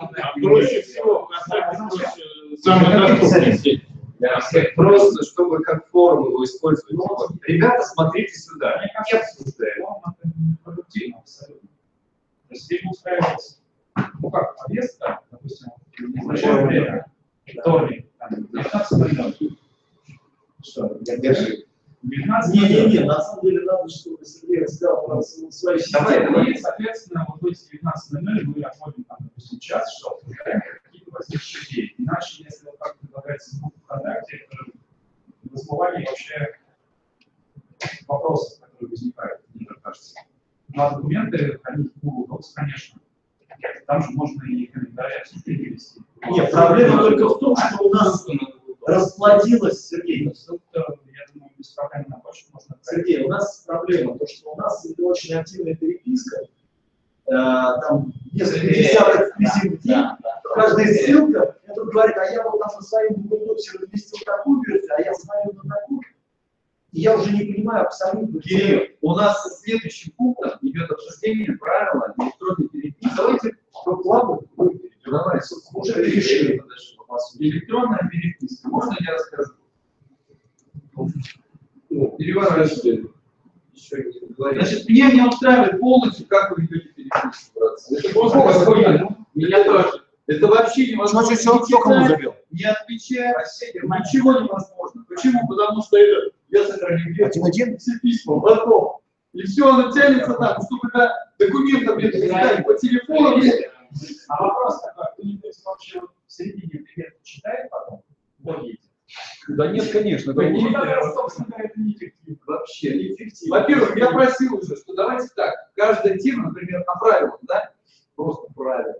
ВКонтакте. Проще всего, самый доступный сеть. Просто, чтобы как форму его использовать. Вот, Ребята, смотрите сюда. Не обсуждаем. продуктивно абсолютно. То есть либо устраивается, ну как, повестка, допустим, в небольшое время, вторник, там, 19.00. Что, я держи. 19 Не-не-не, на самом деле надо, чтобы Сергей рассказал про свои Давай, давай. И, соответственно, вот в эти 19.00 мы отводим, там, допустим, час, что обсуждаем какие-то возникшие идеи. Иначе, если вот как предлагается в группе ВКонтакте, это вызывание вообще вопросов, которые возникают, мне так кажется. А документы хранить в Google Docs, конечно. Там же можно и комментарии обсуждения вести. Нет, проблема только в том, что у нас расплодилось, Сергей, Тут, э, я думаю, без проблем на почту можно. Сергей, у нас проблема, то, что у нас очень активная переписка, э, там несколько десятков писем в день, да, да. каждая ссылка, это говорит, а я вот там своем Google Docs разместил такую версию, а я смотрю на такую. И я уже не понимаю абсолютно. Кирилл, у нас следующим пунктом идет обсуждение правила электронной переписки. Давайте по плану выберем. Давай, Уже решили. Электронная переписка. Можно я расскажу? Не говори. Значит, меня не устраивает полностью, как вы ведете переписку. Это просто какой-то- Меня тоже. Это вообще невозможно. Что, что, не кому забил? Не отвечать, ничего невозможно. Почему? Потому что это я сохранил Один один? все письма потом. И все, оно тянется там, чтобы до документов мне передать по телефону. А вопрос такой, кто-нибудь вообще вот в середине примерно читает потом? Вот едет. Да нет, конечно. Это не- тогда, собственно говоря, это неэффективно. Вообще неэффективно. Во-первых, я просил уже, что давайте так, каждая тема, например, о правилах, да? Просто правила.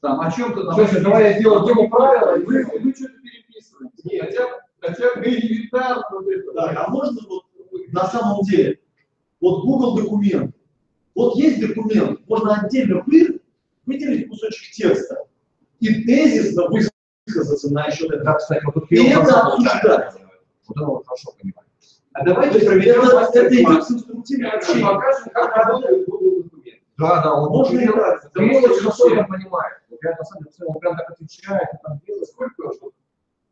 Там о чем-то там. Слушай, давай я сделаю тему правила, и вы, вы что-то переписываете. Хотя, бы- хотя бы элементарно вот это. Да, а можно вот на самом деле, вот Google документ, вот есть документ, можно отдельно вы, выделить кусочек текста и тезисно высказаться на счет этого. Да, кстати, вот тут И это обсуждать. Вот это вот хорошо понимаю. А давайте Это, проведем это идет с инструктивным общением. Покажем, как работает Google документ. Да, да, он Можно и так. Да мы очень хорошо это понимаем. Вот я на самом деле, он прям так отвечает, там делает, сколько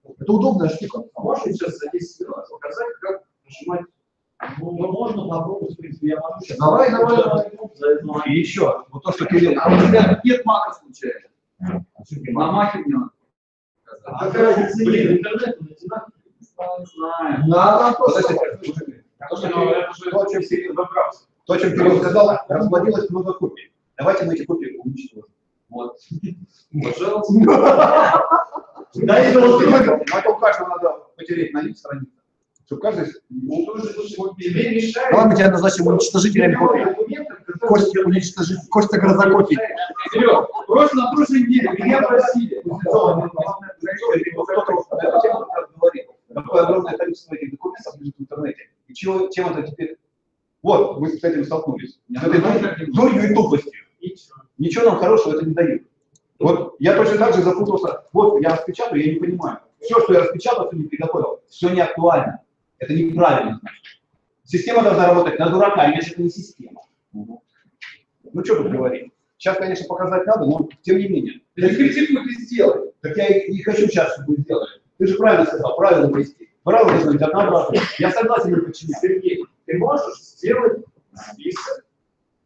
Это удобная штука. А можно сейчас за 10 минут показать, как нажимать Ну, ну, можно попробовать, в принципе, я могу сейчас. Давай, давай, давай. И еще, вот то, что Кирилл... А у тебя нет мака случайно? На маке мне надо. А? Блин, интернет. Не знаю. Да, Подожди, подожди. То, что Ну, то, чем Кирилл- то, чем Кирилл сказал, расплодилось много копий. Давайте мы эти копии уничтожим. Вот. Пожалуйста. Да, Но это у каждого надо потереть на них страницу. Чтобы каждый... Мы тебя назначим уничтожителем которые- Костя уничтожит, Костя гроза копий. Серег, просто на прошлой неделе меня просили. Такое огромное количество этих документов лежит в интернете. И чего, чем это теперь? Вот, вы с этим столкнулись. С этой дурь- дурью и тупостью. Ничего нам хорошего это не дает. Вот я точно так же запутался. Вот я распечатаю, я не понимаю. Все, что я распечатал, что не приготовил, все не актуально. Это неправильно. Система должна работать на дурака, иначе это не система. Ну что тут говорить? Сейчас, конечно, показать надо, но тем не менее. Ты не критикуй, ты сделай. Так я и не хочу сейчас, чтобы сделали. Ты же правильно сказал, правильно вести. Правила должны быть однообразные. Я согласен им подчиняться. Сергей, ты можешь сделать список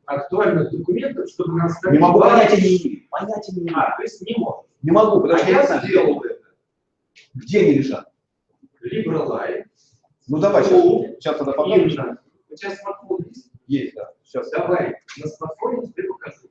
актуальных документов, чтобы нас Не могу, понятия не имею. Понятия не имею. А, то есть не можешь. Не могу, А потому что я не сделал это. где они лежат. LibreLive. Ну давай, сейчас, сейчас тогда покажем. У тебя смартфон есть? Есть, да. Сейчас. Давай, на смартфоне тебе покажу.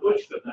Точка, да.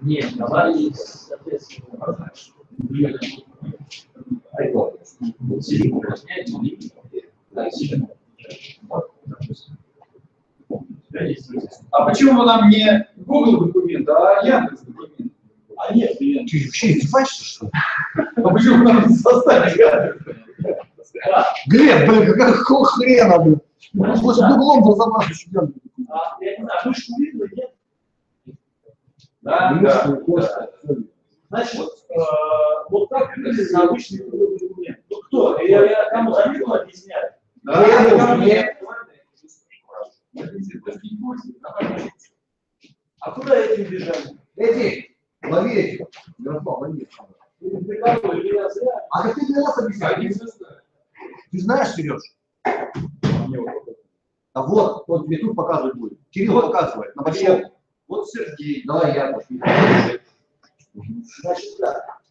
Нет, давай, соответственно, А почему нам не Google документ, а Яндекс документ? А нет, клиент. Ты вообще издеваешься, что ли? А почему нам не составить Глеб, блин, какого хрена, блин? Ну, с углом разобраться. А, я не знаю, мышку видно, нет? Да, Да, да. Значит, э, вот так выглядит обычный трудовой документ. Ну кто? Я, я кому заметил объясняю? Да, я. А куда эти убежали? Эти, лови эти. Ярослав, лови их. А как ты для нас объясняешь? Ты знаешь, Сереж? А вот, он тебе тут показывать будет. Кирилл показывает, на большом. Вот Сергей. Давай я пошли. Значит так,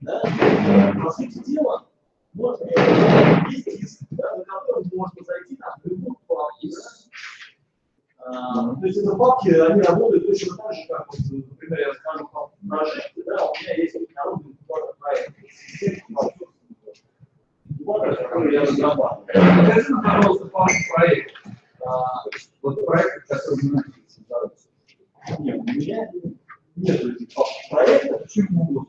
да, по сути дела, можно, есть диск, да, на котором можно зайти там, в любую папку, да. А, то есть это папки, они работают точно так же, как, вот, например, я скажу, папку жертве, да, у меня есть международный инкубатор проекта, инкубатор, который я разрабатываю. Покажи нам, пожалуйста, папку проекта. А, вот проект, который начали создавать. Нет, у меня нет этих проектов, почему?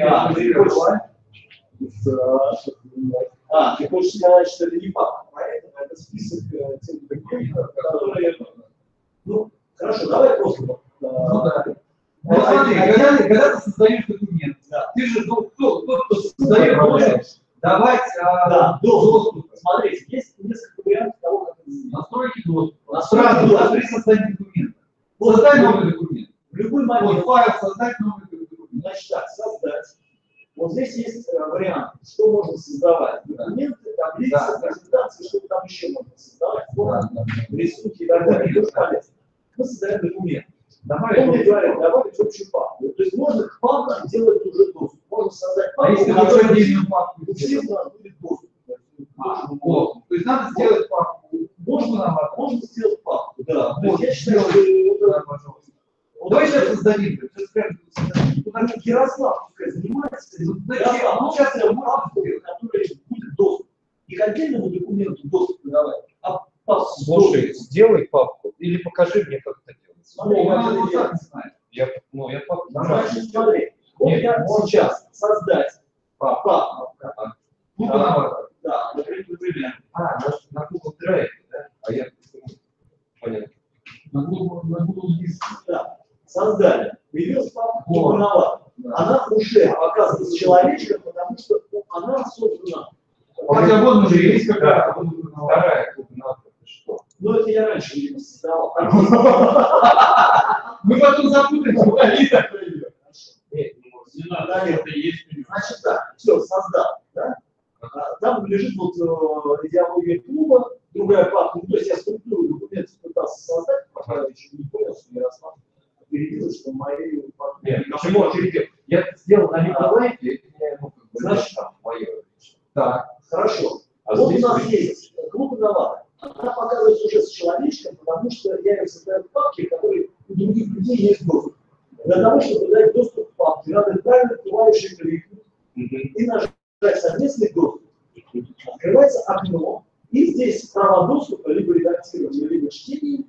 А, ты хочешь- А, сказать, что это не папка проектов, а это список э, тех документов, которые... Ну, хорошо, давай просто... э, Ну да. Ну смотри, когда, ты- когда ты создаешь документ, ты же ну, кто, тот, кто создает, должен давать а, Да, доступ. Смотрите, есть несколько вариантов того, как это сделать. настройки доступа. Настройки доступа. да, при создании документа. Создай новый документ. В любой Вот момент. файл создать новый документ. Значит так, создать. Вот здесь есть э, вариант, что можно создавать. Документы, таблицы, Да. презентации, что там еще можно создавать. формы, Да, рисунки и так далее. Тоже полезно. Мы создаем документ. Давай. Потом мне говорят, добавить общую папку. То есть можно к папкам делать уже доступ. Можно создать А папку, если в хочешь которой отдельную папку у всех да, будет доступ. А, вот. То есть надо сделать папку. Можно, можно сделать папку, да. То Вот, есть я считаю, что сделай. это Да, пожалуйста. Давай сейчас создадим. Сейчас скажем. Потому что Ярослав пускай занимается, Ну, Ярослав, ну, сейчас я папку, в которой будет доступ. И к отдельному документу доступ давать, а папку Слушай, сделай папку или покажи мне, как это делается. Смотри, Ну, как это вот делать. так знать. Я, ну, я папку Значит, смотри, вот Нет, я сейчас создать папку. Ну, А. Да, например, А, на, на Google Drive, да? А я... Понятно. На Google, на Google Диск. да, создали. Появилась папка Вот. виновата. Она уже оказывается человечком, потому что ну, она создана. Хотя вот уже есть какая-то. Вторая что? Ну, это я раньше, видимо, создавал. Мы потом запутаемся, удали такое. Не надо, это есть. Значит так, все, создал, да? А, там лежит вот э, идеология клуба, другая папка. Ну, то есть я структуру документов пытался создать, пока еще не понял, что Ярослав опередил, что мои Нет, почему опередил? Я сделал на ему как бы, Значит, там, мое. Так, хорошо. А вот у нас есть клуб инноватор. Она показывается уже с человечком, потому что я ее создаю в папке, в которой у других людей есть доступ. Для того, чтобы дать доступ к папке, надо правильно клавишей кликнуть и нажать совместный доступ. Открывается окно, и здесь права доступа, либо редактирование, либо чтение.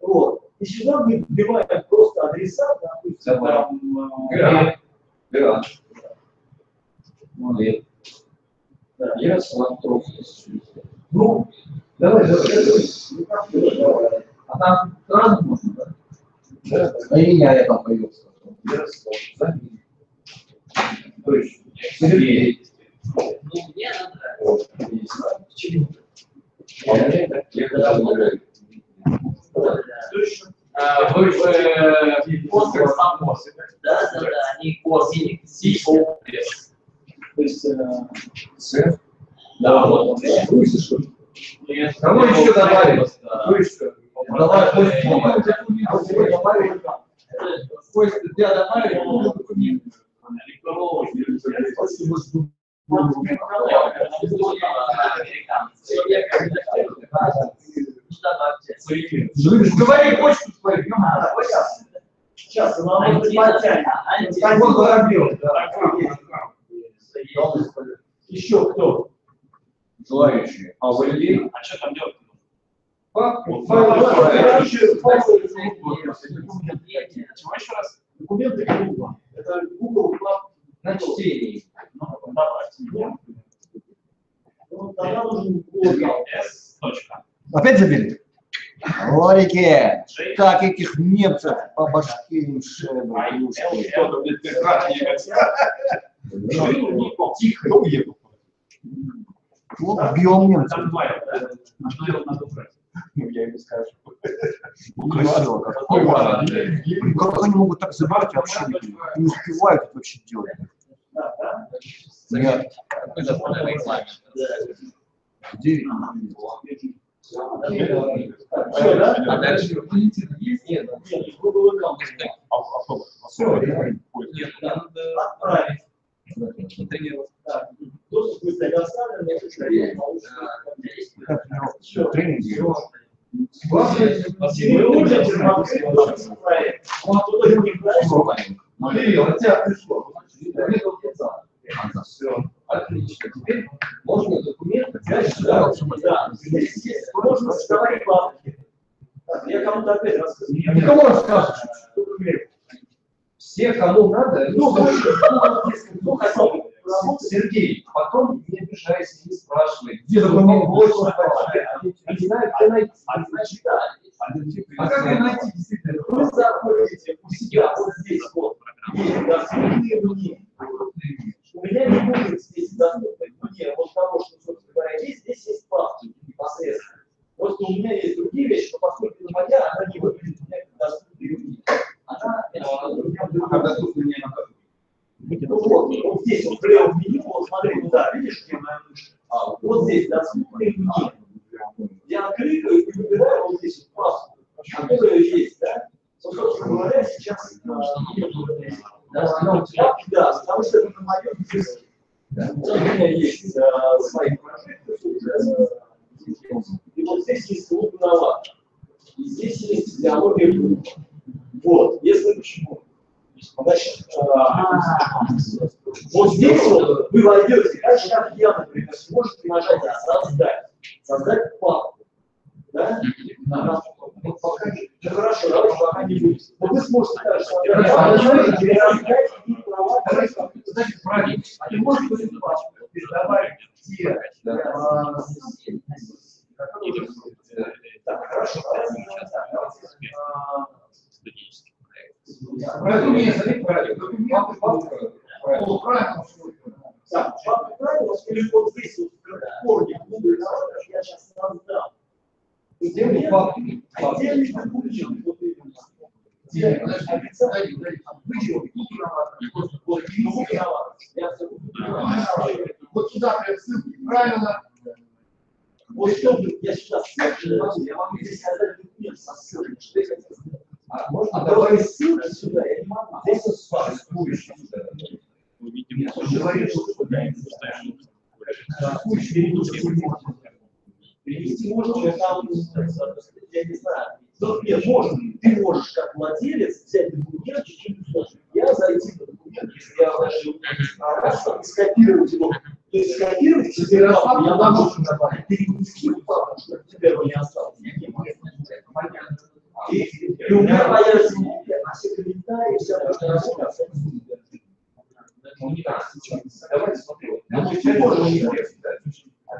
Вот. И сюда мы вбиваем просто адреса, допустим, там, Да. э, Да. Молодец. Ярослав Трофимович. Ну, давай, давай, давай. давай. А там сразу можно, да? Да, а меня я там появился. Ярослав, Замин. То есть, Сергей. Ну, мне надо. Вот, есть. Почему? А меня так, я когда Вы э, постер само. Да, да, да, они сиську, пресс. То есть. Да, вот. Что Кого еще. Слышь, давай, сегодня добавили. Костя, тебя добавили, Говори почту свою. Сейчас, Антина, потянет. Антина. Антон Воробьев, да. Еще кто? Желающие. А Валерий? А что там делать? Чего еще раз? Документы клуба. Это Google Club. На чтении. Ну, давайте. Ну, тогда нужен Google. S. Точка. Опять забили? Ролики, как этих немцев по башке им Тихо, уеду. Вот бьем немцев. Ну, я ему скажу. Ну, красиво как. Как они могут так забрать, вообще не успевают это вообще делать. Да, да. Нет. Все, да? А дальше Валентина есть? Нет. Нет, Google Account. Все, Нет, надо Отправить. тренироваться. Доступ будет предоставлен, я хочу? Тренинги. Вы можете открыть проект. Он оттуда не проект. Кирилл, а тебя лица. Все. Отлично. Теперь можно документы взять сюда. Да, здесь есть, можно создавать. Так, я кому-то опять рассказываю. Никому расскажешь. Все, кому надо, Ну, ну, хотел Сергей, потом не обижайся, не спрашивай. Где документы? документы? Не знаю, где найти. а значит, да. А как ее найти, действительно? Вы заходите у себя вот здесь вот, есть доступные мне. У меня не будет здесь доступных мне вот того, что, собственно говоря, есть, здесь есть папки непосредственно. Просто у меня есть другие вещи, но поскольку это моя, она не выглядит у меня как доступные мне. Она, это, у меня Как доступно мне на ну вот, вот здесь вот в левом меню, вот смотри туда, видишь, где моя мышка? А, вот здесь доступные мне. Я кликаю и выбираю вот здесь вот папку, которая есть, да? Вот, собственно говоря, сейчас а, да, ну, папки, да, потому что это на моем диске. У меня есть а, свои прожекты, и вот здесь есть клуб инноватор. И здесь есть идеология клуба. Вот, если почему. Значит, а, вот здесь вот вы войдете, как я, например, сможете нажать «Создать». Создать папку. Да? Ага. Ну, пока не- ну, хорошо, давайте пока не будет. Но вы сможете также создать папку, перераздать и права. Значит, правильно. А не может быть папку, передавать те, Так, хорошо, Студенческий проект. Правильно. Документы. Правильно. Так, папка правильно, или вот здесь вот в корне клуба инноваторов я сейчас создам. Сделай папки. Отдельный документ, вот. Я сюда прям ссылки, правильно? Вот что бы я сейчас ссылки не я могу здесь сказать документ со ссылкой, что я хотел сказать. А можно А добавить ссылки сюда я не могу. Здесь вот существующий. Перевести можно, но там, я не знаю. Ну, нет, можно. Ты можешь, как владелец, взять документ, я зайти в документ, если я вложил раз, и скопировать его. То есть скопировать раз, я могу перевести, потому что у тебя его не осталось. Понятно. И, и у меня появится а все комментарии, вся наша работа, Давайте смотрим.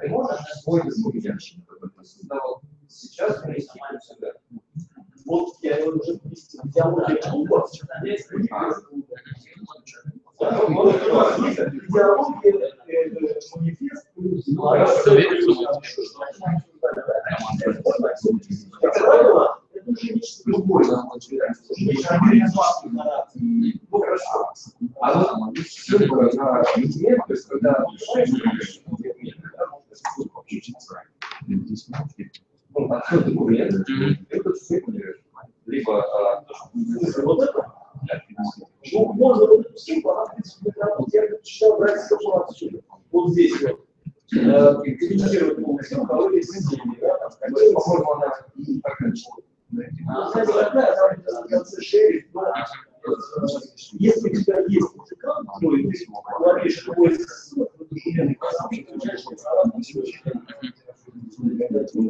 Ты можешь А ты можешь свой документ создавал сейчас принести сюда? Вот я его уже вместе в диалоге клуба, Да, вот в диалоге э, манифест Как правило, это уже нечто другое. Нечто организованное. Ну хорошо. А вот документ, то есть когда ну, открыл документ, ты эту ссылку берешь. Либо а, Вот это? Ну, можно вот эту ссылку, она, в принципе, будет работать. Я предпочитаю брать ссылку отсюда. Вот здесь вот. Э, Комментировать новую ссылку, а вы есть ссылки, да, по-моему, она и заканчивает. А, знаете, какая там в конце шериф, э, если у тебя есть музыкант, то и ты включаешь права на сегодня.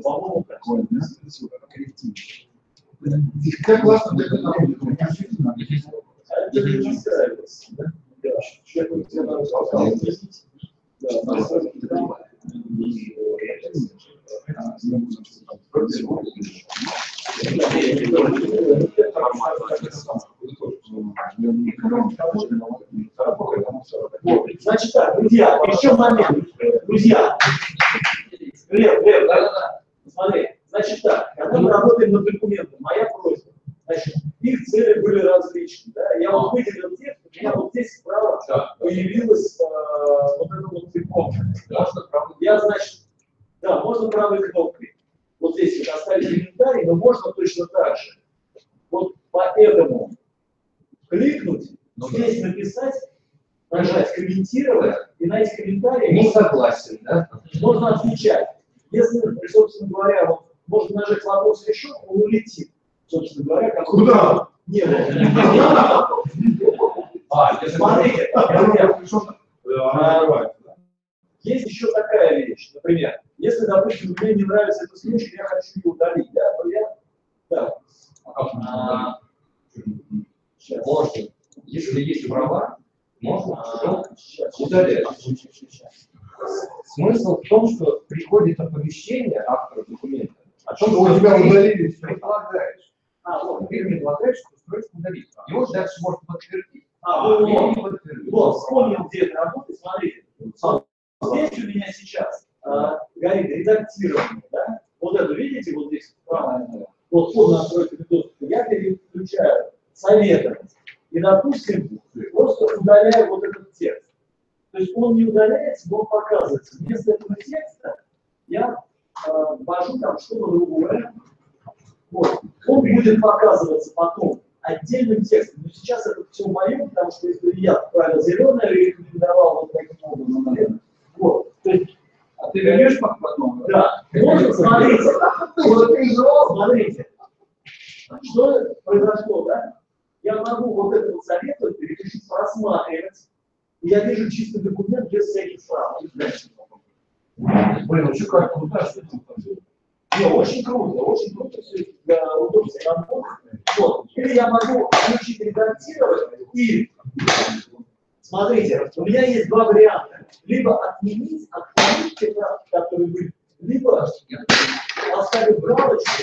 По-моему. Как классно, как это работает. А это не устраивается, да? Да. Тебе надо сказать, Вот, Значит так, друзья, еще момент. Друзья, Лев, Лев, да, да, да. Смотри, значит так, когда мы работаем над документом, моя просьба, значит, их цели были различны. Да? Я вот выделил тех, у меня вот здесь справа появилась э, вот эта вот. Можно правой- Я, значит, да, можно правой кнопкой. Вот здесь вот оставить комментарий, но можно точно так же. Вот поэтому кликнуть, здесь написать, нажать комментировать, и на эти комментарии Не согласен, да? можно отвечать. Если, собственно говоря, вот, можно нажать вопрос решен, он улетит. Собственно говоря, как Куда? Не было. А, Смотрите, друзья, а, есть еще такая вещь, например, если, допустим, мне не нравится эта случай, я хочу ее удалить, да, то я, да, А, сейчас. Можно. Если есть права, можно А, удалять. Смысл в том, что приходит оповещение автора документа о том, Что у тебя удалили. предполагаешь. А, вот, Ты предполагаешь, что устройство удалить. И он дальше может подтвердить. а, вот. Вот, вспомнил, где это работает, смотрите. Здесь у меня сейчас а, горит редактирование, да? Вот это, видите, вот здесь справа, вот он настройки доступа, я переключаю советовать. И, допустим, просто удаляю вот этот текст. То есть он не удаляется, но он показывается. Вместо этого текста я а, ввожу там что-то другое. Вот. Он будет показываться потом отдельным текстом. Но сейчас это все мое, потому что если я отправил зеленое рекомендовал вот таким образом, наверное. Вот. То есть, А ты вернешь потом? да. Можно, смотрите. Вот, смотрите. Что произошло, да? Я могу вот это вот советовать, переключить, просматривать. Я вижу чистый документ без всяких прав. Блин, вообще как круто, что там Не, очень круто, очень круто все это для удобства работы. Вот. Или я могу включить редактировать и смотрите, у меня есть два варианта. Либо отменить, отменить те правки, которые были, либо поставить галочку,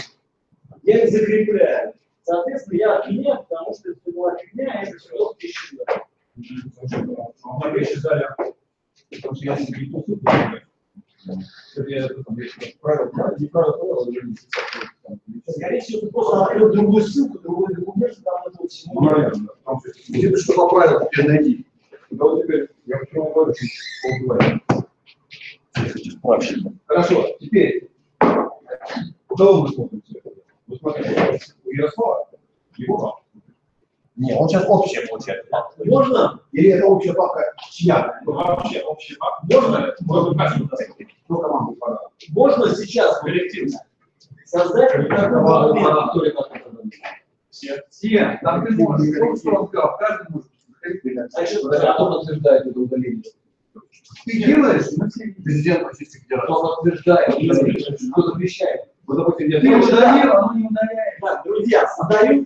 я их закрепляю. Соответственно, я отменяю, потому что это была фигня, а это все. А мы считали, потому что я не это там, Скорее всего, ты просто открыл другую ссылку, другой документ, там этого всего наверное, потому что где ты что поправил, теперь найди. Да вот теперь, я почему говорю. Вообще. Хорошо, теперь, кого мы смотрим? Вы смотрите, у Ярослава, его Не, он сейчас общее получает. Можно? Или это общая папка чья? Вообще, общий факт. Можно? Можно Ну, команду пора. Можно сейчас коллективно создать команду, который Все. Все, там ты можешь, он сказал, каждый может. Кто подтверждает это удаление? Ты делаешь, Президент Российской Федерации. Кто подтверждает, кто запрещает? Вот, допустим, я ты удалил, оно не удаляет. Так, друзья, создаю,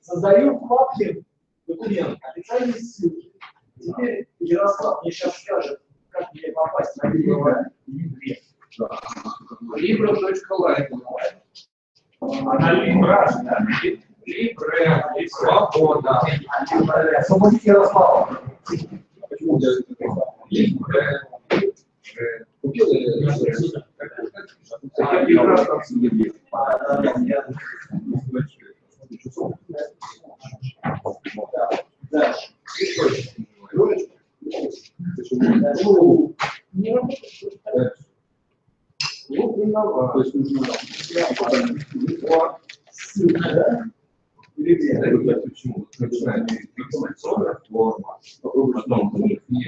создаю в папке документ, официальные ссылки. Теперь Ярослав мне сейчас скажет, как мне попасть на Либра. Libra.live. Она Libra, да? Libre, свобода. Освободите Ярослава. Почему? Libre. Купил или Это прекрасно съели. Дальше. Ну, виноват. То есть нужно ссылка, да? Или почему? Начинаем информационная форма, потом не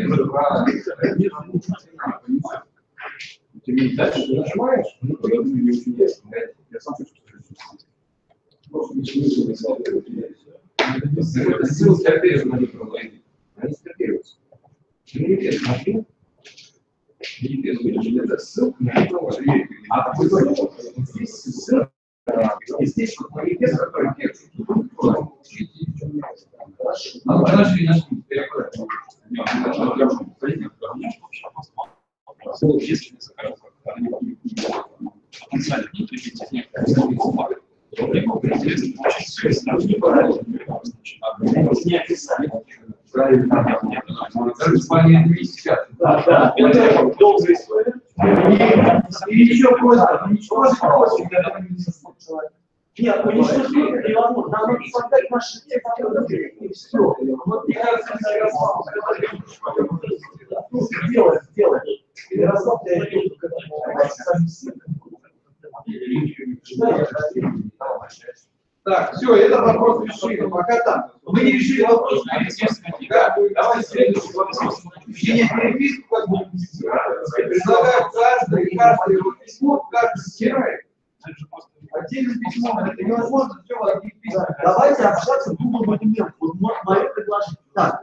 Ты дальше ты нажимаешь, ну, я думаю, не очень. Я сам не смысл не смотреть. Это ссылки опять на микровойны. Они скопируются. Ну, без смотри. Без, видишь, это. А такой здесь ссылка. И здесь вот манифест, который держит. А подожди, подожди, переходим. Если не закажут, потенциально потребитель некоторых условий, то либо интересно получить все и сразу не Не описали. Даже спальня не сидят. Да, да. Это долгая история. Еще просьба, уничтожить просьбу, когда мы не заслуживаем. Нет, уничтожить невозможно. Нам надо создать наши технологии, и все. Вот мне кажется, Ярослав Ну, сделай, сделай. Ярослав, я иду к этому. Так, все, это вопрос решили. Пока там. Мы не решили вопрос переписки. Да? Давайте следующий вопрос. Введение переписку как будем Предлагаю каждый, каждый вот письмо, каждый стирает. Отдельным письмом это невозможно все в одних письмах. Давайте общаться в Google документ. Вот мо- мое предложение. Так,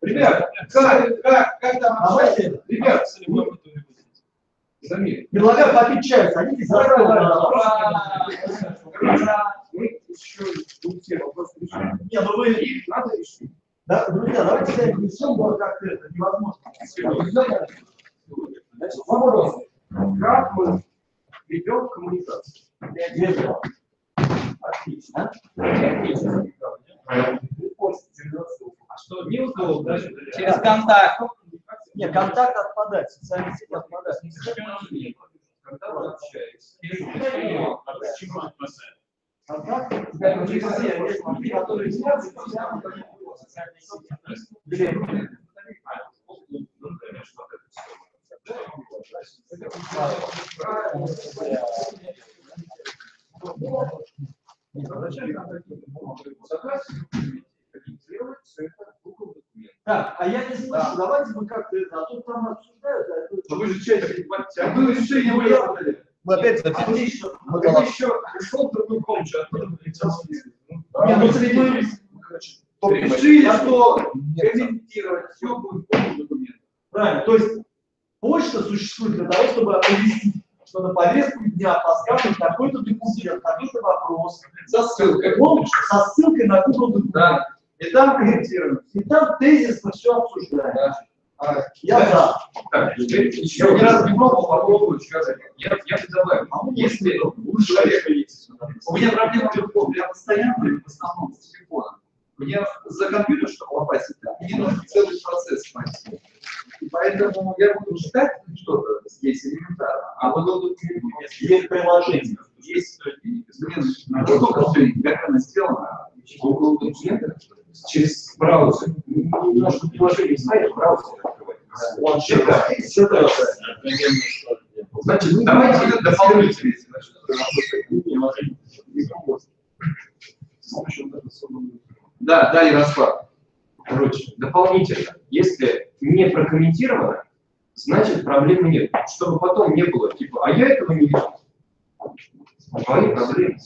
Ребят, как, как, как там общаться? Ребят, Замир. Предлагаю попить чаю. Садитесь за стол. Мы еще не все вопросы решили. Не, ну вы... Их надо решить. Да, друзья, давайте себя несем, вот как это невозможно. Значит, вопрос. Как мы ведем коммуникацию? Ведро. Отлично. А что, неудобно, да? Через контакт. Не, контакт отпадает, социальные сети отпадают. Когда вы общаетесь, это бросает? Контакт, да, ну, есть все, сидят, социальные сети. Блин. Так, а я не слышу, давайте мы как-то это, а тут там обсуждают, а это- А вы же часть, а вы решение выработали. Мы опять Отлично. А ты еще пришел в другую комнату, откуда прилетел список. Не, ну среди Решили, что комментировать все будет в документ. Правильно. То есть почта существует для того, чтобы оповестить, что на повестку дня поставлен такой-то документ, такой-то вопрос. Со ссылкой. Помнишь, со ссылкой на Google документ. Да. И там комментируем. И там тезисно все обсуждаем. А, Я за. Так, теперь еще ни разу не пробовал, попробую сказать. Я, я бы добавил, если у человека есть, у меня проблема в другом, я постоянно, в основном, с телефоном. Мне за компьютер, чтобы попасть сюда, мне нужно целый процесс пройти. И поэтому я буду ждать что-то здесь элементарно, а вот тут Есть приложение. есть, настолько все великолепно сделано, Google документы через браузер, немножко приложение знаешь, браузер открывать. Он. Считает. Значит, давайте дополнительно. Да, да, Ярослав. Короче, дополнительно, если не прокомментировано, значит проблемы нет. Чтобы потом не было, типа, а я этого не вижу. Твои проблемы.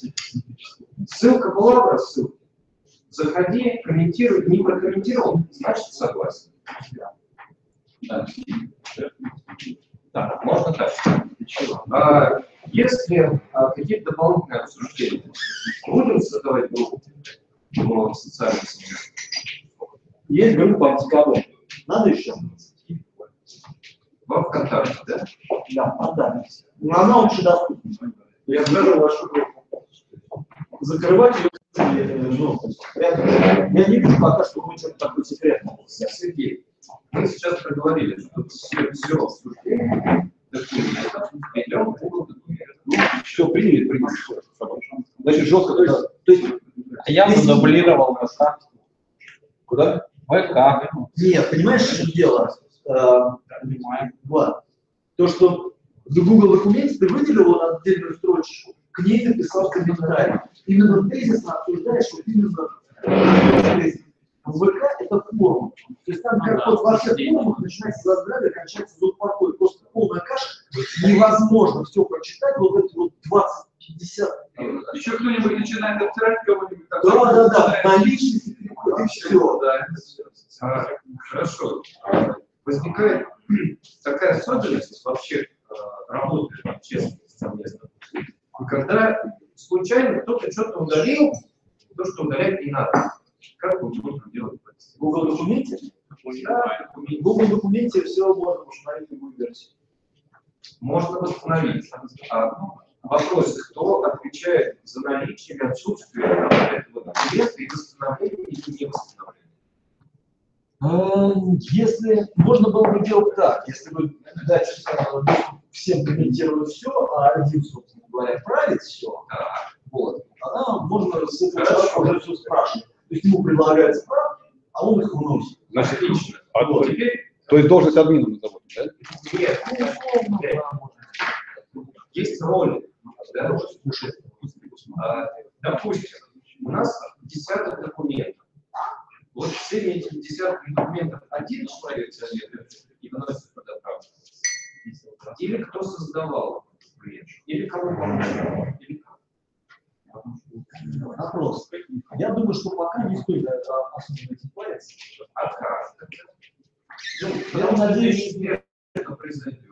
Ссылка была в рассылке. Заходи, комментируй, не прокомментировал, значит согласен. Да. Так, можно так. А, если а, какие-то дополнительные обсуждения, будем создавать группу социальных сетях? Есть группа антиколон. Надо еще? Во ВКонтакте, да? Да, да. Но она лучше доступна. Я скажу вашу группу. Закрывать ее, э, ну, я не вижу пока, что мы что-то такое секретное. Сергей, мы сейчас проговорили, что все, все обсуждение документов идем в Google документов. Все приняли, приняли. Значит, жестко. То есть, то есть Я задублировал ВК. куда? ВК. Нет, понимаешь, чем дело? Понимаю. Вот. То, что в Google документе ты выделил вот отдельную строчку, к ней написал комментарий. Именно тезисно обсуждаешь, вот именно э, ВК это форма. То есть там как вот во всех формах начинается за здравие, кончается за упокой. Просто полная каша. Невозможно все прочитать, вот эти вот 20-50. Еще кто-нибудь начинает обтирать кого-нибудь. Да, да, да, на личности переходит, и все. Да. А, Хорошо. А, Возникает такая особенность вообще а, работы честно совместно, когда случайно кто-то что-то удалил, то, что удалять не надо. Как вот можно делать? В Google документе? Да, В Google документе все можно установить любую версию. можно восстановить. А вопрос, кто отвечает за наличие или отсутствие этого документа и восстановление или не восстановление? Э, Если можно было бы делать так, если бы дать э, всем комментировать все, а один, собственно говоря, правит все, вот, тогда можно с этого уже все спрашивать. То есть ему предлагается справки, а он их вносит. Значит, Отлично. а Вот то- теперь То есть должность админа назовут, да? нет, Ну, условно, нет. есть роли. Да? А, Допустим, у нас десяток документов. Вот всеми этими десятками документов один человек заведует и выносит под отправку. Или кто создавал или кого помогал, или как. Вопрос. Я думаю, что пока не стоит э, особенно этим париться. А как? Ну, Я что надеюсь, если это произойдет.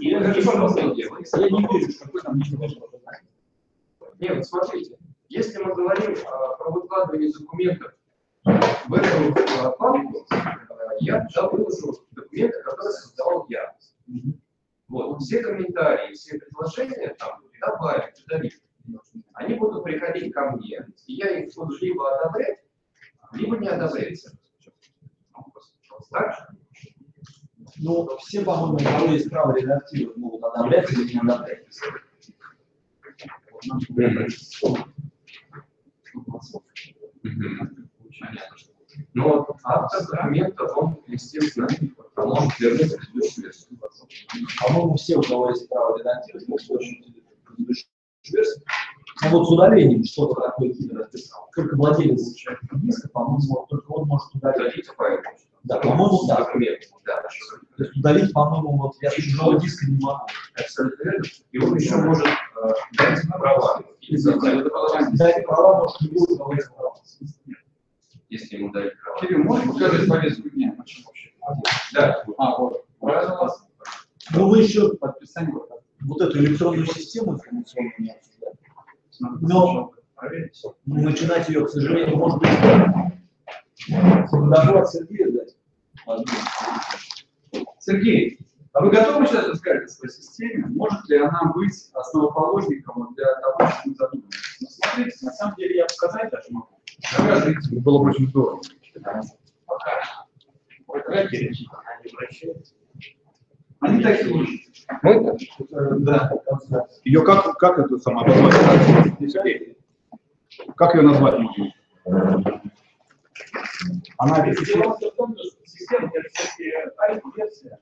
И Я это не не просто. Я не верю, что какой там ничего быть. Нет, вот смотрите, если мы говорим а, про выкладывание документов в эту а, папку, а, я туда выложу документы, которые создавал я. Вот, все комментарии, все предложения там добавить, удалить. Они будут приходить ко мне, и я их буду либо одобрять, либо не одобрять. Так же? Ну, все, по-моему, у кого есть право редактировать, могут одобрять или не одобрять. Но вот автор документа, он, естественно, может вернуть предыдущую версию. По-моему, все, у кого есть право редактировать, могут очень предыдущую версию. А вот с удалением что-то такое Кида расписал. Только владелец диска, по-моему, только он может удалить. Удалите файл. Да, по-моему, да. Да. То есть удалить, по-моему, вот я чужого диска не могу. Абсолютно верно. И он еще может э, дать права или забрать, Дать права, может, не будет, у кого есть права. если ему дать права. Кирилл, можешь показать повестку дня? Очень вообще. Да. А, вот. Пожалуйста. Ну, вы еще Подписание. вот эту электронную систему информационную не обсуждали. Но начинать ее, к сожалению, может быть, даже от Сергея дать. Сергей, а вы готовы сейчас рассказать о своей системе? Может ли она быть основоположником для того, что мы задумали? Ну, смотрите, на самом деле я показать даже могу. Покажите. Было бы очень здорово. Они такие. Мы Да, Ее как, как это сама назвать? Как ее назвать можно? Она Дело в том, что система, это все-таки альфа-версия.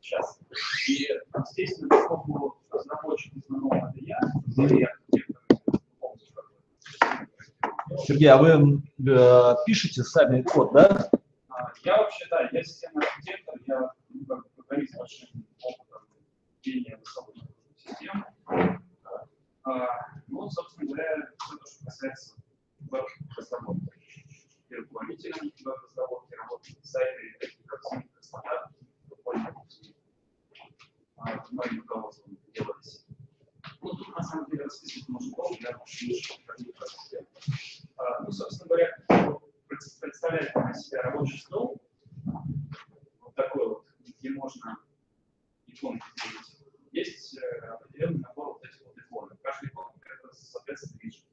Сейчас. И, естественно, поскольку разработчик в основном это я, и архитектор полностью как бы, Сергей, а вы э, пишете сами код, да? А, Я вообще, да, я системный архитектор, я ну, как программист с большим опытом ведения высокой систем. А, Ну, собственно говоря, все то, что касается веб-разработки. И руководителем веб-разработки работает сайты, такие как Зим, Краснодар, буквально руководством делались. Ну, тут на самом деле расписывать можно долго, я покажу про систему. А, Ну, собственно говоря, пред- представляет на себя рабочий стол, вот такой вот, где можно иконки делить. Есть э, определенный набор вот этих вот иконок. Каждый иконка это, соответственно, виджет.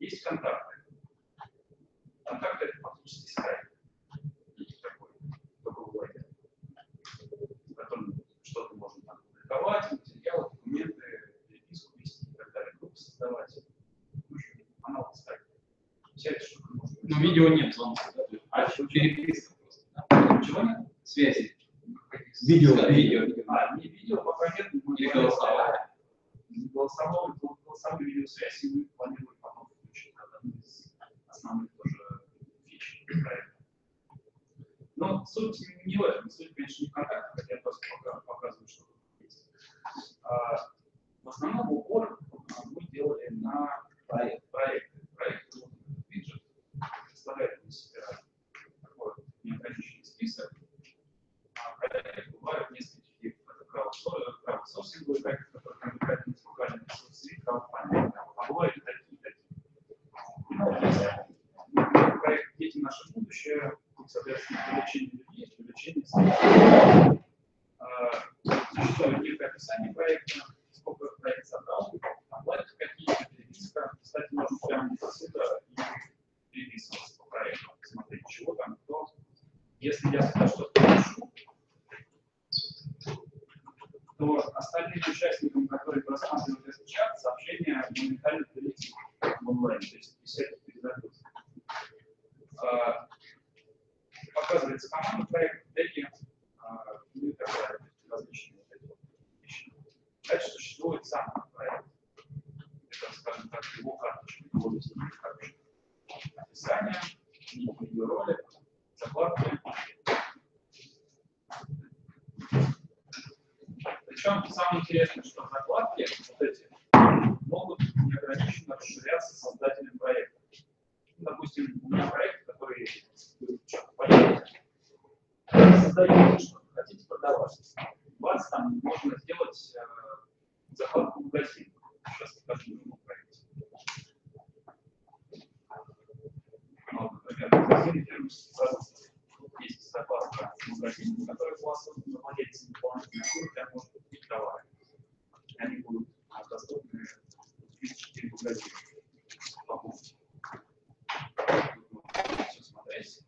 Есть контакты. Это. Такой, только в Word, в котором что-то можно там публиковать, материалы, документы, переписку вести и так далее, группы создавать. Ну, в общем, аналог скайпа. Вся эта штука быть. Ну, видео нет звонка, да? А? Переписка просто. да? Чего нет? Связи. Видео. Да, видео. видео. А, не видео пока нет. мы Или планируем- голосовая. Голосовую, голосовую видеосвязь мы планируем потом включить одну из основных тоже фич проекта. Но суть не в этом. Суть, конечно, не в контактах, хотя я просто пока показываю, что есть. А, в основном упор мы делали на проект. Проекты, вот, виджет, представляет из себя такой неограниченный список. А проекты бывают несколько типов. Это краудсор- краудсорсинговые проекты, которые привлекают локальные ресурсы, краудфандинг. А бывают такие. Проект «Дети наше будущее», соответственно, привлечение людей, привлечение средств. Существует некое описание проекта, сколько проект собрал, оплаты какие-то, переписка. Кстати, можно прямо отсюда и переписываться по проекту, смотреть, чего там, кто. Если я сюда что-то пишу, то остальным участникам, которые просматривают этот чат, сообщение моментально прилетит в онлайн, то есть без всяких перезагрузок. А, Показывается команда проекта, а, ну и так далее, различные вот эти вещи. Дальше существует сам проект. Это, скажем так, его карточка, его визитная карточка. Описание, видеоролик, закладки, Причем самое интересное, что закладки вот эти могут неограниченно расширяться создателем проекта. Ну, допустим, у меня проект, который создаете что-то, хотите продавать. У вас там можно сделать э, закладку магазин. Сейчас покажу в другом проекте. Ну, например, магазин фирмы. Есть закладка магазин, который создана владельцем дополнительной прям может купить товары. Они будут доступны в 1004 магазина. Попробуйте. Все смотреть.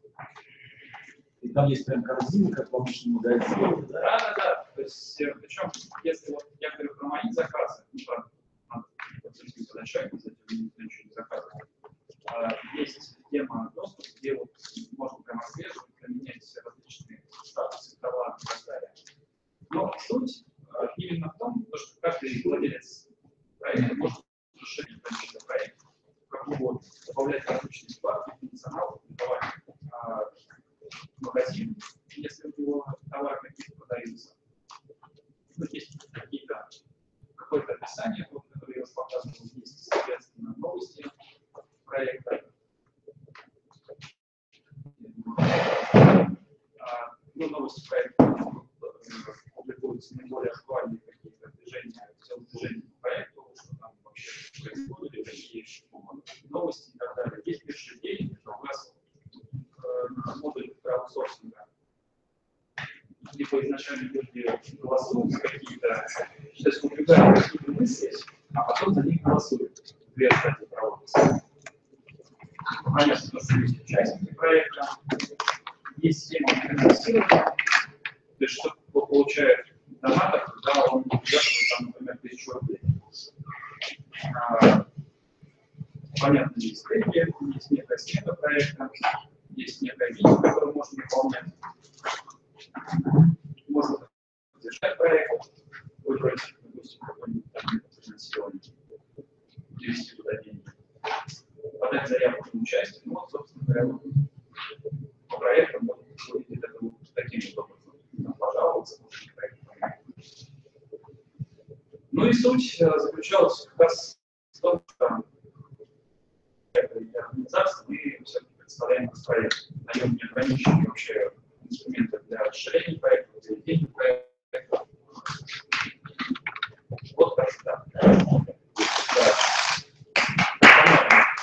И там есть прям корзина, как помощный магазин. Да, да, да. То есть, причем, если вот я говорю про мои заказы, ну, про надо подсветить подачать, кстати, никто ничего не заказывает. А, Есть тема доступ, где вот можно прямо отслеживать, применять различные статусы товара и так далее. Но суть э, именно в том, то, что каждый владелец проекта может расширить количество проектов, как угодно, добавлять различные вкладки, функционал, публиковать а, магазин, если у него товары какие-то продаются. Ну, есть какие-то какое-то описание, вот, которое я вас показывал, есть, соответственно, новости проекта. А, Ну, новости проекта публикуются наиболее актуальные какие-то движения, телодвижения по проекту, что там вообще происходит, какие новости и так далее. Есть пиши день, это у вас э, модуль краудсорсинга. Либо изначально люди голосуют за какие-то, сейчас выдвигают какие-то мысли, а потом за них голосуют. Две стадии проводятся. Понятно, что есть участники проекта, есть тема финансирования, то есть что получает донатор, когда он участвует, там, например, тысячу рублей. А, Понятно, есть теги, есть некая смета проекта, есть некое видео, которое можно выполнять. Можно держать написать проект, выбрать, допустим, какой-нибудь там финансирование, перевести туда деньги, подать заявку на участие. Ну, вот, собственно говоря, по проектам вот, это вот таким вот образом. Пожаловаться. Ну и суть э, заключалась как раз в том, что организации мы все-таки представляем как проект, даем неограниченные вообще инструменты для расширения проекта, для ведения проекта. Вот так. Понятно.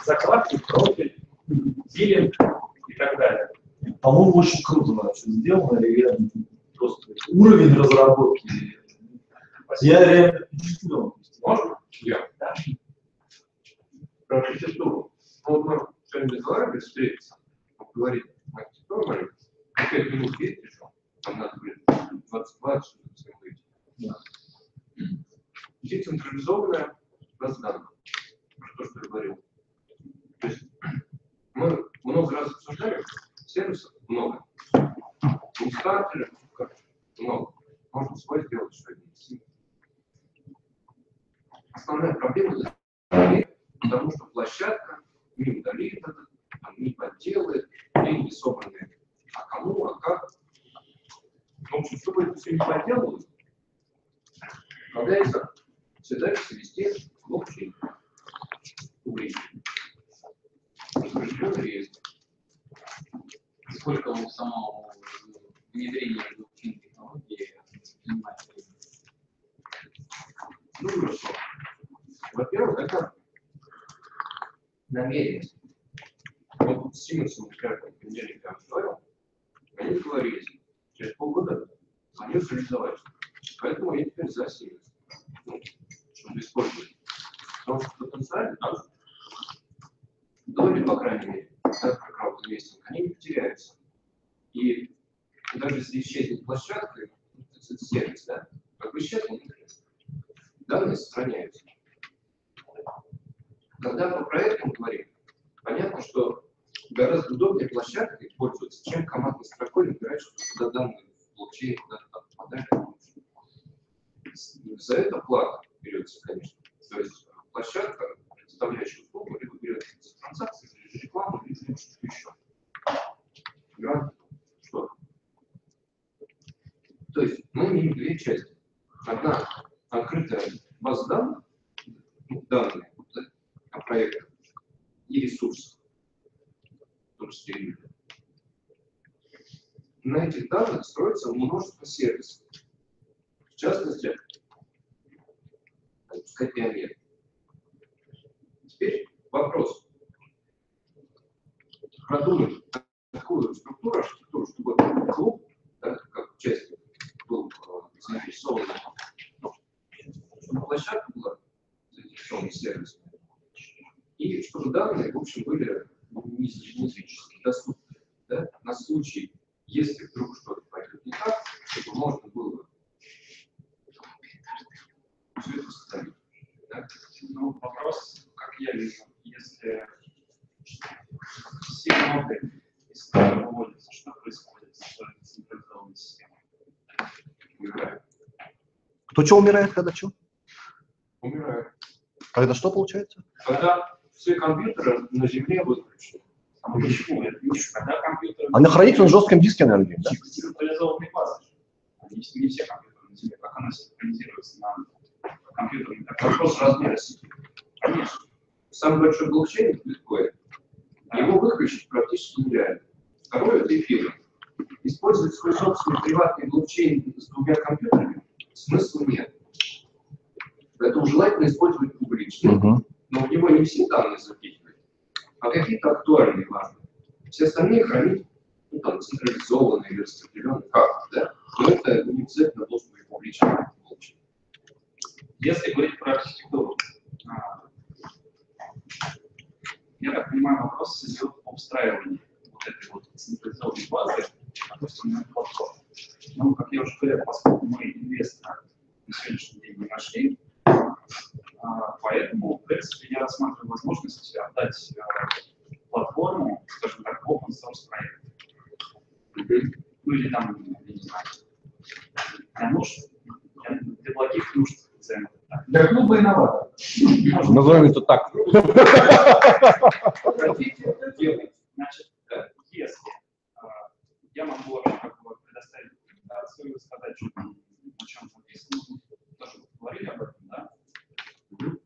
Закладки, профиль, дилинг и так далее. По-моему, очень круто вообще сделано, и я просто уровень разработки. Я реально впечатлен. Можно? Я. Да. Про архитектуру. Ну, вот мы сегодня разговаривали, встретиться, поговорить о архитектуре, пять минут есть еще, там надо, блин, 20-20, чтобы выйти. Децентрализованная база данных, про то, что я говорил. То есть мы много раз обсуждали, сервисов много. Инсталляторов как много. Можно свой сделать что-нибудь. Основная проблема потому что площадка не удалит это, не подделает, деньги собраны. А кому, а как? В общем, чтобы это все не подделалось, появляется всегда вести блокчейн. Публичный. Реестр. Сколько у самого внедрения блокчейн-технологии занимает времени? Ну, хорошо. Во-первых, это намерение. Вот с Симонсом, например, в понедельник я говорил, они договорились, через полгода они реализовать. Поэтому я теперь за Симонс. Ну, чтобы использовать. Потому что потенциально там доли, по крайней мере, да, про краудинвестинг, они не потеряются. И даже если исчезнет площадка, сервис, да, как бы исчезнет. Данные сохраняются. Когда по проектам говорим, понятно, что гораздо удобнее площадкой пользоваться, чем командной строкой набирать, чтобы туда данные в блокчейн куда-то попадали. За это плата берется, конечно. То есть площадка, предоставляющая услугу, за транзакции, за рекламу, либо что-то еще. Грант, что То есть мы имеем две части. Одна открытая база данных, ну, данные да, о проектах и ресурсах, в том числе. На этих данных строится множество сервисов. В частности, пускай. Теперь вопрос. Продумать такую структуру, архитектуру, чтобы клуб, да, как участник, был заинтересован, ну, чтобы площадка была заинтересована сервисом, и чтобы данные, в общем, были не физически доступны. Да, на случай, если вдруг что-то пойдет не так, чтобы можно было все это восстановить. Да? Ну, вопрос, я вижу, если все ноды из строя выводятся, что происходит с централизованной системой? Умирает. Кто что умирает, когда что? Умирает. Когда что получается? Когда все компьютеры на Земле выключены. А почему? Это не когда компьютер... Она хранится на жестком диске энергии, да? Централизованный базы. Они не все компьютеры на Земле. Как она синхронизируется на компьютере? Так Вопрос размера сети. Конечно. Самый большой блокчейн – биткоин. Его выключить практически нереально. Второе – это эфир. Использовать свой собственный приватный блокчейн с двумя компьютерами смысла нет. Поэтому желательно использовать публичный, Мгм. но в него не все данные запихивать, а какие-то актуальные важные. Все остальные хранить ну, там, централизованно или распределенно, как, да? Но это не обязательно должен быть публичный блокчейн. Если говорить про архитектуру, а, я так понимаю, вопрос идет об встраивании вот этой вот централизованной базы, допустим, на платформу. Ну, как я уже говорил, поскольку мы инвестора на сегодняшний день не нашли, а, поэтому, в принципе, я рассматриваю возможность отдать а, платформу, скажем так, в open source проект. Ну или там, я не знаю, для нужд благих нужд. Для клуба инноваторов. Назовем это так. Хотите, делайте. Значит, э, если э, я могу предоставить что там, о чем мы тоже говорили об этом, да?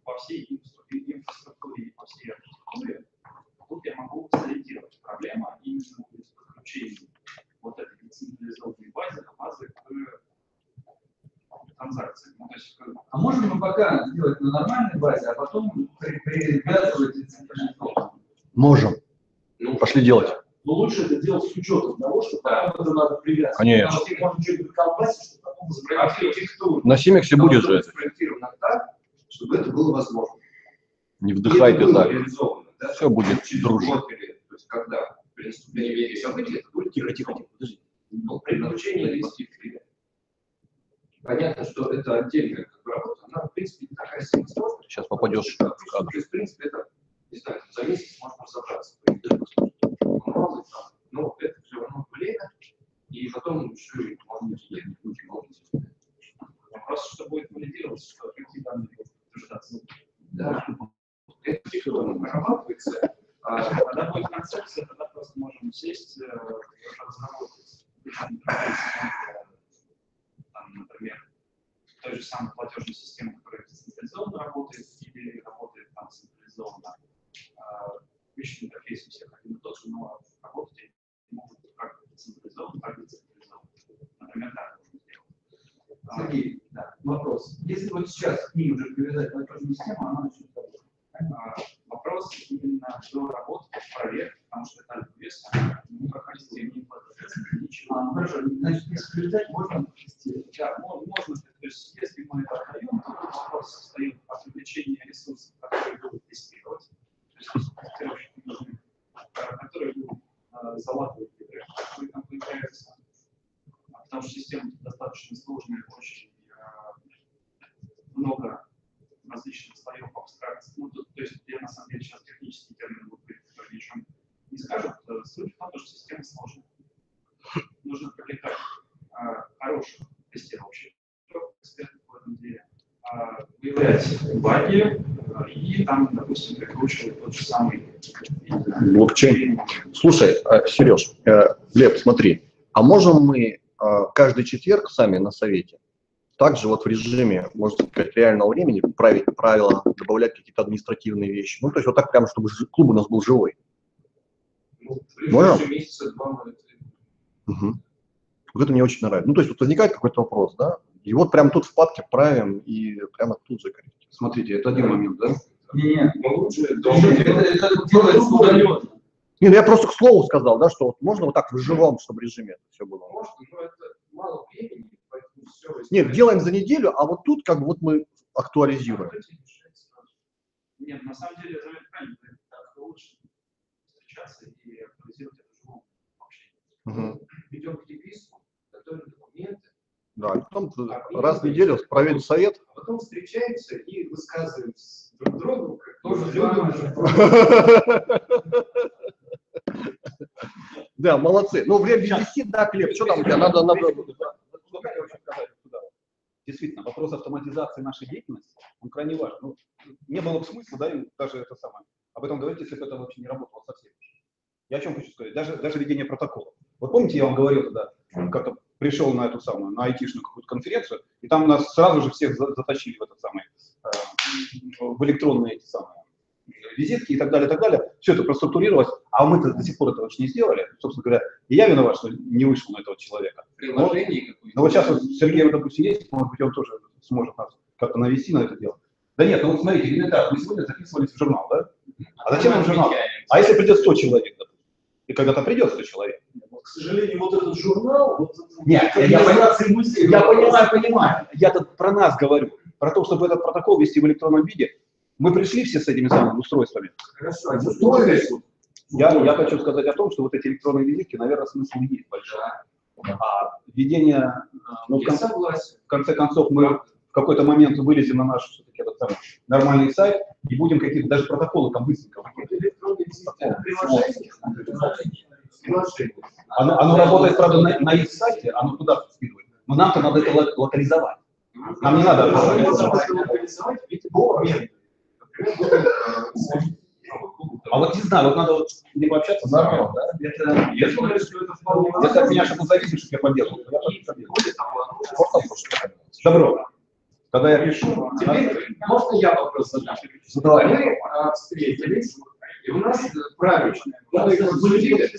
По всей инфраструктуре и по всей архитектуре, тут я могу сориентировать проблему именно в подключении вот этой децентрализованной базы, базы к транзакциям. Ну, то есть, А можем мы пока сделать на нормальной базе, а потом при- привязывать децентрализованно? Можем. Пошли делать. Но лучше это делать с учетом того, что потом это надо привязывать. Конечно. Потому что можно что-нибудь колбасить, что потом Архитектура На Симексе будет же это. спроектирована так, чтобы это было возможно. Не так. реализовано, да, Все будет дружно. то есть когда при наступлении событий, это будет тихо, тихо, тихо, подожди. Ну, при получении инвестиций. Понятно, что это отдельная как бы работа, она, в принципе, не такая сильно сложная. Сейчас попадешь в кадр. В принципе, это, не знаю, за месяц можно разобраться. Мало ли там, Но это все равно время, и потом еще и деньги, очень много. Вопрос, что будет валидироваться, что какие данные будут утверждаться. Да. Это все прорабатывается. А когда будет концепция, тогда просто можем сесть, э, разработать. Например, той же самой платежной системы, которая централизованно работает или работает там централизованно. А, Личный интерфейс у всех один и тот же, но работать они могут как централизованно, так и децентрализованно. Например, так можно сделать. А, Сергей, да, вопрос. Если вот сейчас к ней уже привязать платежную систему, она начнет работать. Вопрос именно до работы в проект, потому что это вес, не проходит не платежи, ничего. А, ну хорошо, значит, если привязать, можно. Да, мо- можно, то есть если мы это отдаем, то вопрос состоит о привлечении ресурсов, которые будут тестировать, то есть тестировщики нужны, э, которые будут э, залатывать игры, которые там появляются, А потому что система достаточно сложная, очень э, много различных слоев абстракции. Ну, то, то есть я на самом деле сейчас технический термин буду говорить, который ни о чем не скажет. Э, Суть в том, что система сложная. Нужно привлекать э, хороших тестировщиков, экспертов в этом деле, а, выявлять баги э, и там, допустим, прикручивать тот же самый Блокчейн. Слушай, э, Сереж, э, Глеб, смотри, а можем мы э, каждый четверг сами на совете также вот в режиме, можно сказать, реального времени править правила, добавлять какие-то административные вещи? Ну, то есть вот так прямо, чтобы клуб у нас был живой. Ну, ближайшие месяца два Мгм. Вот это мне очень нравится. Ну, то есть вот возникает какой-то вопрос, да, и вот прямо тут в папке правим и прямо тут же корректируем. Смотрите, это один момент, да? Мы лучше должны это, это делается удаленно. Не, ну я просто к слову сказал, да, что вот можно вот так в живом, чтобы режиме это все было. Можно, но это мало времени, поэтому все. Нет, делаем за неделю, а вот тут как бы вот мы актуализируем. Нет, на самом деле, это правильно, говорит, так лучше встречаться и актуализировать это в живом общении. Мгм. Ведем переписку, готовим документы, Да, потом раз в неделю проведем совет. а потом встречаемся и высказываем с друг другу, как Тоже любим. Да, молодцы. Ну, время вести, да, Клеп, что там у тебя? Надо, надо. Действительно, вопрос автоматизации нашей деятельности, он крайне важен. Ну, не было бы смысла, да, им даже это самое, об этом говорить, если бы это вообще не работало совсем. Я о чем хочу сказать? Даже, даже ведение протокола. Вот помните, я вам говорил тогда, как-то пришел на эту самую, на айтишную какую-то конференцию, и там нас сразу же всех за- затащили в этот самый, э, в электронные эти самые визитки и так далее, и так далее. Все это проструктурировалось, а мы-то до сих пор этого не сделали. Собственно говоря, и я виноват, что не вышел на этого человека. Приложение какое-то. Ну вот сейчас вот Сергей, допустим, есть, может быть, он тоже сможет нас как-то навести на это дело. Да нет, ну вот смотрите, элементарно, мы сегодня записывались в журнал, да? А зачем нам журнал? А если придет 100 человек, допустим? И когда-то придет 100 человек? К сожалению, вот этот журнал, вот, Нет, я, администрации музея, я понимаю, понимаю. Я тут про нас говорю. Про то, чтобы этот протокол вести в электронном виде. Мы пришли все с этими самыми устройствами. Хорошо, а условия Я, я хочу сказать о том, что вот эти электронные визитки, наверное, смысл есть большой. А введение, э, ну, в Я конце, согласен. в конце концов, мы в какой-то момент вылезем на наш все-таки этот самый нормальный сайт и будем какие-то даже протоколы там быстренько. Электронные визитки, приложение. Приложение. Оно, оно работает, правда, на, на их сайте, оно туда скидывает. Но нам-то надо это ло- локализовать. Нам не надо. А вот не знаю, вот надо вот либо общаться с нормально, да? Это, если, если от меня что-то зависит, что я я. Просто слушаю. Добро. Тогда я пишу. Теперь можно я вопрос задам? Задавай. Мы а, встретились, и у нас правильно. Мы обсудили.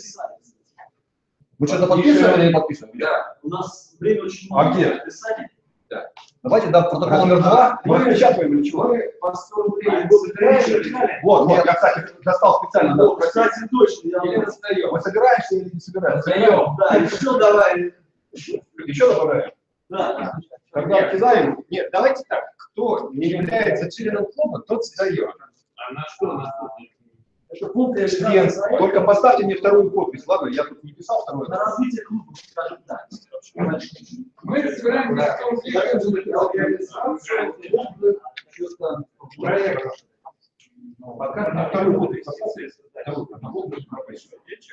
Мы что-то подписываем или не подписываем? Да. У нас время очень А мало. где? Написание. Да. Давайте, да, протокол номер два. Мы распечатываем или чего? Мы по 100 рублей собираем. Вот, вот, я, кстати, достал специально. Вот, кстати, точно. Я Или достаем. Мы собираемся или не собираемся? Достаем. Да, еще давай. Еще добавляем. Да. Когда кидаем, нет, давайте так, кто не является членом клуба, тот сдает. А на что? На что? Это пункт Член. Только поставьте мне вторую подпись, ладно? Я тут не писал вторую. на развитие клуба, скажем так. Мы собираем на 100 рублей организацию, что-то проект. Пока на вторую подпись поставьте. Подпись пропишу.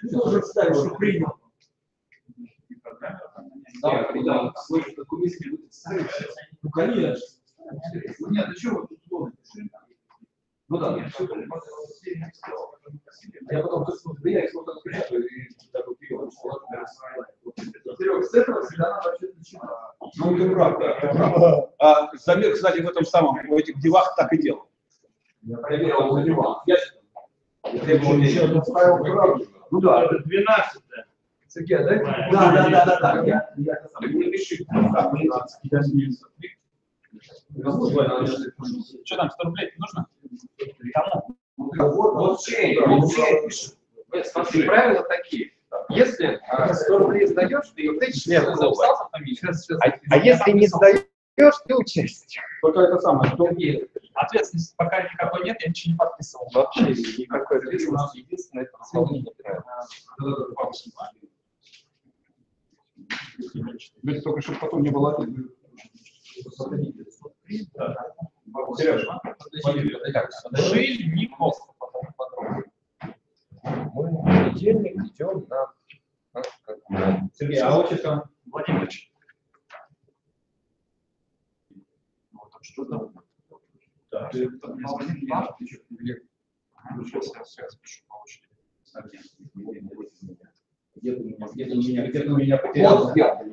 Ты уже ставишь, что принял. Да, да, комиссии будет ставить. Ну, конечно. Ну, Нет, а чего вы тут? Ну да, я потом посмотрю, я их вот отпечатаю и такой вот это рассылаю. Серег, с этого всегда надо вообще начинать. Ну, это правда. это правда. А, Замир, кстати, в этом самом, в этих девах так и делал. Я проверил на него. Я Ну да. Это 12 Сергей, да? Да, да, да, да, да. Я, я это сам. Не пиши. Что там, 100 рублей нужно? Кому? Вот, вот чей, вот чей пишет. Нет, смотри, правила такие. Если а, 100 рублей сдаешь, ты записался фамилию. А, а если не сдаешь, ты участие. Только это самое, кто Ответственности пока никакой нет, я ничего не подписывал. Вообще никакой ответственности. Единственное, это исполнение только чтобы потом не было обидно. Сережа, Жильников. Мы в понедельник идем на... как- Сергей, а отчество? Владимирович. Что там? Да. Сейчас пишу по очереди. Где-то у меня, где-то у меня, где-то меня потерялся. Вот я.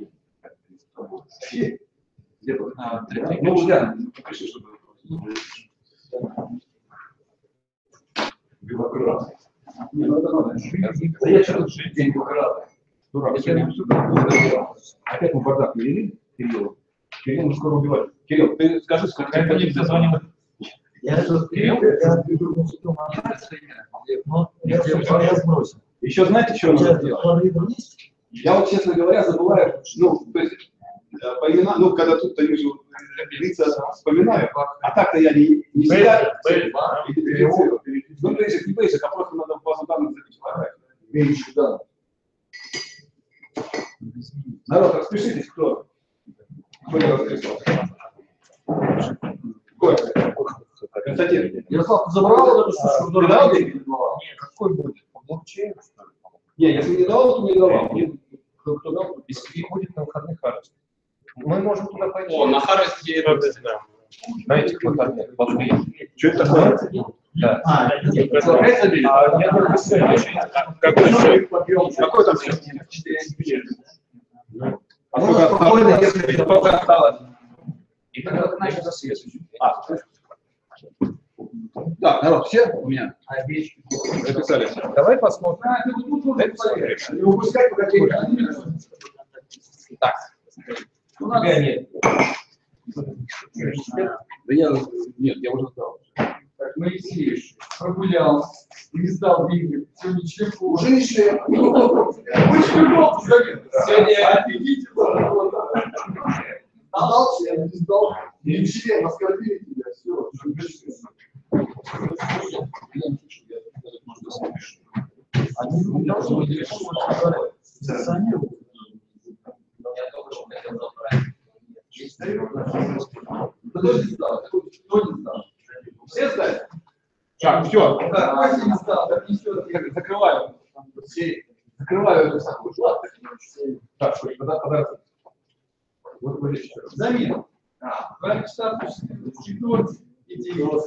Где-то. А, Ну, да, напиши, чтобы... Ну надо. Да я что тут жить день Белограда? Дурак. Опять мы бардак навели, Кирилл. Кирилл мы скоро убивать. Кирилл, ты скажи, сколько Как тебе они дозвонил? Я же я бегу на судом но я я сбросил. Еще знаете, что надо есть? Я вот, честно говоря, забываю, ну, то есть, э, по именам, ну, когда тут-то вижу лица, вспоминаю, а так-то я не, не всегда. Ну, basic, не basic, а просто надо в базу данных забить. Меньше, да. Народ, распишитесь, кто? Кто не расписался? Коля. Константин. Ярослав, ты забрал эту штуку? Ты дал деньги? Нет, какой будет? По блокчейну, что ли? Не, если не давал, то не давал. Кто, кто дал? Если ходит на выходных Харрес. Мы можем туда пойти. О, на Харросте да. На этих выходных. Пошли. Что это такое? Да. А, нет? А я только Какой? Какой там счет? А сколько осталось? Сколько осталось? И тогда ты следующий. А, Так, народ, все у меня а вещь. записались? Давай посмотрим. А, пока деньги. Так. У Тебя нет. Да я, нет, я уже сдал. Так, Моисеевич прогулялся, не сдал деньги, сегодня клуба. Уже не член. Очень заметно. Сегодня офигите. Сдал член, не сдал. Не член, оскорбили тебя, все. Они должны быть Я все знали? Так, все. Да, Вася закрываю. Закрываю. Так, что, подарок. Вот вы еще. Замена. А, 2 часа, 4 и 9.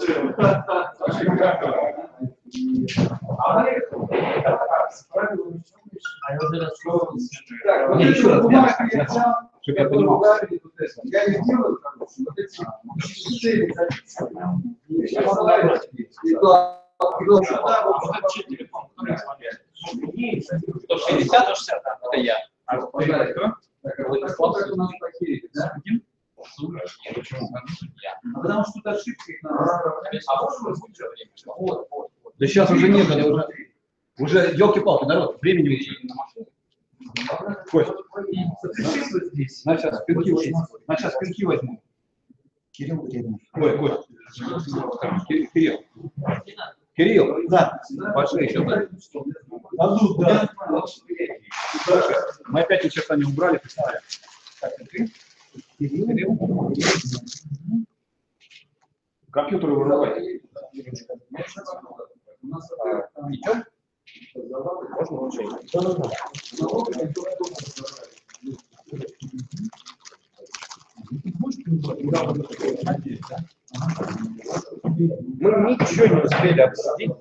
И Алайху, это как справило Так, вот еще бумага, я ударили тут это. Я не делаю, короче, вот эти мужчины записывают. И то, и то, да, вот этот телефон, который смотрит. 160, 160, это я. А кто? Так, а вот как у нас потеряли, да? Почему? А потому что тут ошибки их надо. А вот вы время. Вот, вот. Да сейчас уже некогда, уже, уже елки-палки, народ, времени уже. Кость, Запишись вот здесь. на сейчас пинки возьму. На сейчас пинки возьму. Кирилл. Ой, Кость. Ки- Кирилл. Кирилл, да. Пошли еще. да. А да. Мы опять ничего не убрали, представляем. Компьютеры вырубай. Там Идем? Можно? Мы ничего не успели обсудить.